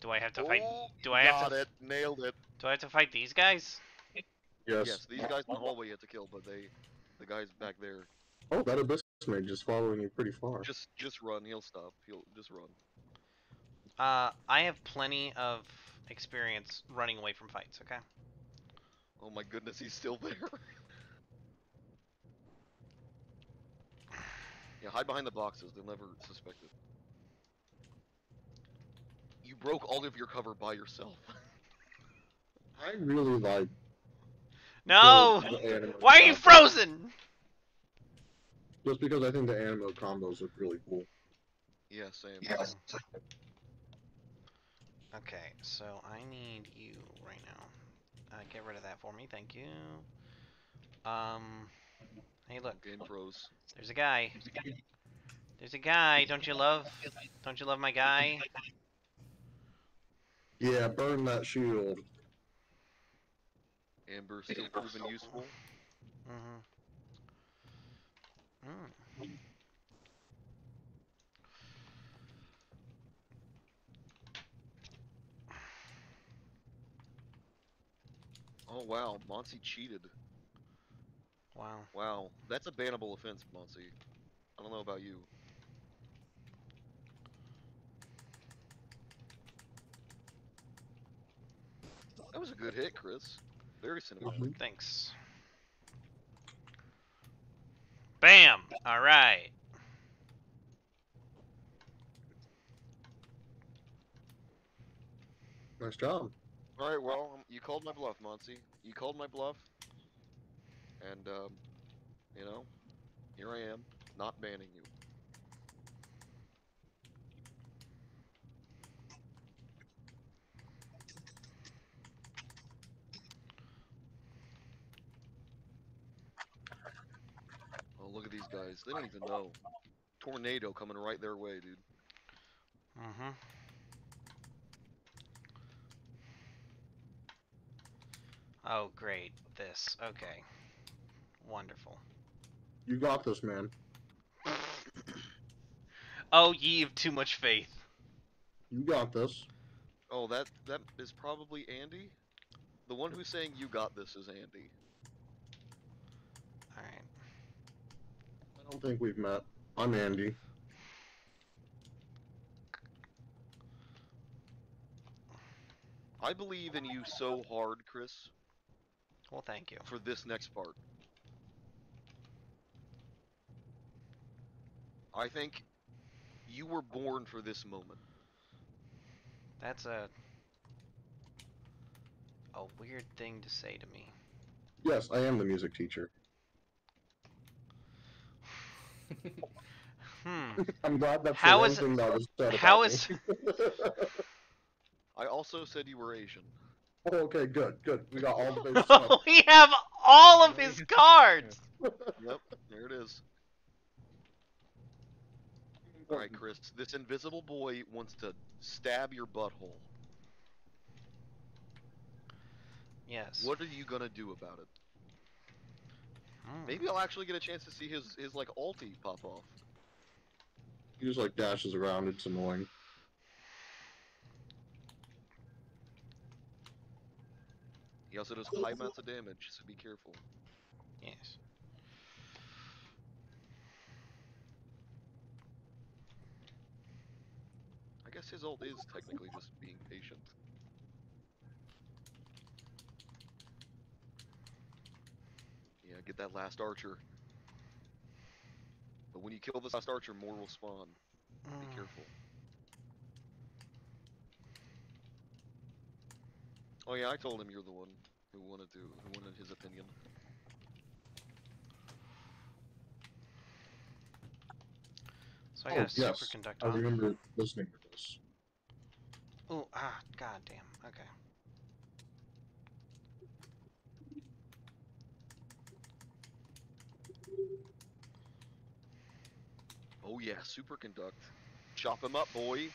do I have to fight? Oh, Do I have got to? it, nailed it. Do I have to fight these guys? Yes. Yes, these guys in the hallway you have to kill, but they, the guys back there, Oh, that abyss mage is following you pretty far. just just run. He'll stop. He'll just run. Uh, I have plenty of experience running away from fights. Okay. Oh my goodness, he's still *laughs* there. Yeah, hide behind the boxes. They'll never suspect it. You broke all of your cover by yourself. *laughs* I really like. No. the- the anime Why are you frozen? Just because I think the anime combos look really cool. yeah, same. Okay, so I need you right now. Uh, get rid of that for me, thank you. Um, hey, look, Game pros. there's a guy. There's a guy. Don't you love? Don't you love my guy? Yeah, burn that shield. Amber still proven useful. Mm-hmm. Mm. Oh wow, Monty cheated. Wow. Wow, that's a bannable offense, Monty. I don't know about you. That was a good hit, Chris. Very cinematic. Mm-hmm. Thanks. Bam! Alright. Nice job. All right, well, you called my bluff, Monty. You called my bluff, and um, you know, here I am, not banning you. Oh, look at these guys. They don't even know. Tornado coming right their way, dude. Mm-hmm. Oh, great. This. Okay. Wonderful. You got this, man. *coughs* Oh, ye of too much faith. You got this. Oh, that that is probably Andy. The one who's saying you got this is Andy. Alright. I don't think we've met. I'm Andy. I believe in you so hard, Chris, Well, thank you. for this next part. I think you were born for this moment. That's a a weird thing to say to me. Yes, I am the music teacher. *laughs* Hmm. *laughs* I'm glad that's How the is- thing that was said how about is- me. *laughs* I also said you were Asian. oh, okay, good, good. We got all the bases covered. we have all of his cards. Yep, there it is. Alright, Chris, this invisible boy wants to stab your butthole. Yes. What are you gonna do about it? Hmm. Maybe I'll actually get a chance to see his, his like, ulti pop off. He just like dashes around. It's annoying. He also does high amounts of damage, so be careful. Yes. Guess his ult is technically just being patient. Yeah, get that last archer. But when you kill this last archer, more will spawn. Be Mm. careful. Oh yeah, I told him you're the one who wanted to, who wanted his opinion. So I Oh, got a yes, superconductor I remember listening to this. Oh, ah, god damn. Okay. Oh yeah, superconduct. Chop him up, boy.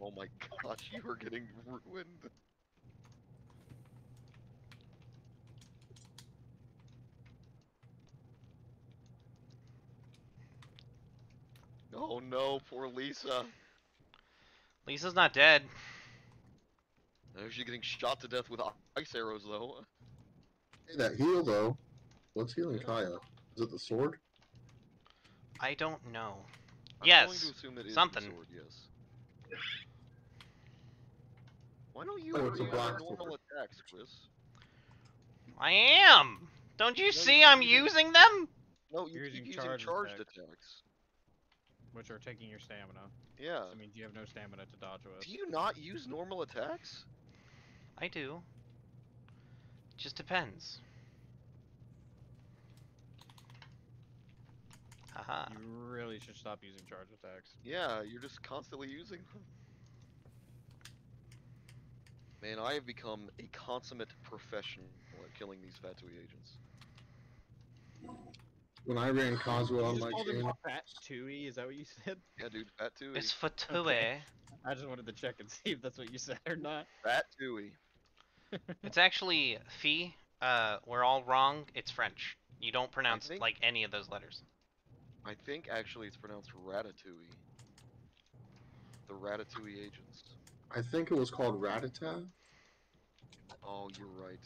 Oh my *laughs* gosh, you are getting ruined. Oh no, poor Lisa. Lisa's not dead. Now she's getting shot to death with ice arrows though. Hey, that heal though. What's healing Kaeya? Is it the sword? I don't know. I'm yes. going to assume it is something. The sword, yes. Why don't you Oh, ever it's a use normal sword. attacks, Chris? I am. Don't you No, see you- I'm you- using them? No, you You're keep using using charged charged attacks. attacks. Which are taking your stamina. Yeah. That means you have no stamina to dodge with. Do you not use normal attacks? I do. Just depends. Haha. You really should stop using charge attacks. Yeah, you're just constantly using them. Man, I have become a consummate professional at killing these Fatui agents. When I ran Kazuo You on just my called him Fat Tui, is that what you said? Yeah, dude, Fatui. It's for Okay. *laughs* I just wanted to check and see if that's what you said or not. Fatui. *laughs* It's actually Fee. Uh, we're all wrong. It's French. You don't pronounce think- like any of those letters. I think actually it's pronounced Ratatouille. The Ratatouille agents. I think it was called Ratata. Oh, you're right.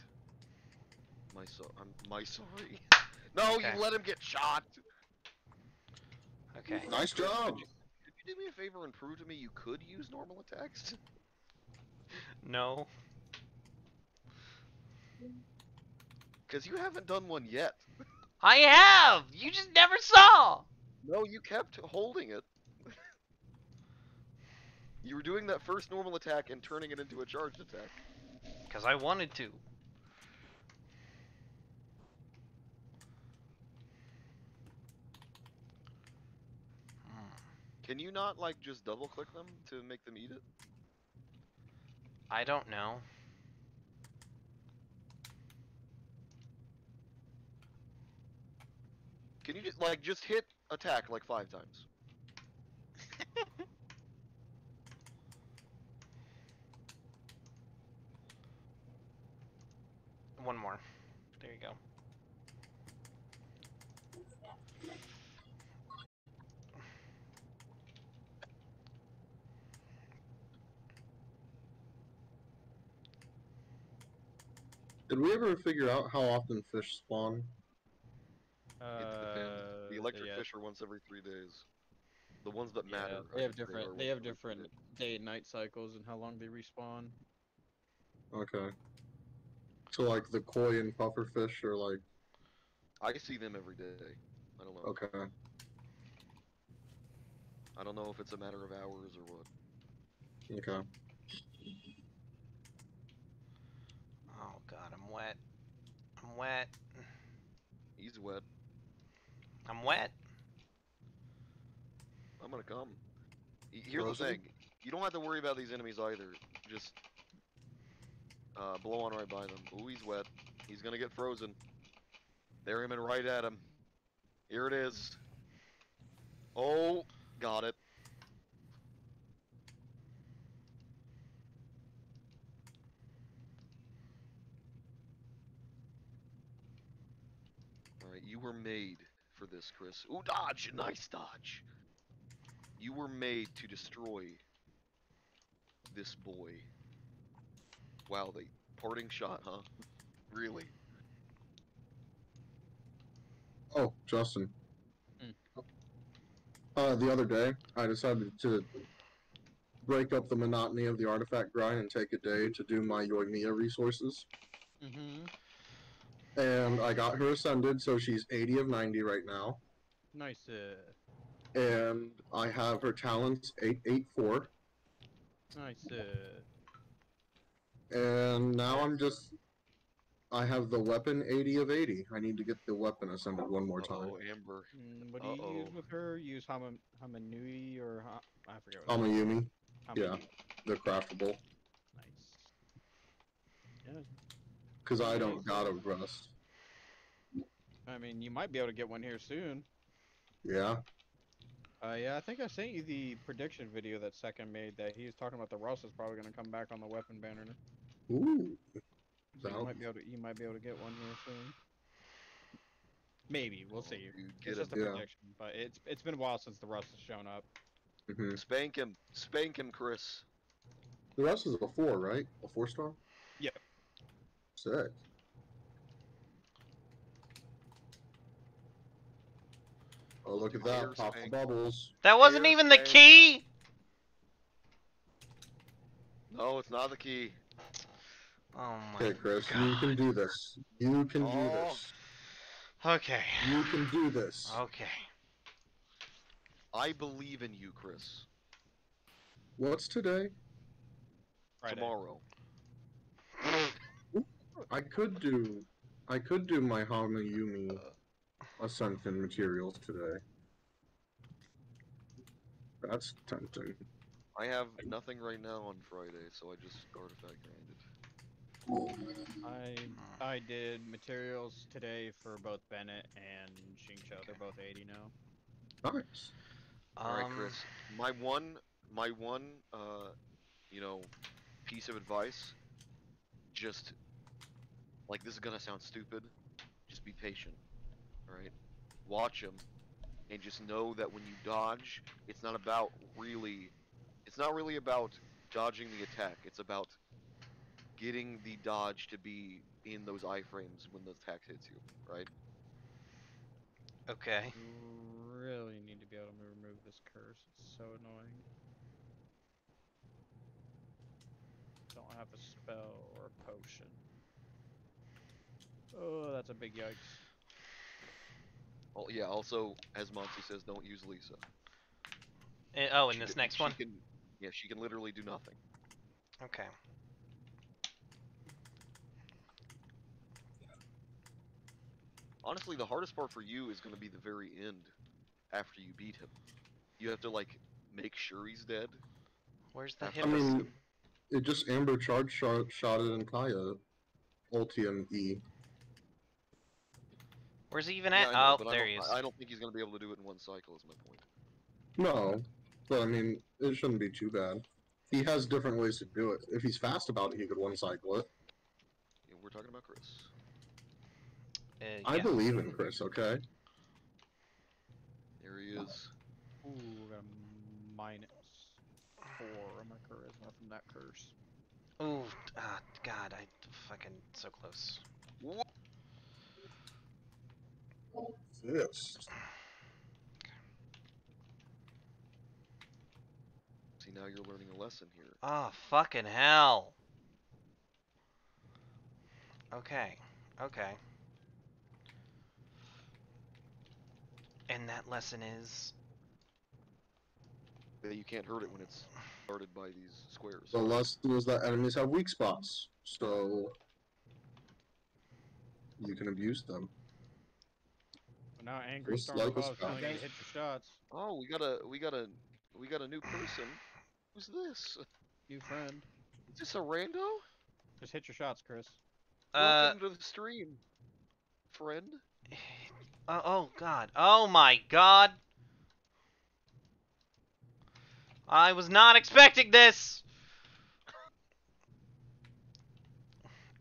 My so I'm my sorry. *laughs* No, Okay. you let him get shot. Okay. Nice job. Could you do me a favor and prove to me you could use normal attacks? *laughs* No. Because you haven't done one yet. I have. You just never saw. No, you kept holding it. *laughs* you were doing that first normal attack and turning it into a charged attack. Cause I wanted to. Can you not like just double click them to make them eat it? I don't know. Can you just like just hit attack like five times? *laughs* One more. There you go. Did we ever figure out how often fish spawn? Uh, The electric yeah, fish are once every three days. The ones that yeah, matter. They have different. are They have different days. day and night cycles and how long they respawn. Okay. So like the koi and puffer fish are like I see them every day. I don't know. okay. I don't know if it's a matter of hours or what. Okay. God, I'm wet. I'm wet. He's wet. I'm wet. I'm gonna come. Y- Here's the thing. You don't have to worry about these enemies either. Just uh, blow on right by them. Ooh, he's wet. He's gonna get frozen. They're aiming right at him. Here it is. Oh, got it. Alright, you were made for this, Chris. Ooh, dodge! Nice dodge! You were made to destroy this boy. Wow, the parting shot, huh? Really? Oh, Justin. Hmm. Uh, the other day, I decided to break up the monotony of the artifact grind and take a day to do my Yoimiya resources. Mm-hmm. And I got her ascended, so she's 80 of 90 right now. Nice. Uh, And I have her talents 884. nice. Uh, And now I'm just. I have the weapon 80 of 80. I need to get the weapon ascended one more time. Oh, Amber. mm, what do you use Uh-oh. with her? Use Hama Hamanui or ha- I forget. What I'm it's a Yumi, called. yeah. Hamanui. the craftable. Nice. Yeah. Because I don't got a rust. I mean, you might be able to get one here soon. Yeah. Uh, yeah, I think I sent you the prediction video that Second made that he was talking about the rust is probably going to come back on the weapon banner. Ooh. So you might be able to you might be able to get one here soon. Maybe we'll see. It's get just him. a Yeah. prediction, but it's it's been a while since the rust has shown up. hmm Spank him. Spank him, Chris. The rest is a four, right? A four star. Yep. Sick. Oh, look at that! Pop the bubbles. That wasn't Air even the spank. key. No, it's not the key. Oh my. Okay, Chris, you can do this. You can do Oh. this. Okay. You can do this. Okay. I believe in you, Chris. What's today? Friday. Tomorrow. I could do, I could do my Hamayumi Ascension materials today. That's tempting. I have nothing right now on Friday, so I just artifact grinded. I I did materials today for both Bennett and Xingqiu. They're both 80 now. Nice. All right, Um, Chris. My one, my one, uh, you know, piece of advice. Just like this is gonna sound stupid. Just be patient. All right. Watch him, and just know that when you dodge, it's not about really. It's not really about dodging the attack. It's about getting the dodge to be in those iframes when the attack hits you. Right. Okay. You really need to be able to remove this curse. It's so annoying. Don't have a spell or a potion. Oh, that's a big yikes. Oh yeah. Also, as Monty says, don't use Lisa. Eh, oh, in She this can- next one. Can, yeah, she can literally do nothing. Okay. Honestly, the hardest part for you is going to be the very end, after you beat him. You have to like make sure he's dead. Where's the I hip? I mean, it just Amber Charge shot, shot it and Kaeya. Ulti and E. Where's he even Yeah, at? I know, oh, there he is. I, I don't think he's going to be able to do it in one cycle. Is my point. No, but I mean, it shouldn't be too bad. He has different ways to do it. If he's fast about it, he could one cycle it. Yeah, we're talking about Chris. Uh, I believe in Chris. Okay. There he is. Ooh, got a minus four on my charisma from that curse. Ooh, ah, God, I fucking so close. What? Yes. See, now you're learning a lesson here. Oh, fucking hell. Okay, okay. And that lesson is That you can't hurt it when it's guarded by these squares. The lesson is that enemies have weak spots, so you can abuse them. But now angry Just storm like above us is telling you to hit your shots. Oh, we got a we got a we got a new person. Who's this? New friend. Is this a rando? Just hit your shots, Chris. uh Welcome to the stream, friend. oh, *sighs* oh god. Oh my god. I was not expecting this.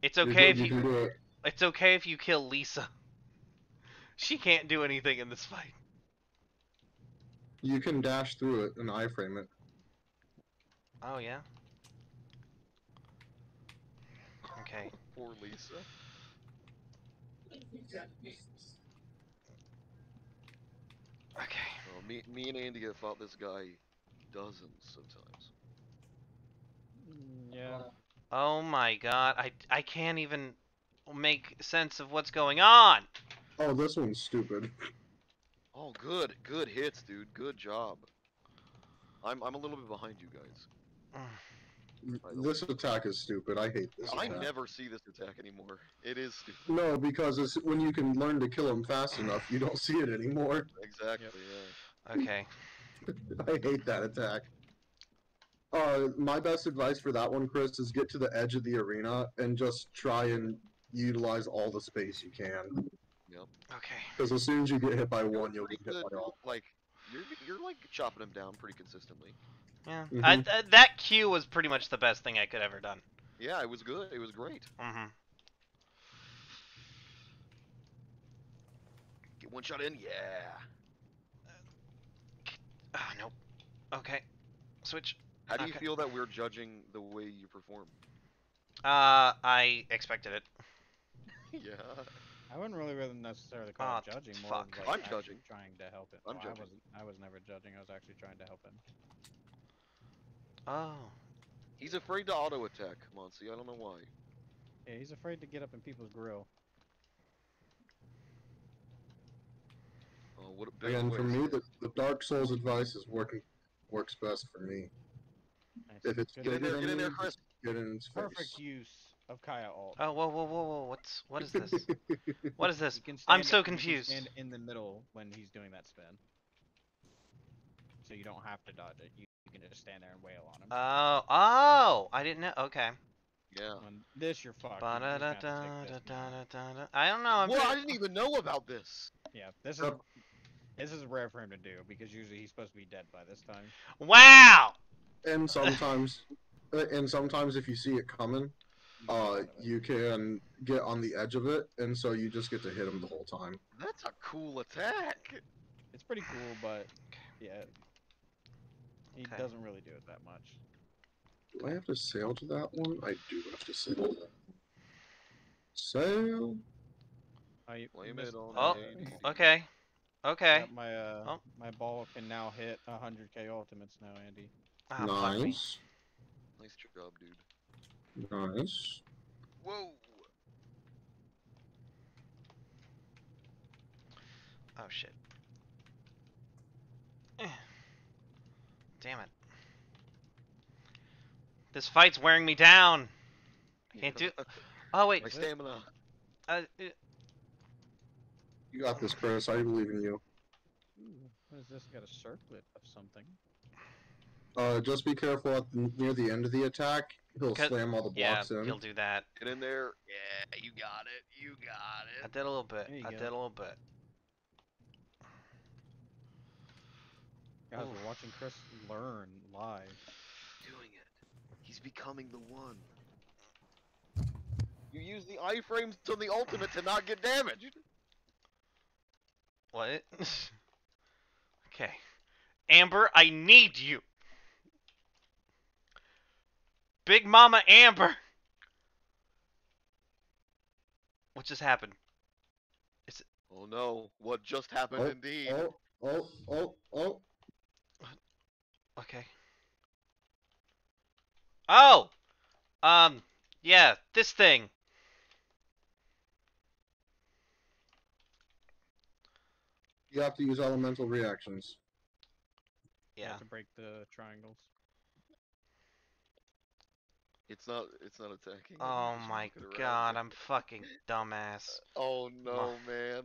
It's okay if you can do it. It's okay if you kill Lisa. She can't do anything in this fight. You can dash through it and iframe it. Oh yeah. Okay. Poor Lisa. Okay. Oh, me, me and Andy have fought this guy dozens of times. Yeah. Oh my god. I I can't even make sense of what's going on. Oh, this one's stupid. Oh, good, good hits, dude. Good job. I'm I'm a little bit behind you guys. *sighs* By the This attack is stupid. I hate this. I attack. never see this attack anymore. It is stupid. No, because it's when you can learn to kill him fast enough, you don't *laughs* see it anymore. Exactly. Yeah. Okay. *laughs* I hate that attack. Uh, my best advice for that one, Chris, is get to the edge of the arena and just try and utilize all the space you can. Okay. Because as soon as you get hit by one, you'll Pretty get hit good. by all. Like you're you're like chopping him down pretty consistently. Yeah. Mhm. I, th- that Q was pretty much the best thing I could ever done. Yeah, it was good. It was great. Mm-hmm. Get one shot in, yeah. Ah, nope. Okay. Switch. How do you feel that we're judging the way you perform? Uh, I expected it. *laughs* yeah. I wouldn't really, really necessarily call Aw, it judging. More fuck. of like I'm judging. trying to help it. I'm Well, judging. I wasn't. I was never judging. I was actually trying to help him. Oh. He's afraid to auto attack, Monty. I don't know why. Yeah, he's afraid to get up in people's grill. Oh, what a big Again, for me, the, the Dark Souls advice is working works best for me. Nice. If it's Good Get in there, get in there, Chris. get in its Perfect face. use of Kaeya ult. Oh, whoa, whoa, whoa, whoa. What's what is this? *laughs* What is this? I'm so you confused. Stand in the middle when he's doing that spin. So you don't have to dodge it. You, you can just stand there and wail on him. Oh, oh! I didn't know. Okay. Yeah. When this, you're fucked. You- you're just gonna have to take this now. Ba-da-da-da-da-da-da. I don't know. I'm Well, I didn't even know about this. Yeah, this is Yep. this is rare for him to do because usually he's supposed to be dead by this time. Wow! and sometimes, uh, *laughs* and sometimes if you see it coming, You get uh, out of it. you can get on the edge of it, and so you just get to hit him the whole time. That's a cool attack. It's pretty cool, but yeah, he Okay. doesn't really do it that much. Do I have to sail to that one? I do have to sail. to that one. Sail. I you Blame missed it on Oh, the ADD. Okay. Okay. My uh, Oh. my ball can now hit 100k ultimates now, Andy. Ah, nice. Nice job, dude. Nice. Whoa. Oh shit. Eh. *sighs* Damn it. This fight's wearing me down. I can't do. Oh wait. My stamina. Uh, uh, You got this, Chris. I believe in you. Ooh, what is this? Got a circlet of something. Uh, just be careful at the, near the end of the attack. He'll Cut- slam all the yeah, blocks in. he'll do that. Get in there. Yeah, you got it. You got it. I did a little bit. I go. did a little bit. Guys, Oof. we're watching Chris learn live. Doing it. He's becoming the one. You use the iframes to the ultimate to not get damaged. What? *laughs* okay. Amber, I need you. Big Mama Amber. What just happened? Oh no, what just happened Oh, indeed. Oh, oh, oh, oh. Okay. Oh! Um, yeah, this thing. You have to use elemental reactions. Yeah. to break the triangles. It's not it's not attacking. Oh my god, I'm fucking dumbass. *laughs* Oh no, man.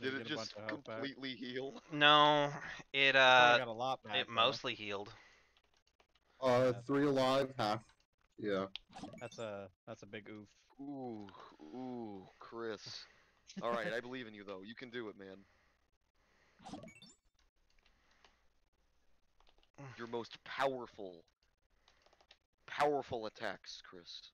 Did it just bunch of health back. completely heal? *laughs* No, it Probably uh, got a lot back, it though. mostly healed. Uh, three alive, half. Yeah. That's a that's a big oof. Ooh, ooh, Chris. All right, I *laughs* believe in you though. You can do it, man. Your most powerful, powerful attacks, Chris.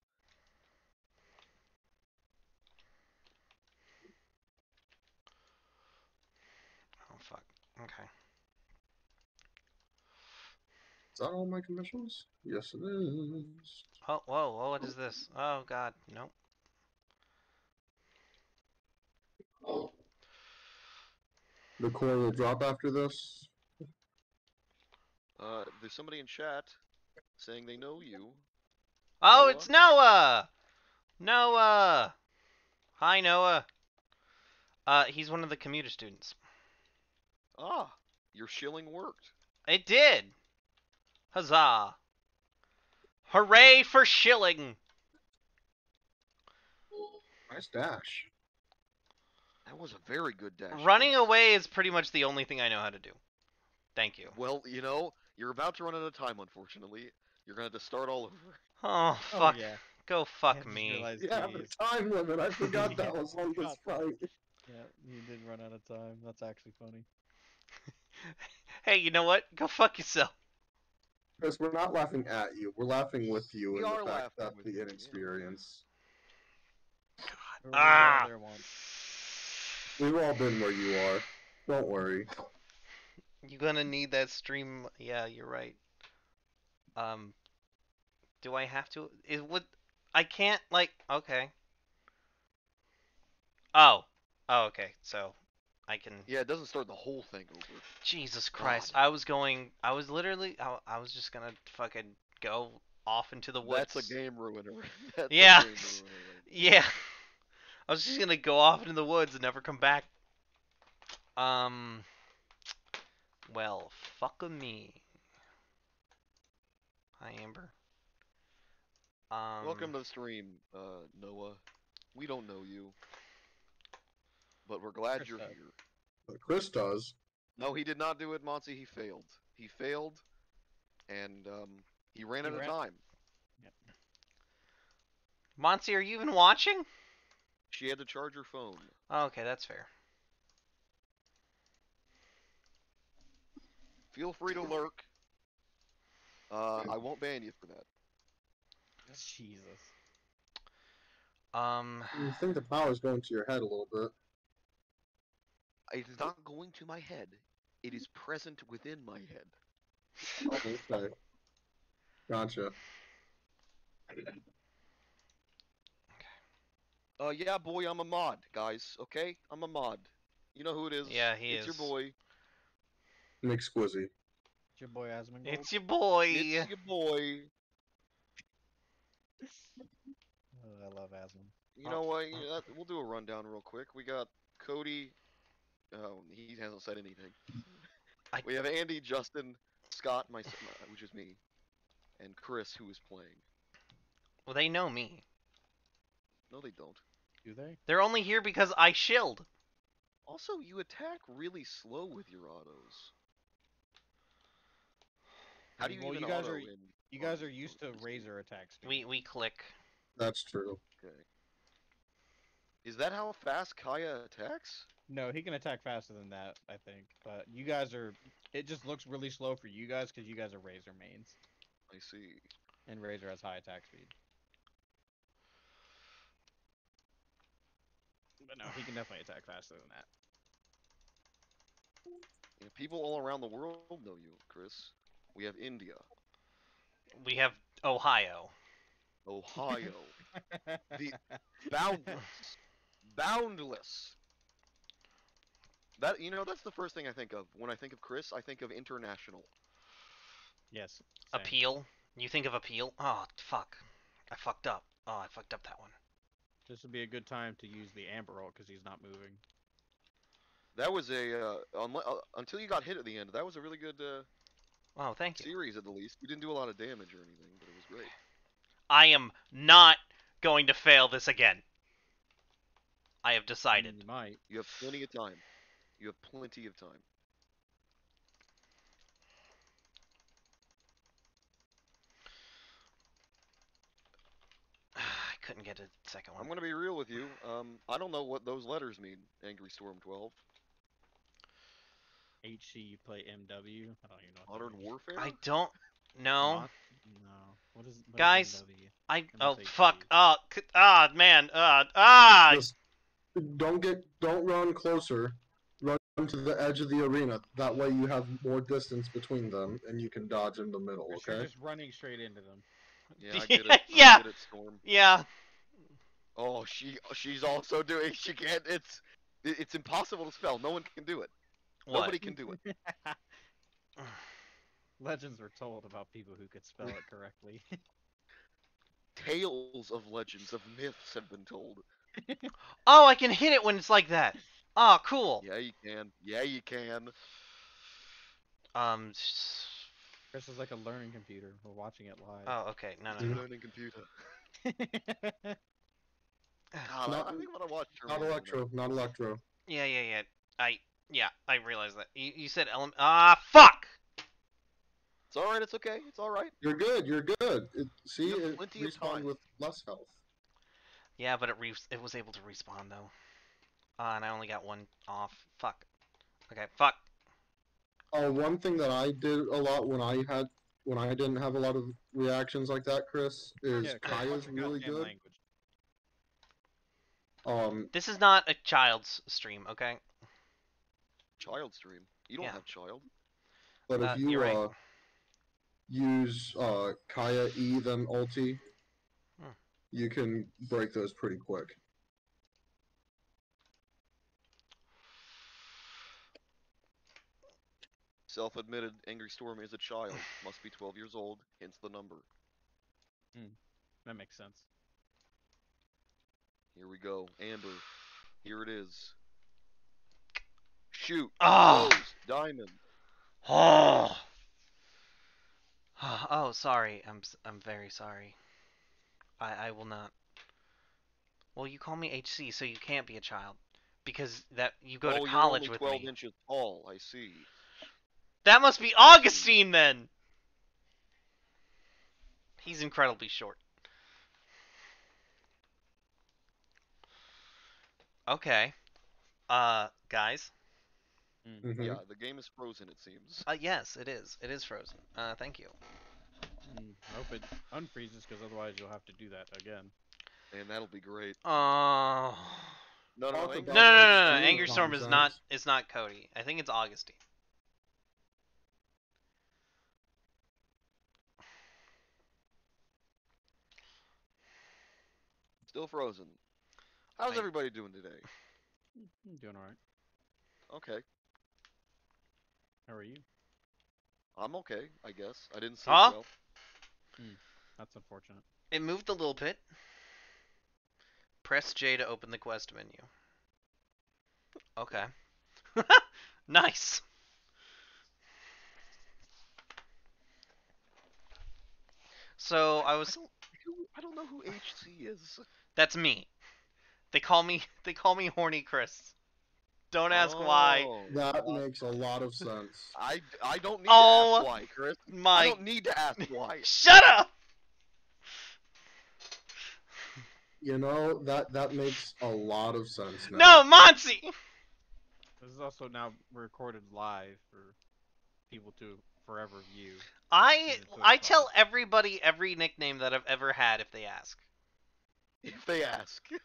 Oh fuck. Okay. Is that all my commissions? Yes, it is. Oh, whoa, whoa, what is this? Oh god, nope. The core will drop after this. Uh, there's somebody in chat saying they know you. Oh, Noah? it's Noah! Noah! Hi, Noah. Uh, he's one of the commuter students. Ah, your shilling worked. It did! Huzzah! Hooray for shilling! Nice dash. That was a very good dash. Running Chris. away is pretty much the only thing I know how to do. Thank you. Well, you know, you're about to run out of time, unfortunately. You're gonna have to start all over. Oh, Oh, fuck. yeah. Go fuck me. realized Yeah, he the time limit. I forgot *laughs* that Yeah, was on this fight. Yeah, you did run out of time. That's actually funny. *laughs* Hey, you know what? Go fuck yourself. Chris, we're not laughing at you. We're laughing with you We in are the fact laughing that with the you, inexperience. Or we Ah. were there once. We've all been where you are. Don't worry. You're gonna need that stream. Yeah, you're right. Um, do I have to? Is what? I can't like. Okay. Oh. Oh, okay. So, I can. Yeah, it doesn't start the whole thing over. Jesus Christ! I was going. I was literally. I, I was just gonna fucking go off into the woods. That's a game ruiner. *laughs* That's Yeah. game ruiner. *laughs* Yeah. I was just gonna go off into the woods and never come back. Um. Well, fuck a me. Hi, Amber. Um. Welcome to the stream, uh, Noah. We don't know you, but we're glad Chris you're does. here. But Chris does. No, he did not do it, Monty. He failed. He failed, and um, he ran He out of ran- time. Monty, are you even watching? She had to charge her phone. Oh, okay, that's fair. Feel free to lurk. Uh, I won't ban you for that. Jesus. Um. You think the power's going to your head a little bit. It is not going to my head. It is present within my head. Oh, okay. Gotcha. Okay. Uh, yeah, boy, I'm a mod, guys. Okay, I'm a mod. You know who it is? Yeah, he it's is. your boy. Nick Squizzy. It's your boy Asmongold. It's your boy. It's your boy. Oh, I love Asmon. You know oh. what? You know, we'll do a rundown real quick. We got Cody. Oh, he hasn't said anything. I- We have Andy, Justin, Scott, myself, which is me, and Chris, who is playing. Well, they know me. No, they don't. Do they? They're only here because I shilled. Also, you attack really slow with your autos. How do you Well, even you guys auto are- in You guys are used to razor attacks. speed. We we click. That's true. Okay. Is that how fast Kaeya attacks? No, he can attack faster than that, I think. But you guys are. It just looks really slow for you guys because you guys are razor mains, I see. and razor has high attack speed. But no, he can definitely attack faster than that. Yeah, people all around the world know you, Chris. We have India, We have Ohio. Ohio, *laughs* The- boundless, boundless. That you know, that's the first thing I think of when I think of Chris. I think of international. yes. same. Appeal. You think of appeal? Oh fuck. I fucked up. Oh, I fucked up that one. This would be a good time to use the Amber ult because he's not moving. That was a uh, unle- uh, until you got hit at the end. That was a really good uh, Oh, thank you. series at the least. We didn't do a lot of damage or anything, but it was great. I am not going to fail this again. I have decided. You might. You have plenty of time. You have plenty of time. *sighs* I couldn't get a second one. I'm gonna be real with you. Um, I don't know what those letters mean. Angry Storm 12. HC, you play MW. I don't even know. what that Modern. Warfare. I don't know. Not- No. What is? What is Guys, MW? I oh with HC. fuck. Oh c- ah man. Uh ah. Just don't get, don't run closer. Run to the edge of the arena. That way you have more distance between them, and you can dodge in the middle. Chris, you're Okay. just running straight into them. Yeah, I *laughs* get it. Yeah. I get it, Storm. Yeah. Oh, she she's also doing. She can't. It's it's impossible to spell. No one can do it. What? Nobody can do it. *laughs* Legends were told about people who could spell it correctly. *laughs* Tales of legends of myths have been told. *laughs* Oh, I can hit it when it's like that. Oh, cool. Yeah, you can. Yeah, you can. Um. s- Chris is like a learning computer. We're watching it live. Oh, okay. No, no, a no. learning computer. God, Not- I, I think I'm gonna watch. Not electro. Not electro. Yeah, yeah, yeah. I yeah, I realized that. You, you said element. Ah, fuck. It's all right. It's okay. It's all right. You're good. You're good. It, see, You have it plenty respawned with less health. Yeah, but it re- it was able to respawn though. Uh, and I only got one off. Fuck. Okay, fuck. Oh, one thing that I did a lot when I had when I didn't have a lot of reactions like that, Chris, is Yeah, Kaeya's really good. language? Um, This is not a child's stream, okay? Child stream. You don't Yeah. have child. but Uh, if you right. uh, use uh, Kaeya E then ulti, Hmm. you can break those pretty quick. Self-admitted Angry Storm is a child. *sighs* Must be 12 years old. Hence the number. That makes sense. Here we go. Amber. Here it is. Shoot. Oh. Close. Diamond. Oh. Oh, sorry. I'm I'm very sorry. I I will not. Well, you call me HC, so you can't be a child because that you go oh, to you're college only with 12 me. inches tall. I see. That must be Augustine then. He's incredibly short. Okay. Uh, guys. Mhm. Yeah, the game is frozen. It seems. Uh, yes, it is. It is frozen. Uh, thank you. Mm, I hope it unfreezes because otherwise you'll have to do that again. And that'll be great. Oh. No, no, No, no, no, no, no. stream Angry Storm is not. It's not Cody. I think it's Augustine. Still frozen. How's I- everybody doing today? *laughs* Doing alright. Okay. How are you? I'm okay, I guess. I didn't sleep Huh? well. Hmm, that's unfortunate. It moved a little bit. Press J to open the quest menu. Okay. *laughs* nice. So I was. Who, I don't know who HC is. That's me. They call me. *laughs* They call me Horny Chris. Don't ask why. Oh, That makes a lot of sense. *laughs* I, I don't need Oh, to ask why, Chris. I don't need to ask *laughs* why. Shut up. You know that that makes a lot of sense now. No, Monty. This is also now recorded live for people to forever view. I it's so I tell everybody every nickname that I've ever had if they ask. If *laughs* they ask. *laughs*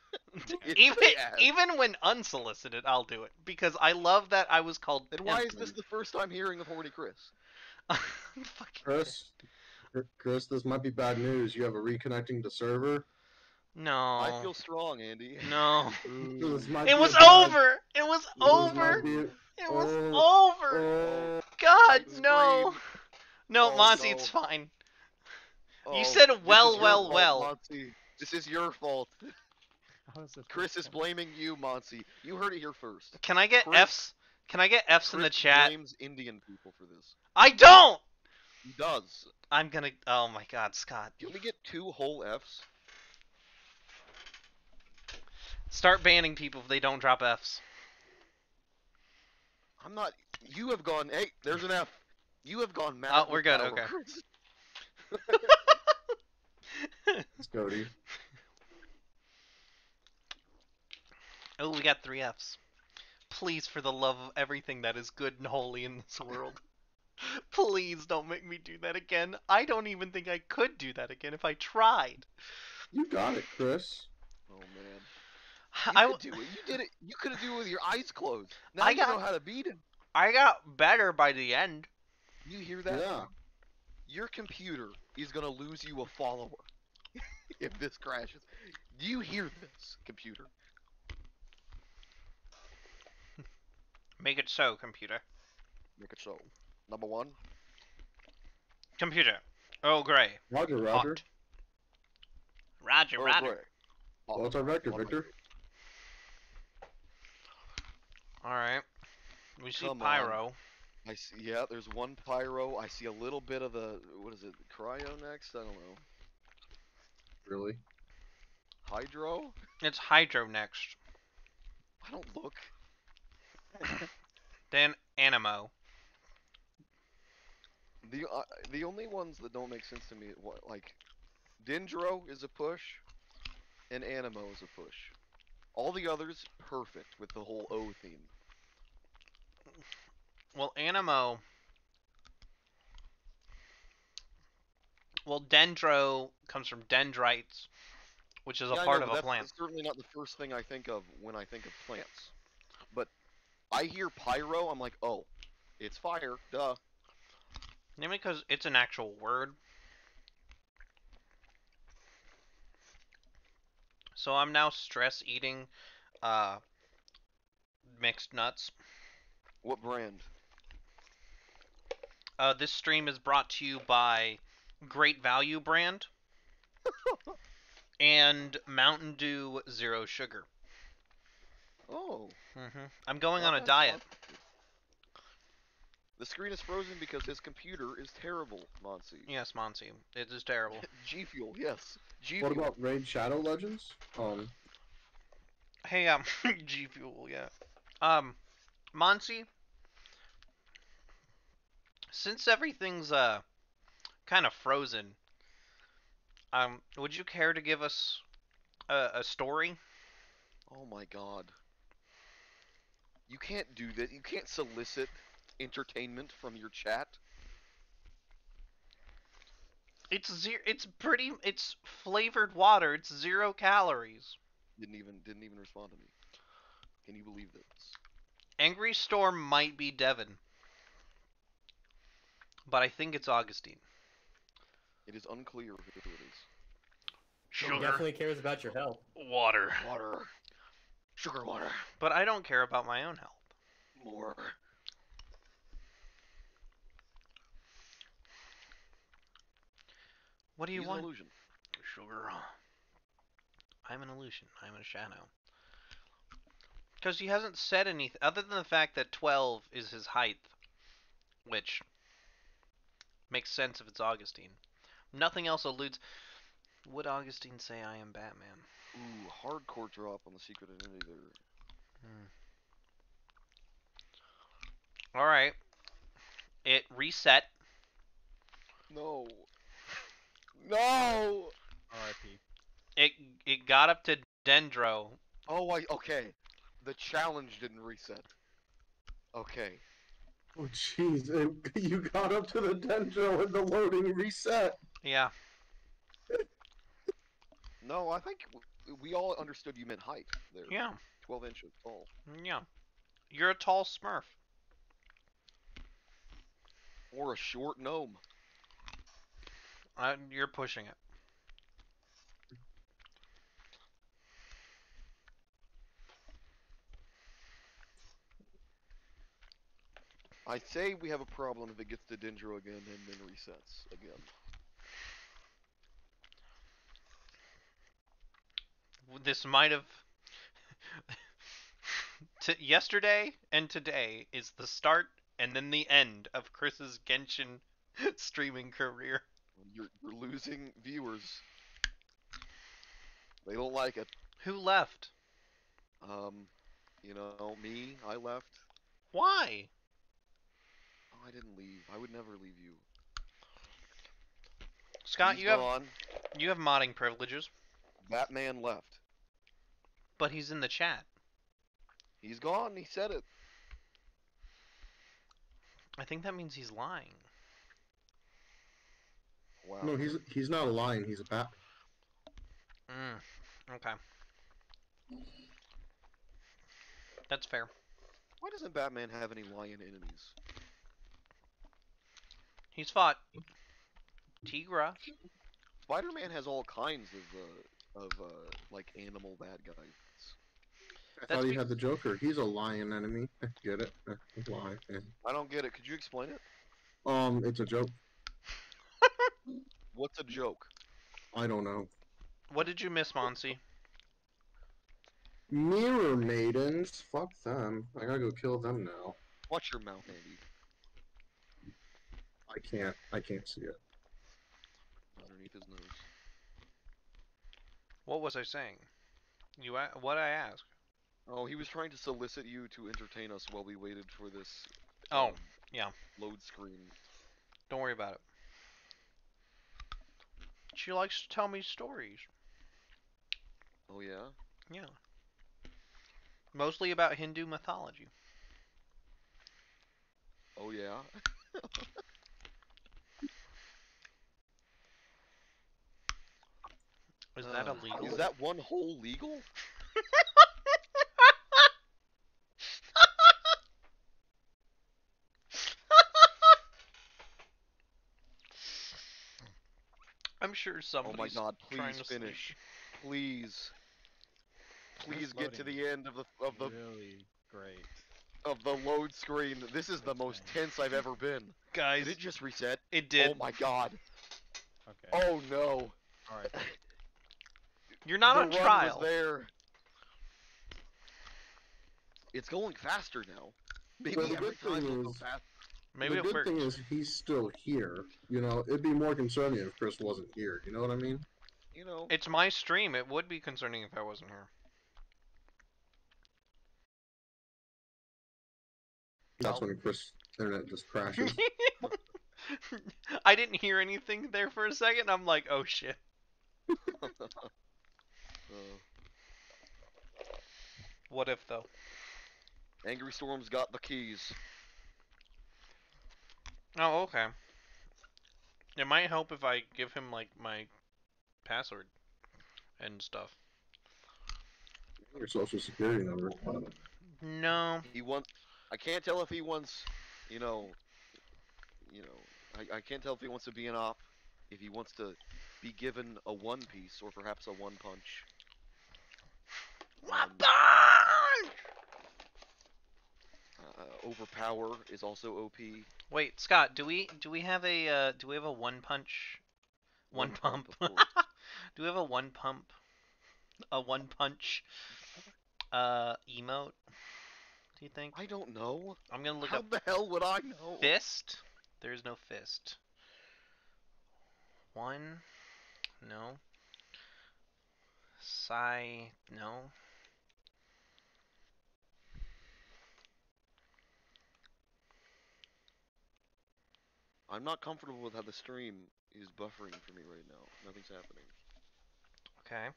If even they *laughs* ask. even when unsolicited, I'll do it because I love that I was called. Then why is this the first time hearing of Horny Chris? Fucking- Chris, Chris, this might be bad news. You have a reconnecting to server. No. I feel strong, Andy. No. It was a bad- over. It was over. It was Oh, over. oh, God Scream. no. No, Oh, Monty, no. it's fine. Oh, You said well, well, well. Monty. This is your fault. *laughs* How is Chris is blaming you, Monty. You heard it here first. Can I get Chris- F's? Can I get F's in the Chris chat? blames Indian people for this. I don't. He does. I'm gonna. Oh my God, Scott. Can we get two whole Fs? Start banning people if they don't drop F's. I'm not. You have gone. Hey, there's an F. You have gone mad. Oh, we're good, power, okay. *laughs* *laughs* Chris. it's Cody. Oh, we got three F's. Please, for the love of everything that is good and holy in this world, *laughs* please don't make me do that again. I don't even think I could do that again if I tried. You got it, Chris. Oh man. *sighs* You I, could do it. You did it. You could have do it with your eyes closed. Now I you got- know how to beat him. I got better by the end. You hear that? Yeah. Your computer is gonna lose you a follower *laughs* if this crashes. Do you hear this, computer? Make it so, computer. Make it so. Number one. Computer. Oh, Gray. Roger, Roger. Hot. Roger, Earl Roger. Grey. Oh, What's our vector, one of my Victor? Alright. We see Come on. Pyro. I see. Yeah, there's one pyro. I see a little bit of the what is it? Cryo next? I don't know. Really? Hydro? It's Hydro next. I don't look. *laughs* Then Anemo. The uh, the only ones that don't make sense to me, what like, Dendro is a push, and Anemo is a push. All the others perfect with the whole O theme. Well, Anemo. Well, Dendro comes from dendrites, which is a Yeah, part know, of a that's plant. certainly not the first thing I think of when I think of plants. But I hear pyro, I'm like, oh, it's fire, duh. Maybe because it's an actual word. So I'm now stress eating uh, mixed nuts. What brand? Uh, this stream is brought to you by Great Value brand and Mountain Dew Zero Sugar. Oh. hmm I'm going on a diet. not- The screen is frozen because his computer is terrible, Monsi. Yes, Monty. It is terrible. *laughs* G Fuel, yes. G What about Raid Shadow Legends? Um, Hey, um, *laughs* G Fuel, yeah. Um, Monty, since everything's, uh, kind of frozen, um, would you care to give us a, a story? Oh my god. You can't do that. You can't solicit entertainment from your chat. It's zero, it's pretty, it's flavored water, it's zero calories. Didn't even didn't even respond to me. Can you believe this? Angry Storm might be Devin. But I think it's Augustine. It is unclear who it is. He definitely cares about your health. Water. Water. Sugar water. But I don't care about my own health. More. What do you He's want? an illusion. Sugar. I'm an illusion. I'm a shadow. Because he hasn't said anything other than the fact that 12 is his height, which makes sense if it's Augustine. Nothing else alludes. Would Augustine say I am Batman? Ooh, hardcore drop on the secret identity there. Hmm. All right. It reset. No. No. R.I.P. It it got up to Dendro. Oh, I okay. The challenge didn't reset. Okay. Oh jeez, it- *laughs* you got up to the dendro and the loading reset. Yeah. *laughs* No, I think we all understood you meant height there. Yeah. 12 inches tall. Yeah. You're a tall Smurf. Or a short gnome. Uh, you're pushing it. I say we have a problem if it gets to Dendro again and then resets again. This might have. *laughs* T- yesterday and today is the start and then the end of Chris's Genshin *laughs* streaming career. You're, you're losing viewers. They don't like it. Who left? Um, you know, me, I left. Why? I didn't leave. I would never leave you. Scott, He's you have you have modding privileges, Batman left. but he's in the chat. He's gone. He said it. I think that means he's lying. Wow. No, he's he's not a lion. He's a bat. Mm, okay. That's fair. Why doesn't Batman have any lion enemies? He's fought Tigra. Spider-Man has all kinds of uh, of uh, like animal bad guys. I That's thought he had the Joker. He's a lion enemy. Get it? Why? I don't get it. Could you explain it? Um, it's a joke. *laughs* What's a joke? I don't know. What did you miss, Monsey? Mirror maidens. Fuck them. I gotta go kill them now. Watch your mouth, Andy. I can't. I can't see it. Underneath his nose. What was I saying? You a- what I asked? Oh, he was trying to solicit you to entertain us while we waited for this. Oh, um, yeah. Load screen. Don't worry about it. She likes to tell me stories. Oh yeah. Yeah. Mostly about Hindu mythology. Oh yeah. *laughs* Is that Uh, illegal? Is that one hole legal? I'm sure Oh my somebody's god, please to sleep. finish. Please. Please get to the end of the of the really great. of the load screen. This is the most tense I've ever been. Guys, Did it just reset? it did. Oh my god. Okay. Oh no. All right. *laughs* You're not the on run trial. Was there. It's going faster now. Maybe Well, the every good thing time it'll go is- fast. Maybe the good works. thing is he's still here. You know, it'd be more concerning if Chris wasn't here. You know what I mean? You know. It's my stream. It would be concerning if I wasn't here. That's No. when Chris internet just crashes. *laughs* *laughs* I didn't hear anything there for a second. I'm like, oh shit. *laughs* Uh, What if though? Angry Storm's got the keys. Oh, okay. It might help if I give him like my password and stuff. Your social security number. No. He wants. I can't tell if he wants. You know. You know. I, I can't tell if he wants to be an op. If he wants to be given a one piece or perhaps a one punch. Um, uh, overpower is also OP. Wait, Scott, do we do we have a uh, do we have a one punch one, One pump? pump, *laughs* do we have a one pump a one punch uh emote? Do you think? I don't know. I'm gonna look How up the hell would I know? fist. There is no fist. One, no. Sigh, no. I'm not comfortable with how the stream is buffering for me right now. Nothing's happening. Okay.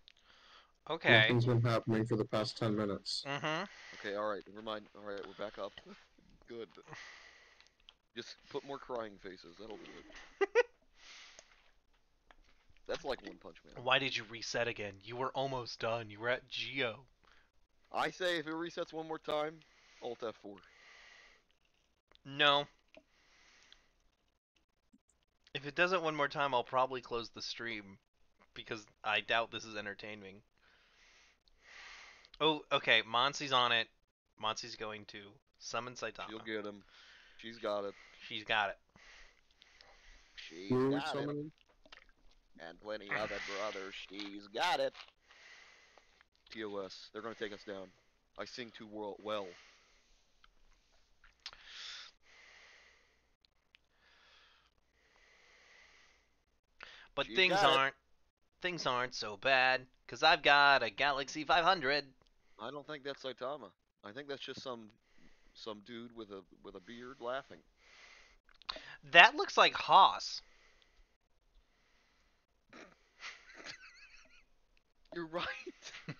Okay. Nothing's been happening for the past ten minutes. Mm-hmm. Okay, alright, never mind. Alright, we're back up. *laughs* Good. Just put more crying faces, that'll do it. *laughs* That's like One Punch Man. Why did you reset again? You were almost done. You were at Geo. I say if it resets one more time, Alt F4. No. If it does it one more time, I'll probably close the stream because I doubt this is entertaining. Oh, okay. Monsy's on it. Monsy's going to summon Saitama. She'll get him. She's got it. She's got it. She's Who are we got it. summoning? And plenty other brothers. She's got it. TOS. They're gonna take us down. I sing too well. But She's things aren't things aren't so bad cuz I've got a Galaxy 500. I don't think that's Saitama. I think that's just some some dude with a with a beard laughing. That looks like Haas. *laughs* You're right. *laughs*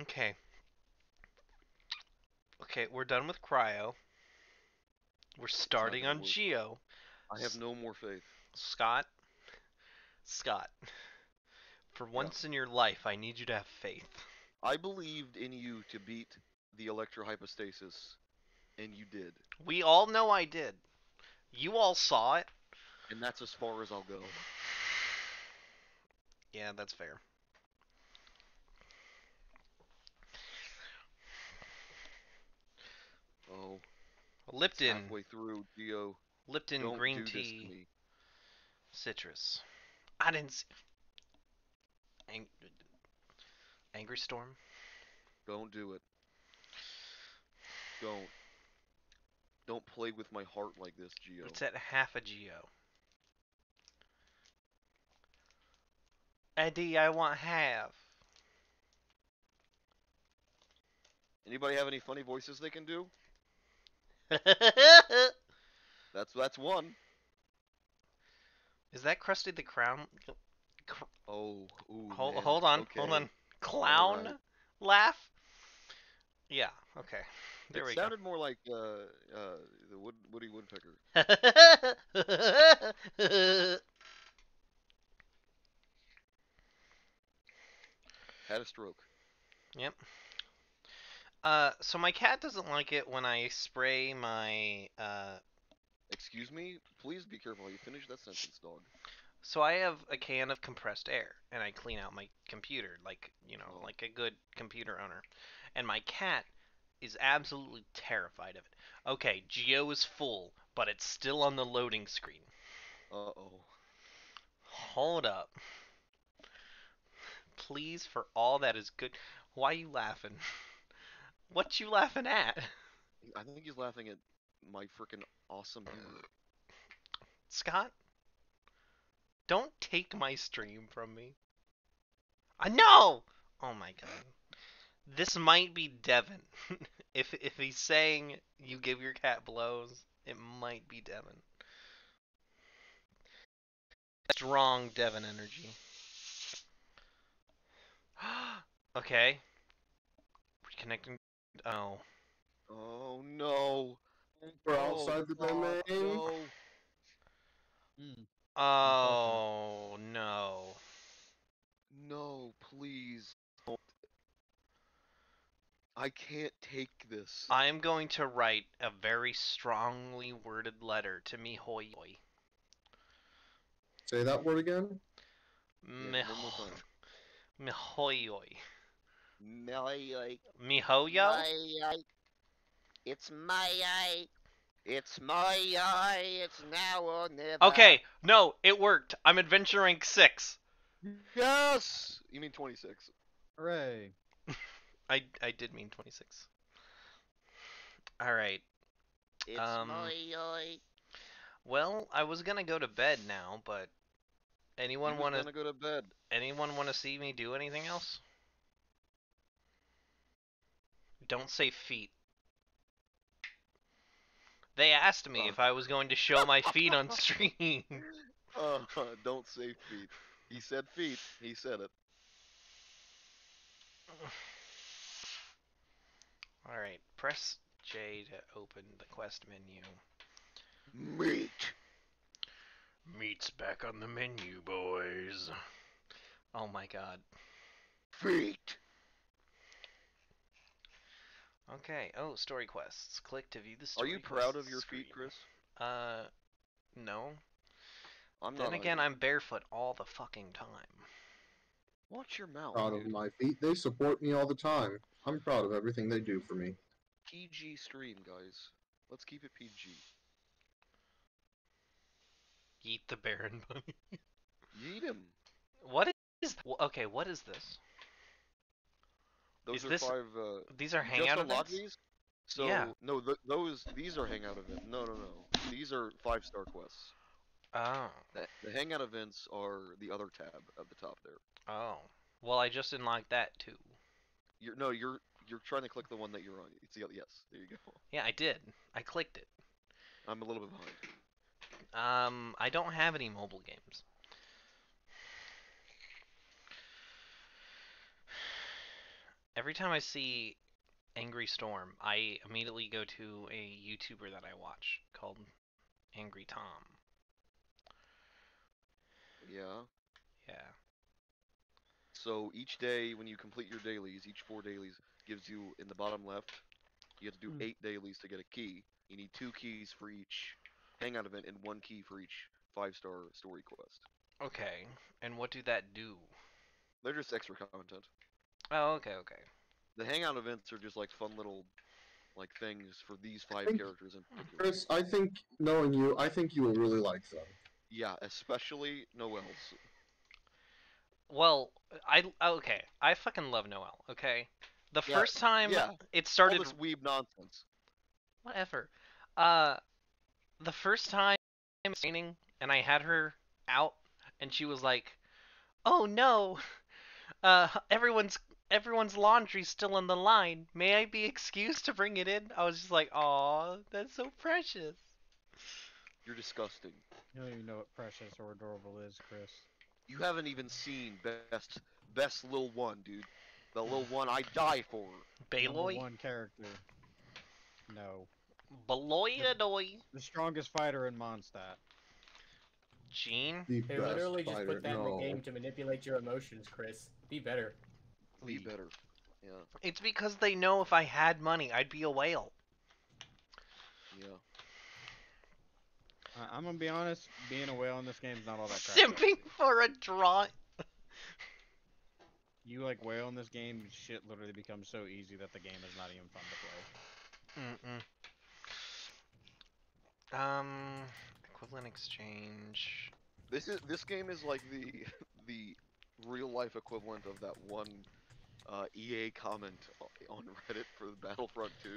okay. Okay, we're done with Cryo. We're starting on work. Geo. I have no more faith. Scott, Scott, for once in your life, I need you to have faith. I believed in you to beat the electrohypostasis, and you did. We all know I did. You all saw it. And that's as far as I'll go. *sighs* Yeah, that's fair. Oh, Lipton, halfway through, Geo. Lipton Don't green do this to tea, citrus. I didn't see. Ang- Angry Storm. Don't do it. Don't. Don't play with my heart like this, Geo. It's at half a geo. Eddie, I want half. Anybody have any funny voices they can do? *laughs* That's that's one. Is that Krusty the Crown? Cr- Oh, ooh. Hold, man. hold on, hold on. Clown Alright. laugh? Yeah, okay. There it we sounded more like uh, uh, the Wood, Woody Woodpecker. *laughs* Had a stroke. Yep. Uh, so my cat doesn't like it when I spray my uh. Excuse me. Please be careful. You finish that sentence, dog. So I have a can of compressed air, and I clean out my computer like you know, Oh. like a good computer owner. And my cat is absolutely terrified of it. Okay, Geo is full, but it's still on the loading screen. Uh oh. Hold up. Please, for all that is good. Why are you laughing? *laughs* What you laughing at? I think he's laughing at my freaking awesome humor. Scott? Don't take my stream from me. Uh, I know. Oh my god. This might be Devin. *laughs* if if he's saying you give your cat blows, it might be Devin. Strong Devin energy. *gasps* okay. Reconnecting. Oh. Oh no. We're Oh, outside the God, domain. No. Mm. Oh no. No, please. Don't. I can't take this. I am going to write a very strongly worded letter to Mihoy. Say that word again. Yeah, one more time. Mihoy. My, Mihoyo? eye. It's my eye. It's my eye. It's now or never. Okay, no, it worked. I'm adventure rank 6. Yes. You mean 26? Hooray! *laughs* I I did mean 26. All right. It's Um, my eye. Well, I was going to go to bed now, but anyone want to gonna go to bed. anyone want to see me do anything else? Don't say feet. They asked me Oh. if I was going to show my feet on *laughs* stream. Uh, don't say feet. He said feet. He said it. All right, press J to open the quest menu. Meat. Meat's back on the menu, boys. Oh my god. Feet. Okay. Oh, story quests. Click to view the story. Are you proud of your screen. feet, Chris? Uh, no. I'm Then not. again, either. I'm barefoot all the fucking time. Watch your mouth. Proud of my feet. They support me all the time. I'm proud of everything they do for me. PG stream, guys. Let's keep it PG. Eat the Baron Bunny. Eat him. What is? Okay, what is this? Those Is are this- five. Uh, These are hangout events. So Yeah. no, th- those these are hangout events. No, no, no. These are five star quests. Oh. The, the hangout events are the other tab at the top there. Oh. Well, I just unlocked that too. You're no, you're you're trying to click the one that you're on. It's the other. Yes, there you go. *laughs* Yeah, I did. I clicked it. I'm a little bit behind. Um, I don't have any mobile games. Every time I see Angry Storm, I immediately go to a YouTuber that I watch called Angry Tom. Yeah. Yeah. So each day when you complete your dailies, each four dailies gives you in the bottom left, you have to do Hmm. eight dailies to get a key. You need two keys for each hangout event and one key for each five star story quest. Okay. And what do that do? They're just extra content. Oh, okay, okay. The hangout events are just like fun little like things for these five think- characters in particular. Chris, I think knowing you, I think you will really like them. Yeah, especially Noelle's. Well, I okay. I fucking love Noel. Okay. The Yeah, first time yeah. it All started this weeb nonsense. whatever. Uh, the first time it was raining and I had her out, and she was like, "Oh no, *laughs* uh, everyone's everyone's laundry's still in the line. May I be *laughs* excused to bring it in? I was just like, "Aw, that's so precious." You're disgusting. You don't even know what precious or adorable is, Chris. You haven't even seen best best little one, dude. The little one I die for. Number Baloy, One character. No. Baloyadoy, The strongest fighter in Mondstadt. Jean. The They literally just put that no. in the game to manipulate your emotions, Chris. Be better. Be better. Yeah, It's because they know if I had money, I'd be a whale. yeah. I- I'm gonna be honest. Being a whale in this game is not all that crappy. Simping for a draw. You like whale in this game, shit literally becomes so easy that the game is not even fun to play. Mm-mm. Um, equivalent exchange. This is this game is like the *laughs* the real life equivalent of that one uh, EA comment on Reddit for Battlefront 2.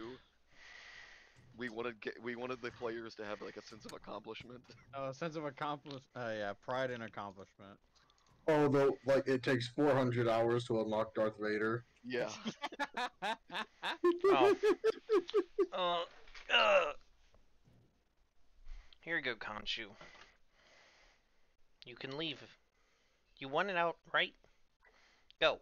We wanted get, we wanted the players to have like a sense of accomplishment. Oh, a sense of accomplish. Uh, yeah, pride and accomplishment. Oh, though, like it takes 400 hours to unlock Darth Vader. Yeah. *laughs* Oh. *laughs* Uh, uh. Here you go, Khonshu. You can leave. You want it out, right? Go.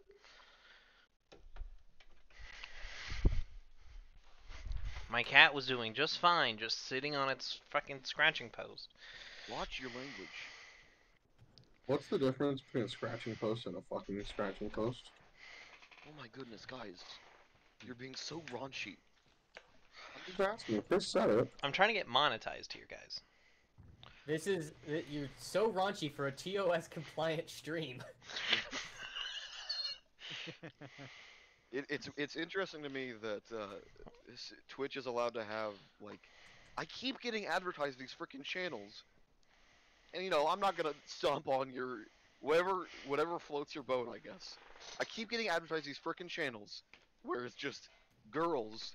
My cat was doing just fine, just sitting on its fucking scratching post. Watch your language. What's the difference between a scratching post and a fucking scratching post? Oh my goodness, guys. You're being so raunchy. I'm just asking. Chris said it. I'm trying to get monetized here, guys. This is you're so raunchy for a TOS compliant stream. *laughs* *laughs* It, it's it's interesting to me that uh, Twitch is allowed to have like, I keep getting advertised these freaking channels, and you know I'm not gonna stomp on your whatever whatever floats your boat, I guess. I keep getting advertised these freaking channels where it's just girls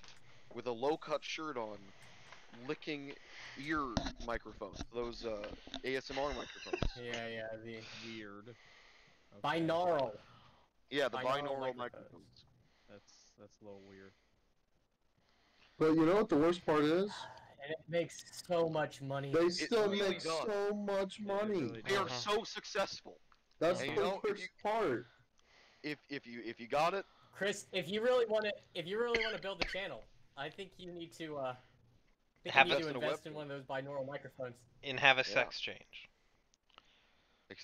with a low cut shirt on, licking ear microphones, those uh, ASMR microphones. yeah, yeah. The Weird. Okay, binaural. Yeah, the Binaural binaural microphones. microphones. That's that's a little weird. But you know what the worst part is? *sighs* And it makes so much money. They still really make does. so much money. really They are so successful. That's And the you know, if worst you- part. If if you if you got it, Chris, if you really want to, if you really want to build a channel, I think you need to, uh, I think Have you need to Invest in in one of those binaural microphones. And have a Yeah. sex change.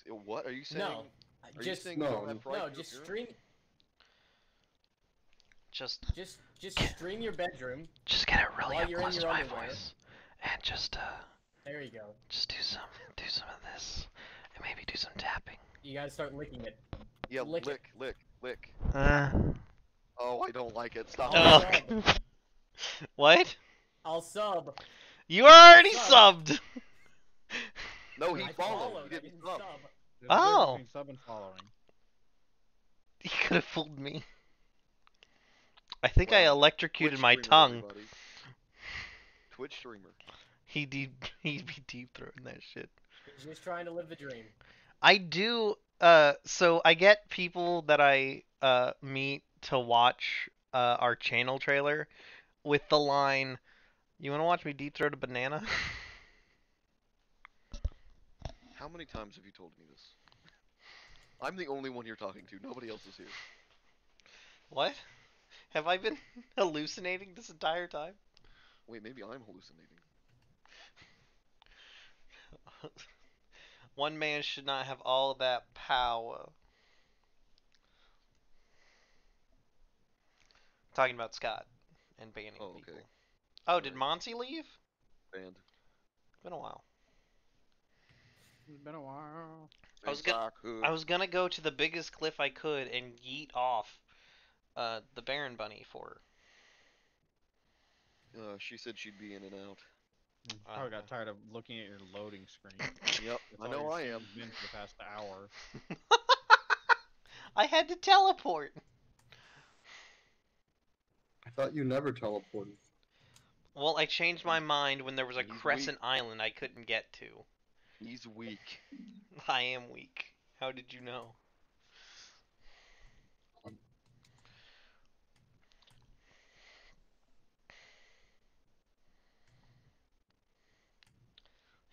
what are you saying? No, Are just you don't No. no, just appearance? stream, Just just just stream your bedroom. just get it really While up you're close to my underwear. voice. And just uh There you go. just do some do some of this. And maybe do some tapping. You gotta start licking it. Yeah, lick lick, it. lick, lick, Uh Oh, I don't like it. Stop. Oh, it. *laughs* What? I'll sub. You already Sub. subbed. *laughs* No, he I followed. followed, He didn't didn't sub. sub. There's a difference Oh. between Sub and following. *laughs* You could have fooled me. I think I electrocuted Twitch my tongue. everybody. Twitch streamer. He deep *laughs* he'd be deep throating that shit. You're just trying to live the dream. I do uh so I get people that I uh meet to watch uh our channel trailer with the line you want to watch me deep throat a banana? *laughs* How many times have you told me this? I'm the only one you're talking to. Nobody else is here. what? Have I been *laughs* hallucinating this entire time? Wait, maybe I'm hallucinating. *laughs* One man should not have all that power. Talking about Scott and banning Oh, okay. people. Oh, did Right. Monty leave? Band. Been a while. It's been a while. I was go- I was gonna go to the biggest cliff I could and yeet off uh, the Baron Bunny for Uh, she said she'd be in and out. Mm, Probably got tired of looking at your loading screen. *laughs* Yep, That's I all know your I stream's am. Been for the past hour. *laughs* I had to teleport. I thought you never teleported. Well, I changed my mind when there was a He's weak. crescent island I couldn't get to. He's weak. *laughs* I am weak. How did you know?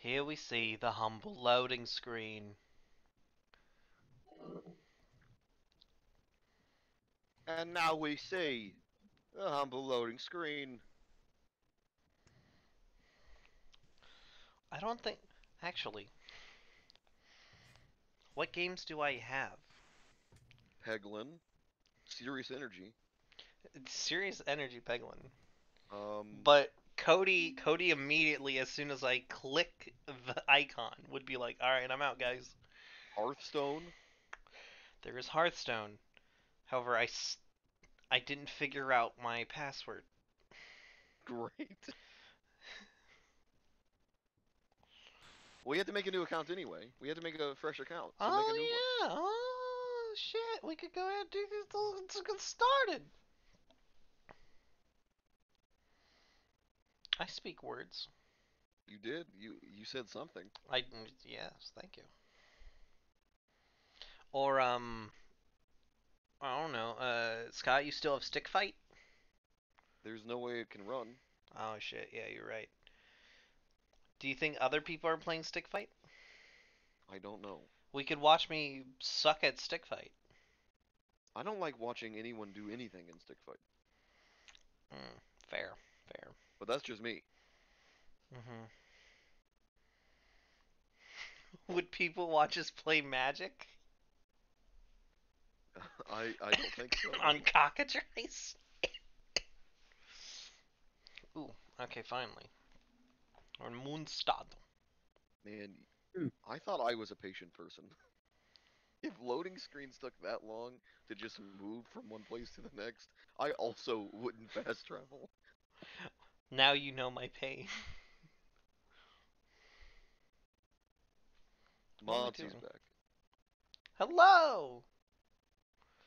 Here we see the humble loading screen. And now we see the humble loading screen. I don't think. Actually. What games do I have? Peglin, Serious Energy. It's Serious Energy Peglin. Um, But Cody, Cody immediately, as soon as I click the icon, would be like, "All right, I'm out, guys." Hearthstone. There is Hearthstone. However, I, s- I didn't figure out my password. Great. *laughs* we had to make a new account anyway. We had to make a fresh account. So make oh a new one. yeah! Oh shit! We could go ahead and do this. Let's get started. I speak words. You did. You you said something. I yes, thank you. Or um, I don't know. Uh, Scott, you still have stick fight? There's no way it can run. Oh shit! Yeah, you're right. Do you think other people are playing stick fight? I don't know. We could watch me suck at stick fight. I don't like watching anyone do anything in stick fight. Mm, fair, fair. But that's just me. hmm *laughs* Would people watch us play Magic *laughs* I I don't think so. *laughs* on cockatrice? Ooh, okay, finally. On Mondstadt. Man, Hmm. I thought I was a patient person. if loading screens took that long to just move from one place to the next, I also wouldn't fast travel. Now you know my pain. *laughs* What Monty's back. Hello!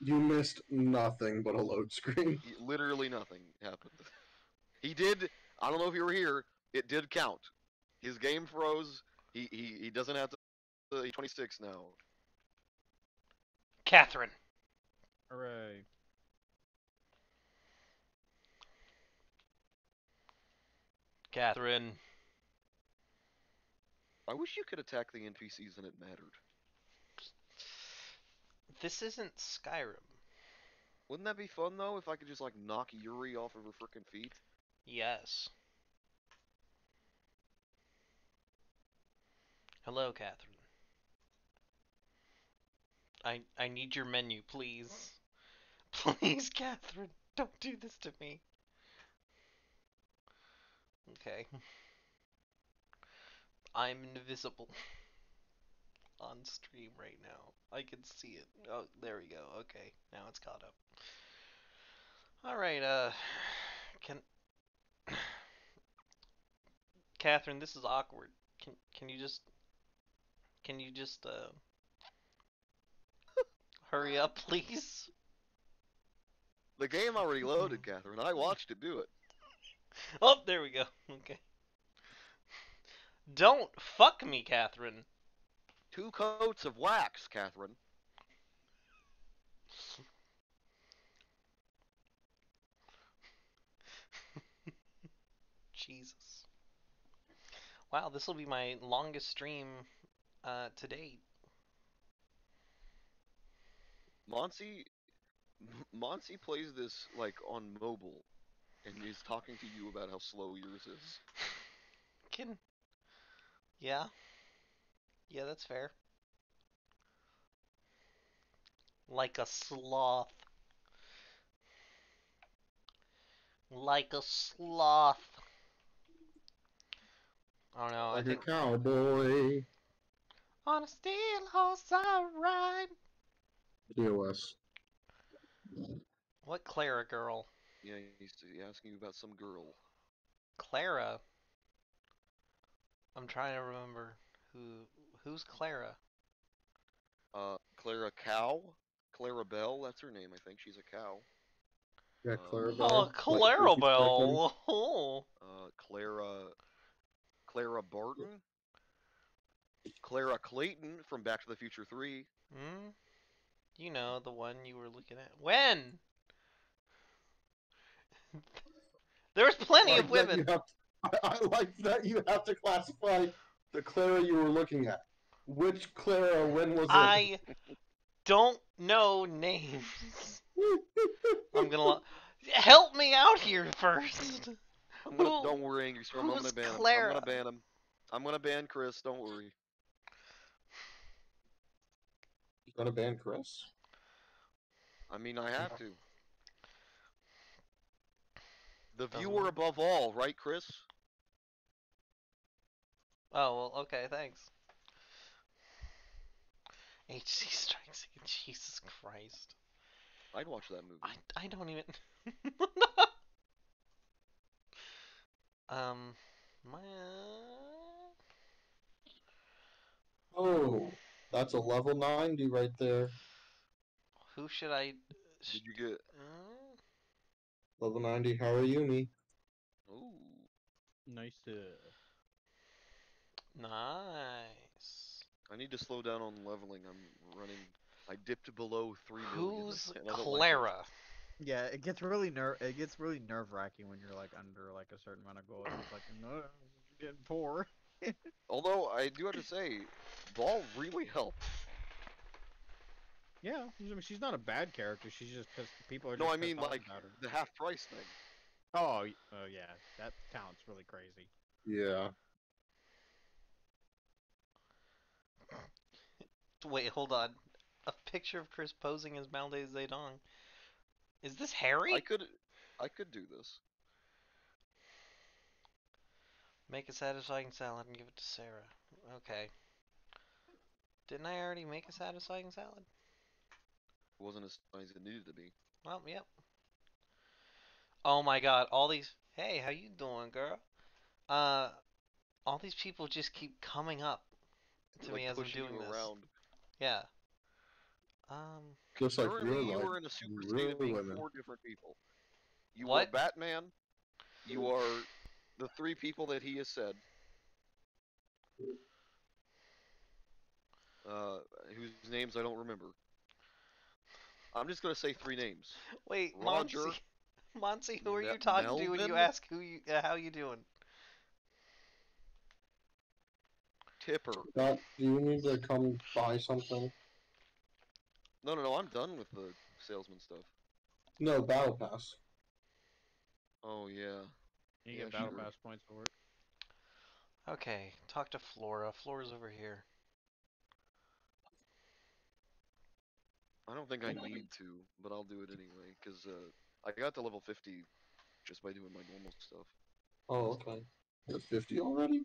You missed nothing but a load screen. Literally nothing happened. *laughs* He did. I don't know if you were here. It did count. His game froze. He he, he doesn't have to. He's 26 now. Catherine. Hooray. Catherine. I wish you could attack the NPCs and it mattered. This isn't Skyrim. Wouldn't that be fun though? If I could just like knock Yuri off of her frickin' feet. Yes. Hello, Catherine. I I need your menu, please. *laughs* Please, Catherine, don't do this to me. Okay. I'm invisible *laughs* on stream right now. I can see it. Oh, there we go. Okay, now it's caught up. All right. Uh, can *coughs* Catherine, this is awkward. Can can you just can you just uh *laughs* hurry up, please? The game already loaded, *laughs* Catherine. I watched it do it. *laughs* Oh, there we go. Okay. Don't fuck me, Catherine. Two coats of wax, Catherine. *laughs* Jesus. Wow, this will be my longest stream uh, to date. Monty, Monty plays this like on mobile, and is talking to you about how slow yours is. *laughs* Can. Yeah. Yeah, that's fair. Like a sloth. Like a sloth. Oh no, I Like a think cowboy. on a steel horse I ride. DOS. What Clara girl? Yeah, he's asking you about some girl. Clara. I'm trying to remember who who's Clara. Uh, Clara Cow, Clara Bell. That's her name. I think she's a cow. Yeah, Uh, Clarabelle. Oh, Clara Ricky Bell. Oh. *laughs* Uh, Clara, Clara Barton. Clara Clayton from Back to the Future 3. Hmm? You know, the one you were looking at. When? There was plenty Like of women. you have- I, *laughs* I like that you have to classify the Clara you were looking at. Which Clara? When was it? I don't know names. I'm gonna help me out here first. I'm gonna, Who- don't worry, Angry Storm. I'm who's gonna ban him. I'm gonna ban him. I'm gonna ban Chris. Don't worry. You gonna ban Chris? I mean, I have to. The Doesn't viewer work. above all, right, Chris? Oh well, okay, thanks. HC Strikes Again. Jesus Christ. I'd watch that movie. I I don't even. *laughs* um, my. Oh, that's a level 90 right there. Who should I? Did you get? Uh, Level 90 How are you, me? Ooh. Nice. Uh, nice. I need to slow down on leveling. I'm running. I dipped below three million. Who's and I don't like it. Clara? Yeah, it gets really ner it gets really nerve wracking when you're like under like a certain amount of gold. It's like no, you're getting poor. *laughs* Although I do have to say, Ball really helped. Yeah, I mean, she's not a bad character. She's just because people are. No, just I mean like the half price thing. Oh, oh yeah, that talent's really crazy. Yeah. Wait, hold on. A picture of Chris posing as Malde Zedong. Is this Harry? I could, I could do this. Make a satisfying salad and give it to Sarah. Okay. Didn't I already make a satisfying salad? It wasn't as nice as it needed to be. Well, yep. Oh my god, all these Hey, how you doing, girl? Uh all these people just keep coming up to like me as I'm doing you this. around. Yeah. Um Just like Currently, you're you like were in a super state real of being women. four different people. You What? are Batman. You are the three people that he has said. Uh, whose names I don't remember. I'm just gonna say three names. wait, Roger, Monty. *laughs* Monty, who are Mel- you talking to when you ask who you uh, how you doing? Tipper. Scott, do you need to come buy something? No, no, no. I'm done with the salesman stuff. No, Battle Pass. Oh yeah. You Yeah, get battle sure. pass points for it. Okay, talk to Flora. Flora's over here. I don't think I need to, but I'll do it anyway because uh, I got to level 50 just by doing my normal stuff. Oh, okay. You're 50 already?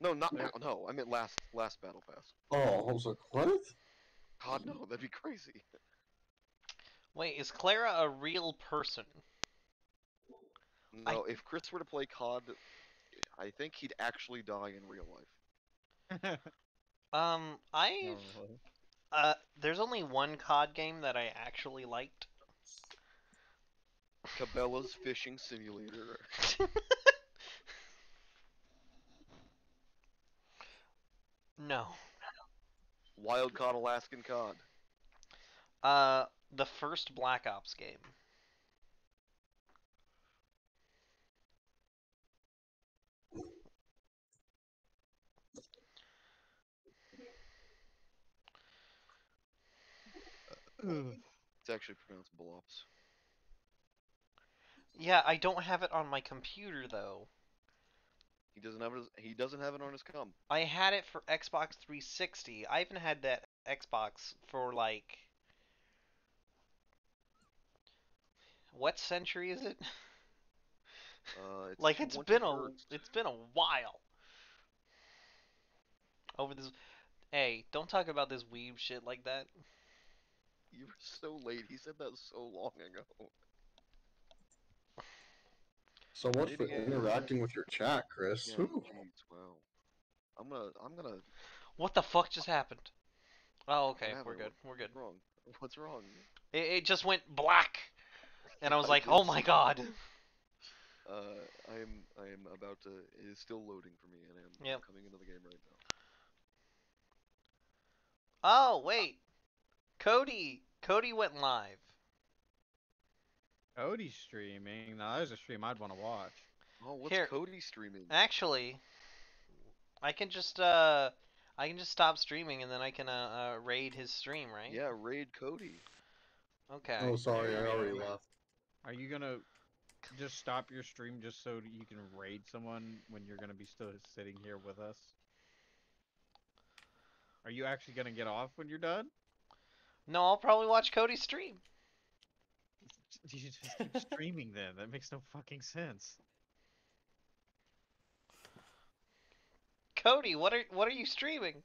No, not now. No, I meant last last battle pass. Oh, I was like, what? God no, that'd be crazy. Wait, is Clara a real person? I- No, if Chris were to play COD, I think he'd actually die in real life. *laughs* Um, I Normally. Uh, there's only one COD game that I actually liked. Cabela's fishing simulator. *laughs* no. Wild COD Alaskan COD. Uh, the first Black Ops game. It's actually pronounced Blops. Yeah, I don't have it on my computer though. He doesn't have it. He doesn't have it on his com. I had it for Xbox 360. I even had that Xbox for like what century is it? Uh, *laughs* it's like it's been a it's been a while. Over this Hey, don't talk about this weeb shit like that. *laughs* You were so late. He said that so long ago. So much Maybe for interacting with your chat, Chris. Yeah, Whew. wow. I'm gonna. I'm gonna. What the fuck just happened? Oh, okay, Yeah, we're good. We're good. What's wrong? What's wrong? It, it just went black, and I was *laughs* I like, "Oh my god!" Uh, I am. I am about to. It is still loading for me, and I'm, I'm Yep. coming into the game right now. Oh wait, Cody. Cody went live. Cody's streaming. Now, there's a stream I'd want to watch. Oh, what's Here. Cody streaming? Actually, I can just uh, I can just stop streaming and then I can uh, uh raid his stream, right? Yeah, raid Cody. Okay. Oh, sorry, I already left. Are you gonna just stop your stream just so you can raid someone when you're gonna be still sitting here with us? Are you actually gonna get off when you're done? No, I'll probably watch Cody stream. You just keep *laughs* streaming then. That makes no fucking sense. Cody, what are what are you streaming?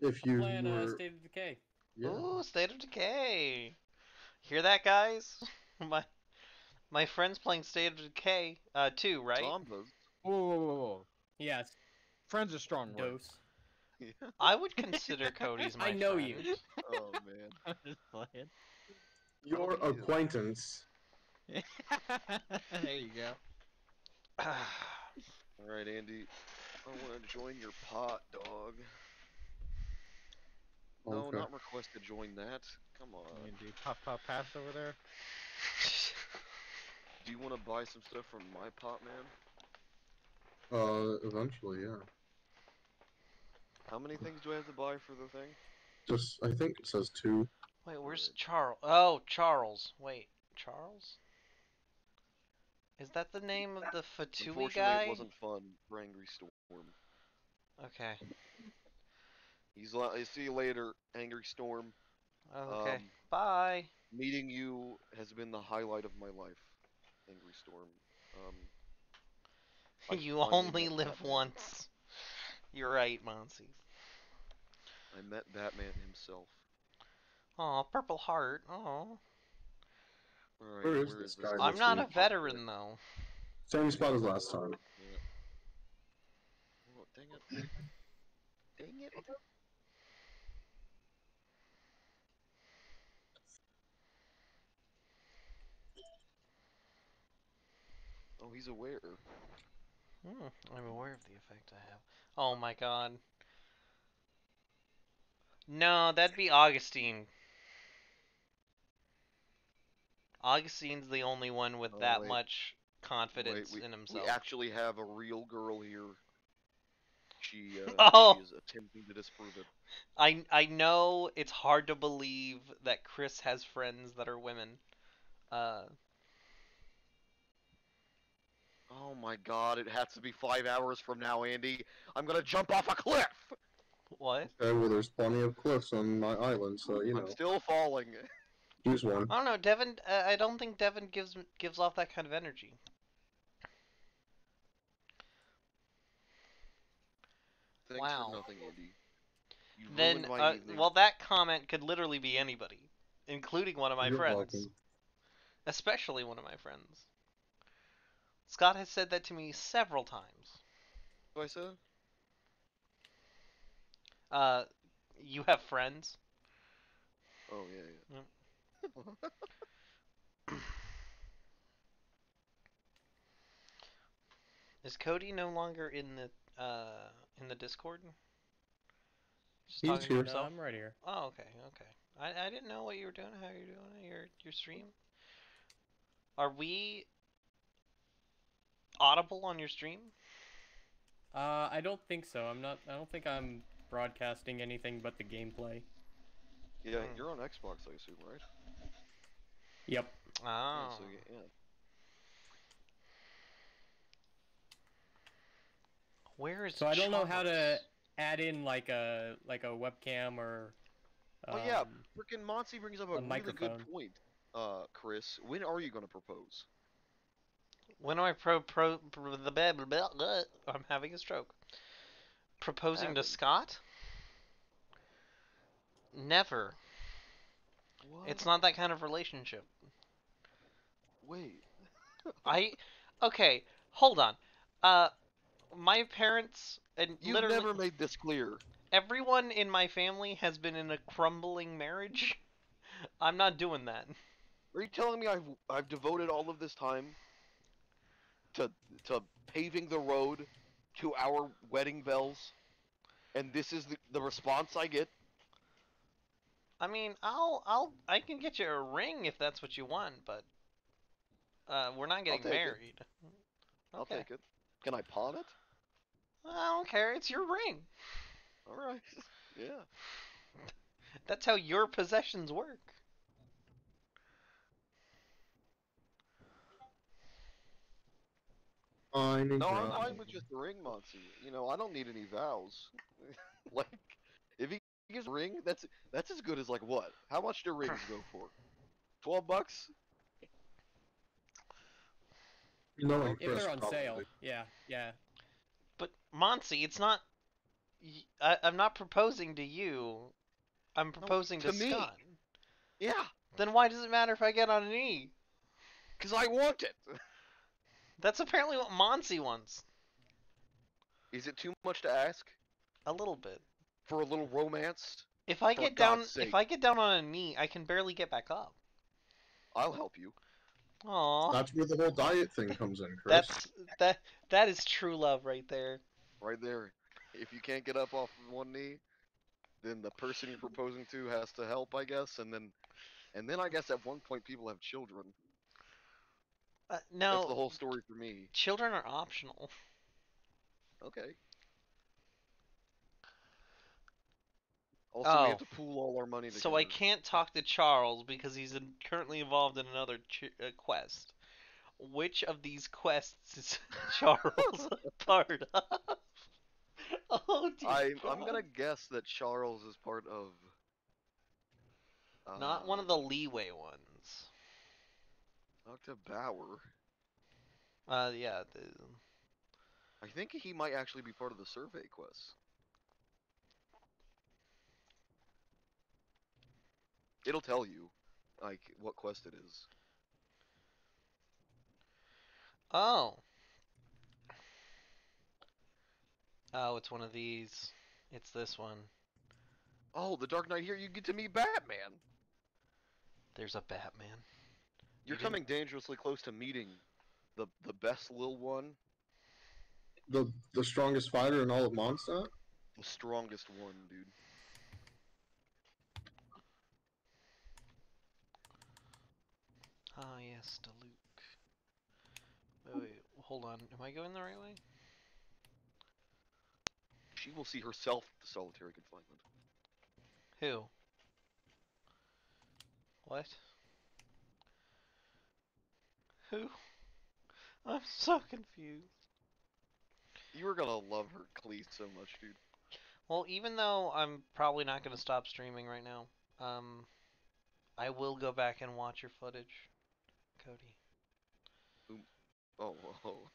If you Playing uh, State of Decay. yeah. Ooh, State of Decay. Hear that, guys? *laughs* my my friend's playing State of Decay uh too, right? Tom does. Whoa, whoa, whoa, whoa, whoa. Yeah, Friend's are strong word. dose. Yeah. I would consider Cody's my I know friend. you. Oh man. *laughs* I'm just playing. your Oh, acquaintance. *laughs* there you go. *sighs* All right, Andy. I want to join your pot, dog. No, Okay. not request to join that. Come on. You can do puff puff pass over there. Do you want to buy some stuff from my pot, man? Uh, eventually, yeah. How many things do I have to buy for the thing? Just, I think it says two. Wait, where's Charles? Oh, Charles. Wait, Charles? Is that the name of the Fatui Unfortunately, guy? it wasn't fun for Angry Storm. Okay. He's li- I see you later, Angry Storm. Okay. Um, Bye. Meeting you has been the highlight of my life, Angry Storm. Um, *laughs* you only live Batman. once. You're right, Monsey. I met Batman himself. Aw, Purple Heart. Aw. All right, Where is this guy? I'm not see. a veteran though. Same spot as last time. Yeah. Oh, dang it. Dang it. Oh, he's aware. Hmm, I'm aware of the effect I have. Oh my god. No, that'd be Augustine. Augustine's the only one with Oh, that wait. much confidence Wait, we, in himself. we actually have a real girl here. She, uh, *laughs* Oh. she is attempting to disprove it. I I know it's hard to believe that Chris has friends that are women. Uh, Oh my god, it has to be five hours from now, Andy. I'm gonna jump off a cliff! what? Okay, well, there's plenty of cliffs on my island, so, you know, I'm still falling. use one. I don't know, Devin. Uh, I don't think Devin gives gives off that kind of energy. Thanks Wow. for nothing, Andy. You Then, my uh, well, that comment could literally be anybody, including one of my You're friends, welcome. especially one of my friends. Scott has said that to me several times. What I said? Uh, you have friends? Oh, yeah, yeah. *laughs* Is Cody no longer in the uh in the Discord? Just He's talking to here. No, himself? I'm right here. Oh, okay, okay. I, I didn't know what you were doing, how you're doing it, your your stream. Are we audible on your stream? Uh, I don't think so. I'm not. I don't think I'm broadcasting anything but the gameplay. Yeah, Hmm. you're on Xbox, I assume, right? Yep. Yeah, Oh. so, yeah, yeah. Where is So I don't know how to add in like a like a webcam or. Oh, yeah, um, Frickin' Monty brings up a, a really good point, uh, Chris. When are you gonna propose? When am I pro pro, the blah, I'm having a stroke. Proposing to Scott? Never. What? It's not that kind of relationship. Wait. *laughs* I okay, hold on. Uh my parents and You literally never made this clear. everyone in my family has been in a crumbling marriage. *laughs* I'm not doing that. Are you telling me I've I've devoted all of this time to to paving the road to our wedding bells, and this is the, the response I get? I mean, I'll I'll I can get you a ring if that's what you want, but uh we're not getting it. married. I'll Okay. take it. Can I pawn it? I don't care. It's your ring. All right. *laughs* Yeah. *laughs* That's how your possessions work. Fine and No, I'm fine with just the ring, Monty. You know, I don't need any vows. *laughs* like, if he gives a ring, that's that's as good as like what? How much do rings go *sighs* for? Twelve bucks? No, and If they're on sale, yeah, yeah. But Monty, it's not. I, am not proposing to you. I'm proposing to, to me. Scott. Yeah, Then why does it matter if I get on an E? because I want it. *laughs* That's apparently what Monty wants. Is it too much to ask A little bit. for a little romance? If I For get down, sake. if I get down on a knee, I can barely get back up. I'll help you. Aww. That's where the whole diet thing comes in, Chris. That's that. That is true love right there. Right there. If you can't get up off of one knee, then the person you're proposing to has to help, I guess, and then, and then I guess at one point people have children. Uh, That's the whole story for me. children are optional. Okay. Also, we Oh. have to pool all our money together. So I can't talk to Charles because he's in, currently involved in another ch- uh, quest. Which of these quests is *laughs* Charles a *laughs* part of? *laughs* Oh dear I, I'm gonna guess that Charles is part of. Not one of the leeway ones. Dr. Bauer. Uh, yeah. The, I think he might actually be part of the survey quest. It'll tell you, like, what quest it is. oh. Oh, it's one of these. It's this one. Oh, the Dark Knight here, you get to meet Batman! There's a Batman. You're You didn't- coming dangerously close to meeting the the best lil one, the the strongest fighter in all of Mondstadt. the strongest one, dude. Ah, yes, Diluc. Wait, wait, hold on. Am I going the right way? She will see herself the solitary confinement. Who? What? Who? I'm so confused. You are gonna love her Klee so much, dude. Well, even though I'm probably not going to stop streaming right now, um, I will go back and watch your footage, Cody. Oh, oh.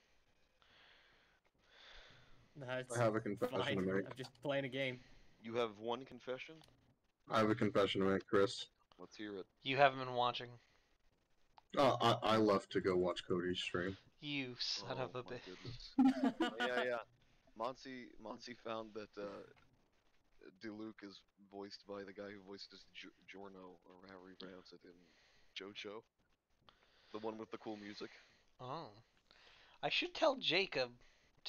That's I have a confession fine. to make. I'm just playing a game. You have one confession? I have a confession to make, Chris. Let's hear it. You haven't been watching. Uh, I I left to go watch Cody's stream. You son oh, of a bitch. *laughs* Oh, yeah, yeah. Monty, Monty found that uh, Diluc is voiced by the guy who voices J- Giorno, or however you pronounce it, in JoJo. The one with the cool music. Oh. I should tell Jacob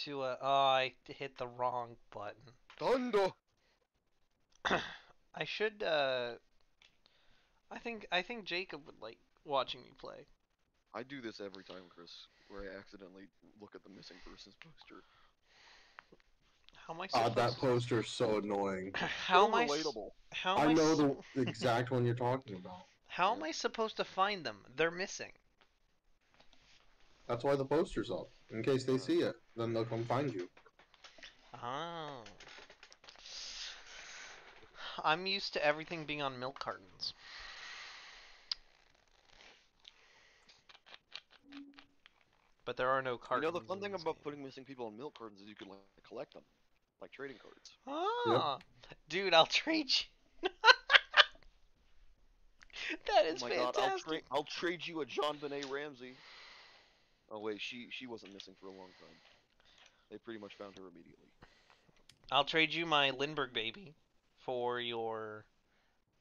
to, uh, oh, I hit the wrong button. Thunder! *clears throat* I should, uh, I think, I think Jacob would like watching me play. I do this every time, Chris, where I accidentally look at the missing persons poster. How am I supposed that poster's so annoying. *laughs* How am I, s- relatable. how am I I, know s- the exact one you're talking about. *laughs* how am I supposed to find them? They're missing. That's why the poster's up. In case they see it, then they'll come find you. Oh. I'm used to everything being on milk cartons. But there are no cards. You know, the fun thing about game. putting missing people on milk cartons is you can like collect them, like trading cards. Ah, dude, I'll trade you. *laughs* that is oh my god, I'll, fantastic. trade I'll trade you a JonBenét Ramsey. Oh wait, she she wasn't missing for a long time. They pretty much found her immediately. I'll trade you my Lindbergh baby for your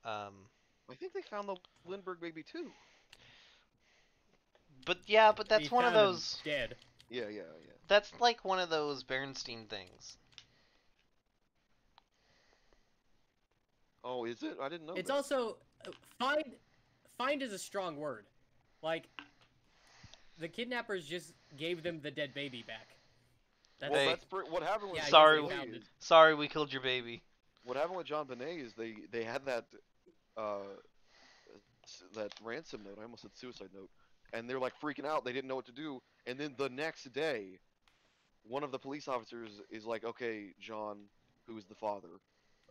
um I think they found the Lindbergh baby too. But yeah, but that's He one of those dead. Yeah, yeah, yeah. that's like one of those Bernstein things. Oh, is it? I didn't know. It's that. also uh, find. Find is a strong word. Like the kidnappers just gave them the dead baby back. That's well, that's pre- what happened with Yeah, Sorry, they John found Bonet it. is- Sorry, we killed your baby. What happened with JonBenét is they they had that uh that ransom note. I almost said suicide note, and they're like freaking out. They didn't know what to do, and then the next day, one of the police officers is like, "Okay, John, who is the father,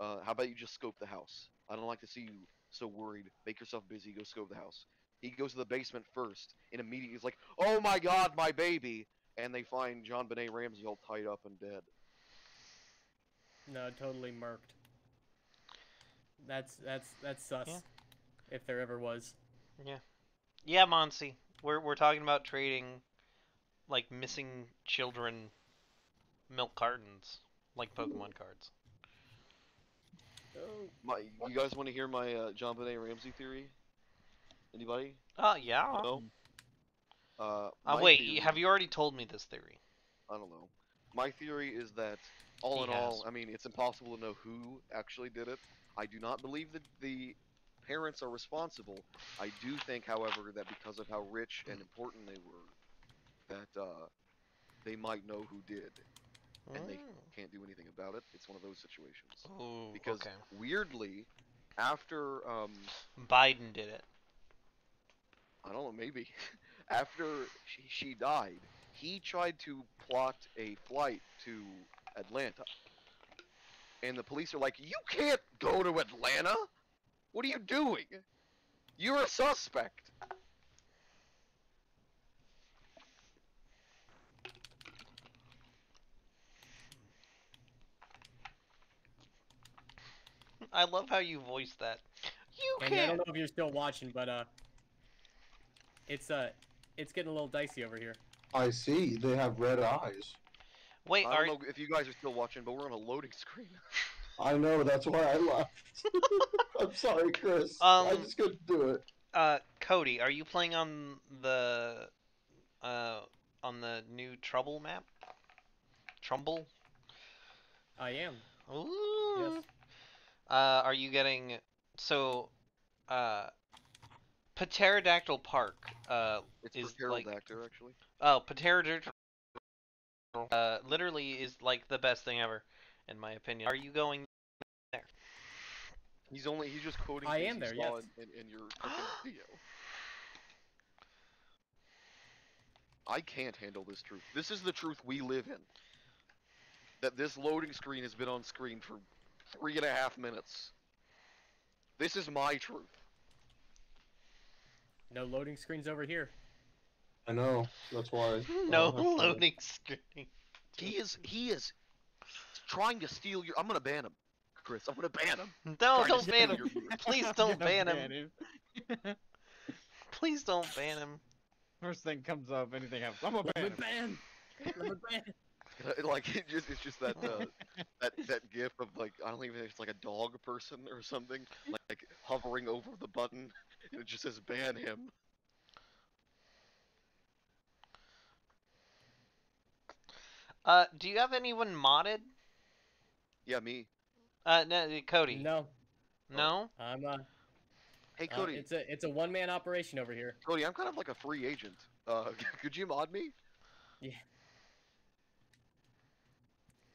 uh, how about you just scope the house? I don't like to see you so worried. Make yourself busy. Go scope the house." He goes to the basement first, and immediately is like, "Oh my God, my baby!" And they find JonBenét Ramsey all tied up and dead. No, totally murked. That's that's that's sus. Yeah. If there ever was. Yeah, Monsi. We're we're talking about trading like missing children milk cartons, like Pokemon cards. My, you guys want to hear my uh, JonBenét Ramsey theory? Anybody? Oh yeah. No. Uh, Uh, wait, theory- have you already told me this theory? I don't know. My theory is that all He in all. I mean, it's impossible to know who actually did it. I do not believe that the parents are responsible. I do think, however, that because of how rich and important they were, that uh, they might know who did, and they can't do anything about it. It's one of those situations. Ooh, Because okay. weirdly, after um, Biden did it. I don't know, maybe. *laughs* After she, she died, he tried to plot a flight to Atlanta. And the police are like, You can't go to Atlanta! What are you doing? You're a suspect! I love how you voiced that. You And I don't can't. know if you're still watching, but uh, it's uh, it's getting a little dicey over here. I see. They have red eyes. Wait, I are don't know if you guys are still watching, but we're on a loading screen. *laughs* I know. That's why I left. *laughs* I'm sorry, Chris. I Um, just couldn't do it. uh Cody? Are you playing on the uh on the new Trouble map? Trumbull. I am. Ooh. Yes. Uh, are you getting so? Uh, Pterodactyl Park. Uh, It's Is, for like- actually. oh, Pterodactyl. Uh, literally is like the best thing ever, in my opinion. Are you going? There? He's only, he's just quoting I am there, yes. in, in, in your *gasps* video. I can't handle this truth. This is the truth we live in. That this loading screen has been on screen for three and a half minutes. This is my truth. No loading screens over here. I know. That's why. *laughs* No loading screen. He is, he is trying to steal your. I'm gonna ban him, Chris. I'm gonna ban him. *laughs* No, Trying don't ban him. *laughs* Please don't ban him. *laughs* Please don't ban him. First thing comes up, anything happens. I'm a Let me ban. ban. Let me ban. like it just, it's just that uh, that that gif of like I don't even think it's like a dog person or something like, like hovering over the button and it just says ban him. Uh, do you have anyone modded? Yeah, me. Uh, no, Cody. No, No. I'm uh, Hey uh, Cody, it's a it's a one man operation over here. Cody, I'm kind of like a free agent. Uh, *laughs* could you mod me? Yeah.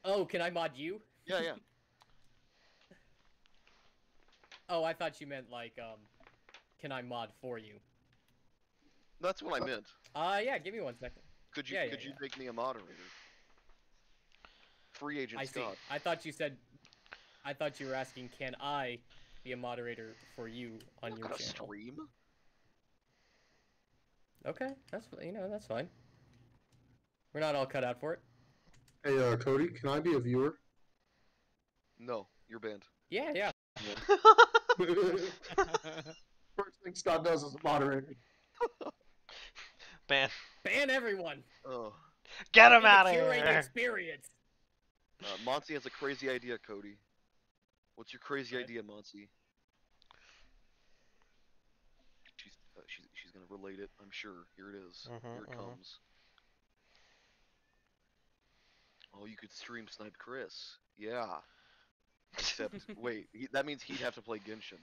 Oh, can I mod you? Yeah, yeah. *laughs* Oh, I thought you meant like um, can I mod for you? That's what I meant. Uh, yeah. Give me one second. Could you Yeah, yeah, could you yeah. make me a moderator? Free agent I see. I thought you said. I thought you were asking, can I be a moderator for you on I'm your gonna channel? stream. Okay, that's you know that's fine. We're not all cut out for it. Hey, uh, Cody, can I be a viewer? No, you're banned. Yeah, yeah. *laughs* *laughs* First thing Scott does is a moderator. ban. Ban everyone. Oh. Get him out of here. Experience. Uh, Monty has a crazy idea, Cody. What's your crazy Okay. idea, Monty? She's, uh, she's she's gonna relate it. I'm sure. Here it is. Mhm, Here it mhm. comes. Oh, you could stream snipe Chris. Yeah. Except, *laughs* wait, he, that means he'd have to play Genshin.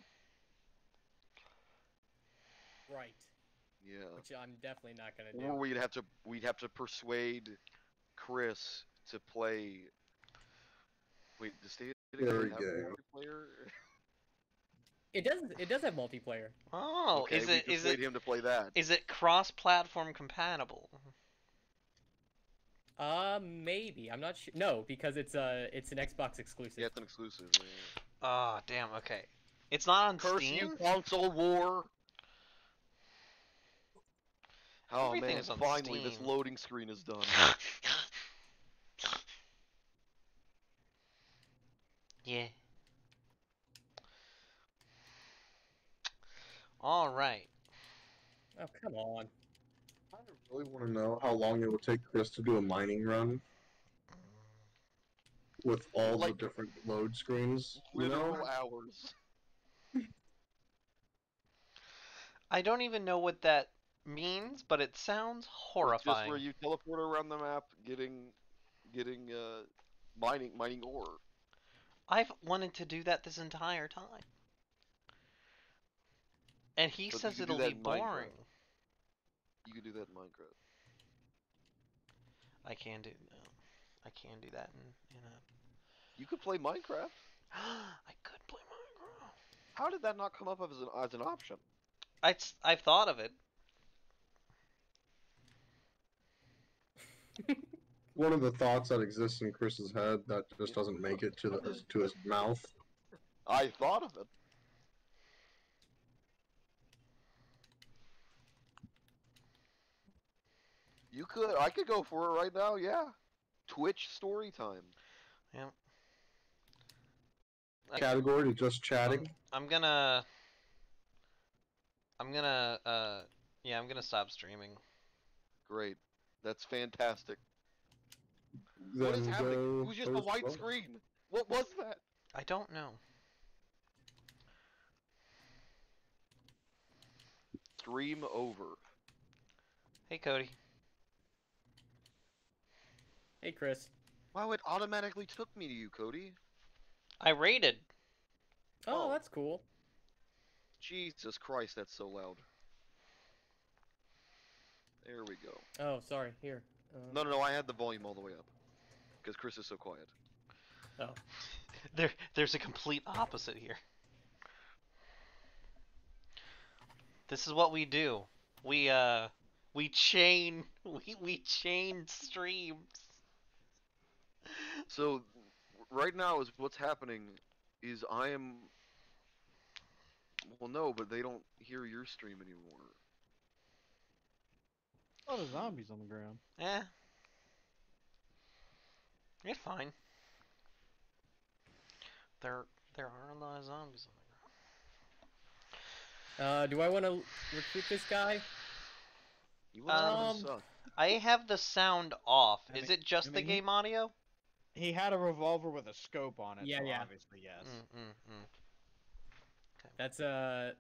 Right. Yeah. Which I'm definitely not gonna do. Or we'd have to we'd have to persuade Chris to play. Wait, does State Very have gay. multiplayer? It does. It does have multiplayer. Oh, okay, is we it is it him to play that? is it cross-platform compatible? Uh, maybe. I'm not sure. No, because it's uh, it's an Xbox exclusive. Yeah, it's an exclusive. yeah. Oh, damn. Okay, it's not on Curse Steam. you, console war! Oh Everything man, is on finally this loading screen is done. *laughs* yeah. All right. Oh come on. I really want to know how long it would take Chris to do a mining run with all Like- the different load screens. You know? Literal hours. I don't even know what that means, but it sounds It's horrifying. Just where you teleport around the map, getting, getting, uh, mining, mining ore. I've wanted to do that this entire time. And he But says it'll be in Minecraft. boring. You can do that in Minecraft. I can do no. I can do that in, in a You could play Minecraft. *gasps* I could play Minecraft. How did that not come up as an as an option? I I've thought of it. *laughs* One of the thoughts that exists in Chris's head that just doesn't make it to the to his mouth. I thought of it. You could. I could go for it right now. Yeah. Twitch story time. Yeah. Category to just chatting. I'm gonna I'm gonna uh yeah, I'm gonna stop streaming. Great. That's fantastic. What is happening? go It was just a white vote. screen. What was that? I don't know. Stream over. Hey Cody. Hey Chris. Wow, it automatically took me to you, Cody. I rated. Oh, Oh. that's cool. Jesus Christ, that's so loud. There we go. Oh, sorry. Here. Uh, No, no, no, I had the volume all the way up. Because Chris is so quiet. Oh, *laughs* There there's a complete opposite here. This is what we do. We uh we chain *laughs* we we chain streams. So, right now is what's happening is I am. Well, no, but they don't hear your stream anymore. Oh, the zombies on the ground. Eh. It's fine. There there are a lot of zombies on the ground. Uh, do I want to recruit this guy? You Um. I have the sound off. I Is mean- it just I the mean, he- game audio? He had a revolver with a scope on it. Yeah, so yeah. Obviously, yes. Mm, mm, mm. That's a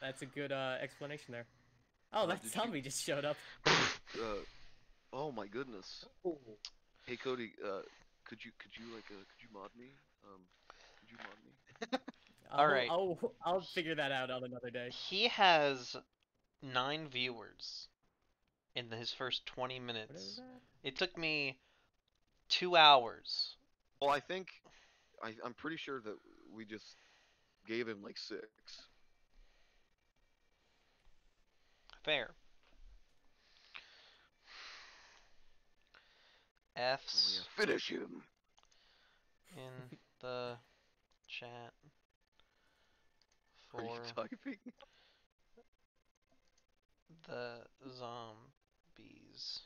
that's a good uh, explanation there. Oh, Uh, that did you- just showed up. *laughs* Uh, oh my goodness. Hey Cody, uh, could you could you like uh, could you mod me? Um, could you mod me? *laughs* I'll, Alright. I'll I'll figure that out on another day. He has nine viewers in his first 20 minutes. It took me two hours. Well, I think I I'm pretty sure that we just gave him like six. Fair. F's yeah. Finish him. in the chat Are you for typing? the zombies.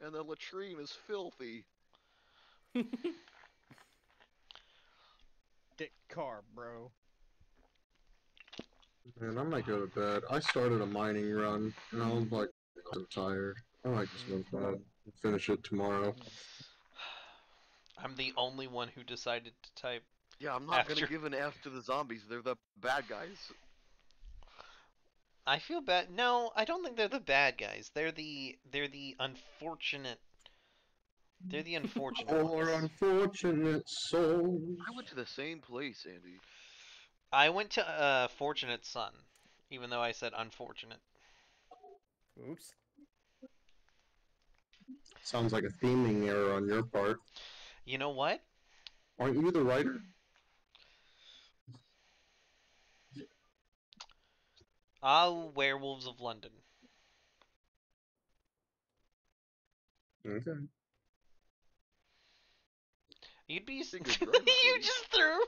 And the latrine is filthy. *laughs* Dick car, bro. Man, I might go to bed. I started a mining run, and I was like, I'm tired. I might just go to bed and finish it tomorrow. *sighs* I'm the only one who decided to type. Yeah, I'm not After- gonna give an F to the zombies. They're the bad guys. I feel bad. No, I don't think they're the bad guys. They're the they're the unfortunate. They're the *laughs* unfortunate. Poor unfortunate souls. I went to the same place, Andy. I went to uh, Fortunate Son, even though I said unfortunate. Oops. Sounds like a theming error on your part. You know what? Aren't you the writer? Ah, Werewolves of London. Okay. You'd be. Think *laughs* it's you just threw.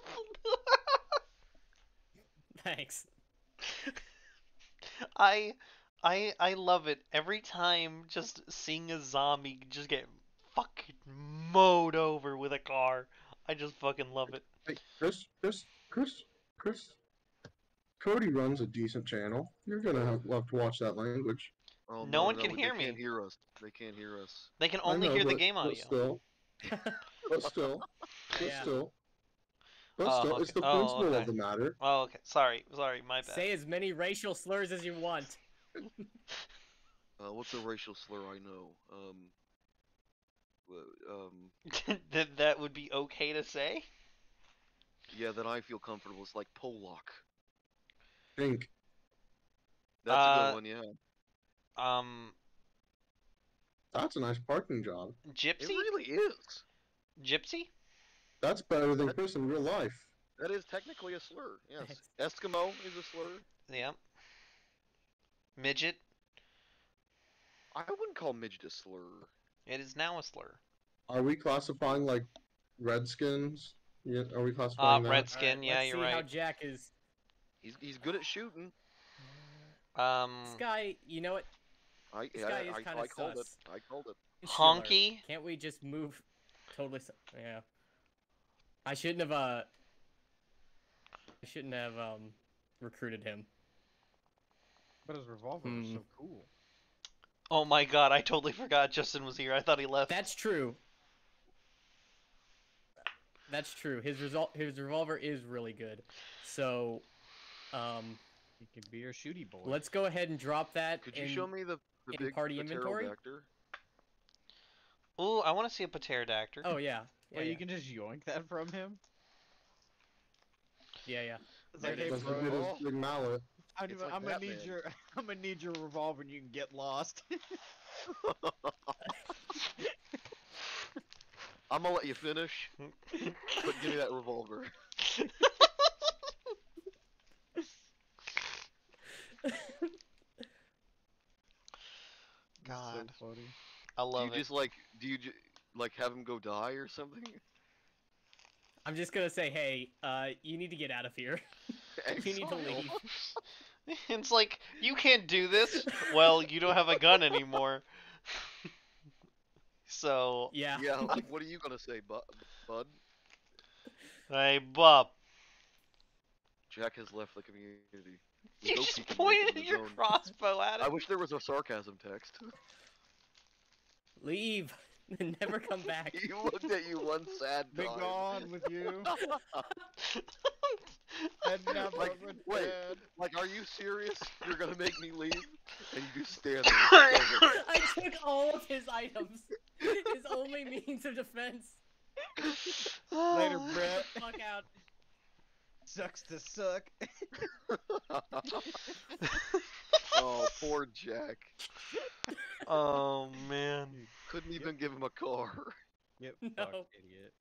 *laughs* Thanks. I, I, I love it every time. Just seeing a zombie just get fucking mowed over with a car. I just fucking love it. Hey, Chris, Chris, Chris, Chris. Cody runs a decent channel. You're gonna have, love to watch that language. Oh, No one can they hear me. Can't hear us. They can't hear us. They can only know, hear the but- game but audio. Still, *laughs* but still, but Yeah. still, but Oh, still, it's okay. the Oh, principle okay. of the matter. Oh, okay. Sorry, sorry, my bad. Say as many racial slurs as you want. *laughs* Uh, what's a racial slur I know? Um. Um. *laughs* that that would be okay to say. Yeah, that I feel comfortable. It's like Polak. Think. That's a Uh, good one. Yeah. Um, That's a nice parking job. Gypsy. It gypsy, really is. gypsy. That's better than Chris in real life. That is technically a slur. Yes. Eskimo is a slur. Yeah. Midget. I wouldn't call midget a slur. It is now a slur. Are we classifying like Redskins? Yeah, are we Uh, classifying that? redskin. yeah, let's you're see how. Jack is. He's he's good at shooting. Um, This guy, you know what? I This guy I, is I, kinda I called it. I called it. Schiller. honky. Can't we just move totally? s- Yeah. I shouldn't have. Uh. I shouldn't have um recruited him. But his revolver was Hmm. so cool. Oh my god, I totally forgot Justin was here. I thought he left. That's true. That's true. His result, his revolver is really good. So, um, He could be your shooty boy. let's go ahead and drop that. Could you in- show me the the in big party inventory? pterodactyl? Ooh, I want to see a pterodactyl. Oh yeah. Yeah, Wait, yeah. you can just yoink that from him? yeah, yeah. It's like, hey, Does he get bro, his big mallet? I'm, like I'm gonna need your, *laughs* I'm gonna need your revolver, and you can get lost. *laughs* I'm gonna let you finish, but give me that revolver. *laughs* God, so funny. I Do you love it. just like do you ju- like have him go die or something? I'm just gonna say, hey, uh, you need to get out of here. you need to leave. *laughs* It's like you can't do this. Well, you don't have a gun anymore. *laughs* so, Yeah. Yeah, like *laughs* what are you gonna say, bu- bud? hey, Bob, Jack has left the community. We you hope just he can make it pointed your own. crossbow at him. I wish there was a sarcasm text. Leave. *laughs* and Never come back. he looked at you one sad Be time. gone with you, *laughs* and never Like, return. wait. Like, are you serious? You're gonna make me leave? And you just stand *laughs* there. I took all of his items. His only means of defense. Later, Brett. Fuck out. Sucks to suck. *laughs* *laughs* oh, poor Jack. oh man. Couldn't even give him a car. Yep. *laughs* No. Fuck, idiot.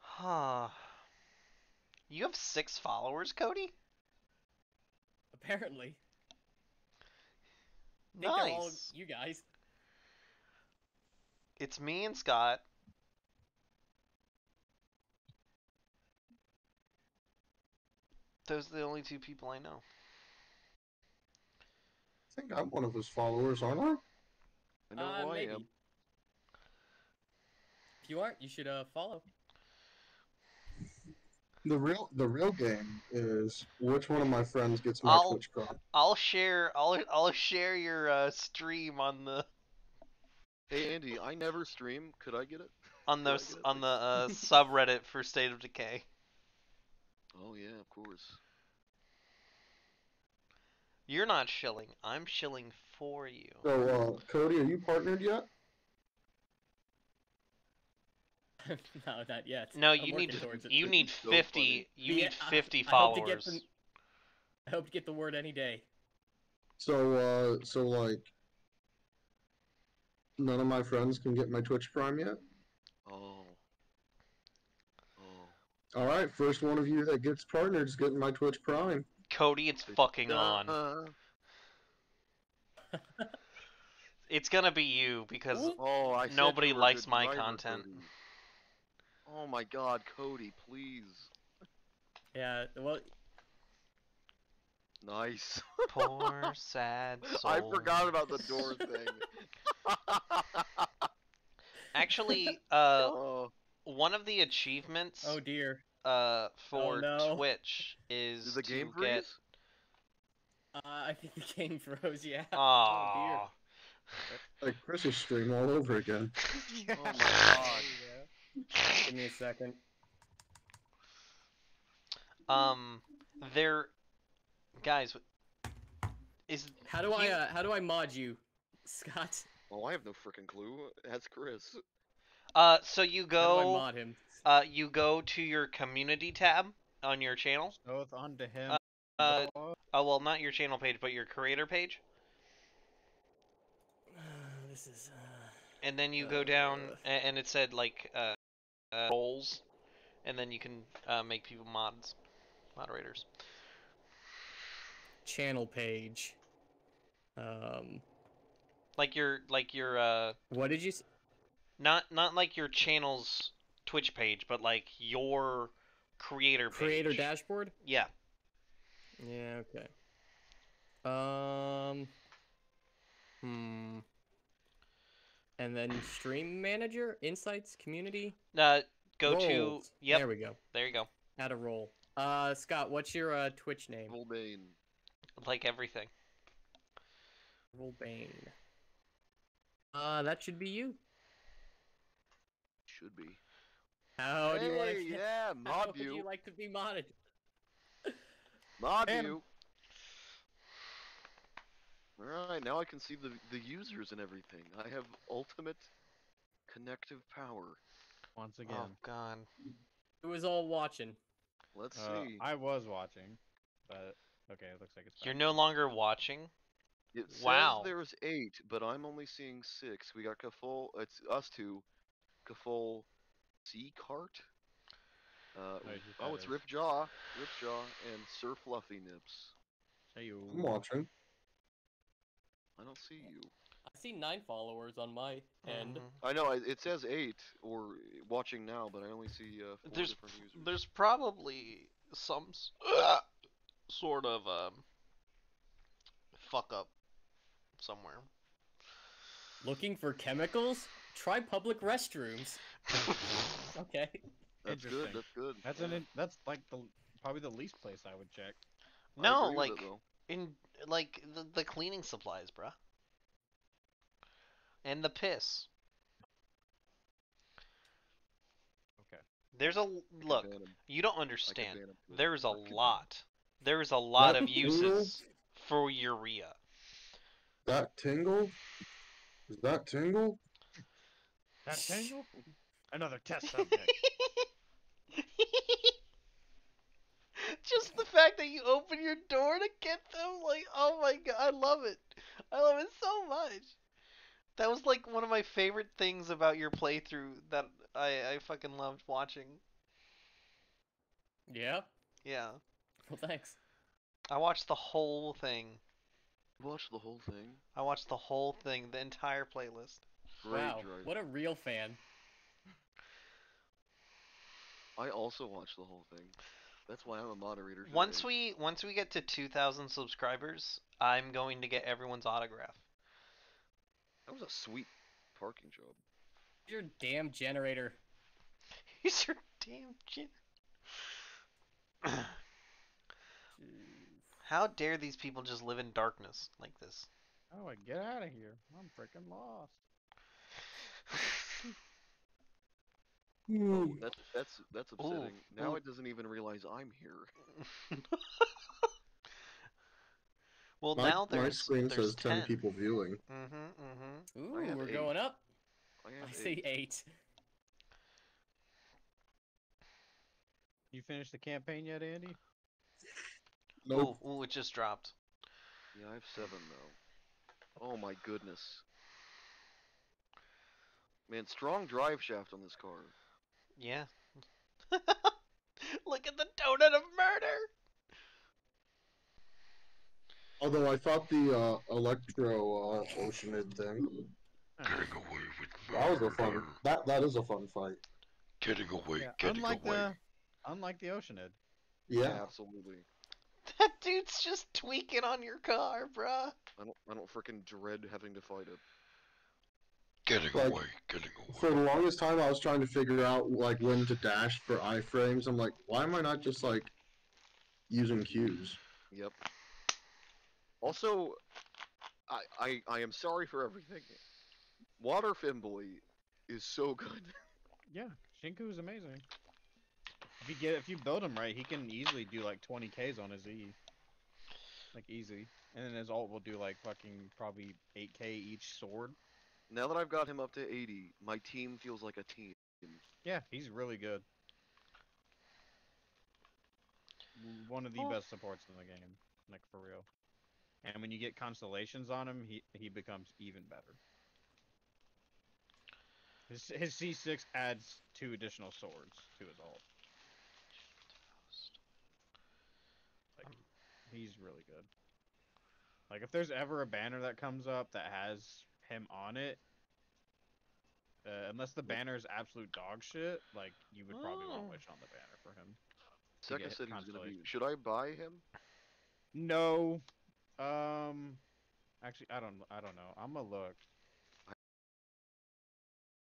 Huh. *sighs* You have six followers, Cody? Apparently. I all Nice. you guys. It's me and Scott. Those are the only two people I know. I think I'm one of his followers, aren't I? I know uh, who I maybe. am. If you aren't, you should uh follow. The real the real game is which one of my friends gets my I'll- Twitch card. I'll share. I'll I'll share your uh, stream on the Hey Andy, I never stream. Could I get it? on the Could I s- get it, on the *laughs* uh, subreddit for State of Decay. Oh yeah, of course. You're not shilling. I'm shilling for you. So, uh, Cody, are you partnered yet? *laughs* no, not yet. No, I'm you need you need so 50. funny. You Yeah, need I- 50 I hope to get followers. the- I hope to get the word any day. So, uh, so like, none of my friends can get my Twitch Prime yet. Oh. All right, first one of you that gets partnered is getting my Twitch Prime. Cody, it's fucking on. *laughs* It's gonna be you because oh, I Nobody you likes my driver, content. Cody. Oh my god, Cody, please. Yeah, well, Nice. *laughs* poor sad soul. I forgot about the door *laughs* thing. Actually, uh, oh, one of the achievements oh dear. uh for no. Twitch *laughs* is did the game to get. Uh, I think the *laughs* game froze. Yeah. Aww. *laughs* Oh dear. like Chris's stream all over again. Oh my god. Give me a second. Um, there, guys, is How do I uh, how do I mod you, Scott? Oh, I have no freaking clue. That's Chris. Uh, so you How do I go, mod him? uh, you go to your community tab on your channel. Both onto him. Uh, oh well, not your channel page, but your creator page, *sighs* this is. Uh... and then you go down, Uh. and it said like uh, uh roles, and then you can uh, make people mods, moderators. channel page. Um, Like your like your uh what did you? S- not not like your channel's Twitch page, but like your creator page. creator dashboard? Yeah. Yeah. Okay. Um. Hmm. And then stream manager, insights, community. Uh, go to roles. yep. There we go. There you go. How a role. Uh, Scott, what's your uh, Twitch name? Volbane. Like everything. Rollbane. Uh, that should be you. Should be. How do you want to? Hey, yeah, *laughs* How mod would view. you like to be modded? Mod Ban 'em. view. Alright, now I can see the the users and everything. I have ultimate connective power. Once again. Oh god. Who was all watching? Let's Uh, see. I was watching, but okay, it looks like it's. You're no longer watching. It says wow. there's eight, but I'm only seeing six. We got cafohl, it's us two, Kafol C Cart. Uh, Wait, oh, that it's is? Ripjaw, Ripjaw, and Sir Fluffy Nips. Hey, you. I'm watching. I don't see you. I see nine followers on my end. Mhm. I know it says eight or watching now, but I only see uh, four There's different users. there's probably some s- *coughs* sort of um fuck up somewhere. Looking for chemicals? Try public restrooms. *laughs* Okay. That's good. That's good. That's an. That's like the probably the least place I would check. No, like it, in like the, the cleaning supplies, bruh. And the piss. Okay. There's a could look. ban 'em. You don't understand. ban 'em too. There's a I could ban 'em. lot. There's a lot That of tingle? uses for urea. That tingle? Is that tingle? That tangle? Another test *laughs* subject. Just the fact that you open your door to get them, like, oh my god, I love it. I love it so much. That was like one of my favorite things about your playthrough that I, I fucking loved watching. Yeah. Yeah. Well, thanks. I watched the whole thing. Watch the whole thing. I watched the whole thing, the entire playlist. Great wow. drive. What a real fan. I also watched the whole thing. That's why I'm a moderator. Once we once we get to 2000 subscribers, I'm going to get everyone's autograph. That was a sweet parking job. Your damn generator. *laughs* He's your damn chin. How dare these people just live in darkness like this? How do I get out of here? I'm freaking lost. That's that's that's upsetting. now ooh. it doesn't even realize I'm here. *laughs* well, My, now my screen there's says 10 people viewing. Mm-hmm, mm-hmm. Ooh, we're eight. going up. I, I have see eight. eight. You finished the campaign yet, Andy? Nope. Ooh, ooh, it just dropped. Yeah, I have seven though. Oh my goodness. Man, strong drive shaft on this car. Yeah. *laughs* Look at the donut of murder. Although I thought the uh, Electro uh, Oceanid thing Getting away with that was a fun that that is a fun fight. Getting away, Yeah, getting unlike away. the unlike the Oceanid. Yeah, absolutely. That dude's just tweaking on your car, bruh. I don't, I don't freaking dread having to fight it. Getting Like, away, getting away. for the longest time I was trying to figure out like when to dash for iframes. I'm like, why am I not just like using cues? Yep. Also, I, I, I am sorry for everything. Water Femboy is so good. *laughs* Yeah, Xingqiu is amazing. If you get if you build him right, he can easily do like 20 Ks on his E. Like easy. And then his alt will do like fucking probably 8k each sword. Now that I've got him up to 80, my team feels like a team. Yeah, he's really good. One of the Oh. best supports in the game, like for real. And when you get constellations on him, he he becomes even better. His his C6 adds two additional swords to his ult. Like he's really good. Like if there's ever a banner that comes up that has him on it, uh, unless the banner is absolute dog shit, like you would probably want Oh. to wish on the banner for him. to Second get said he gonna be. Should I buy him? No. Um. Actually, I don't. I don't know. I'm gonna look.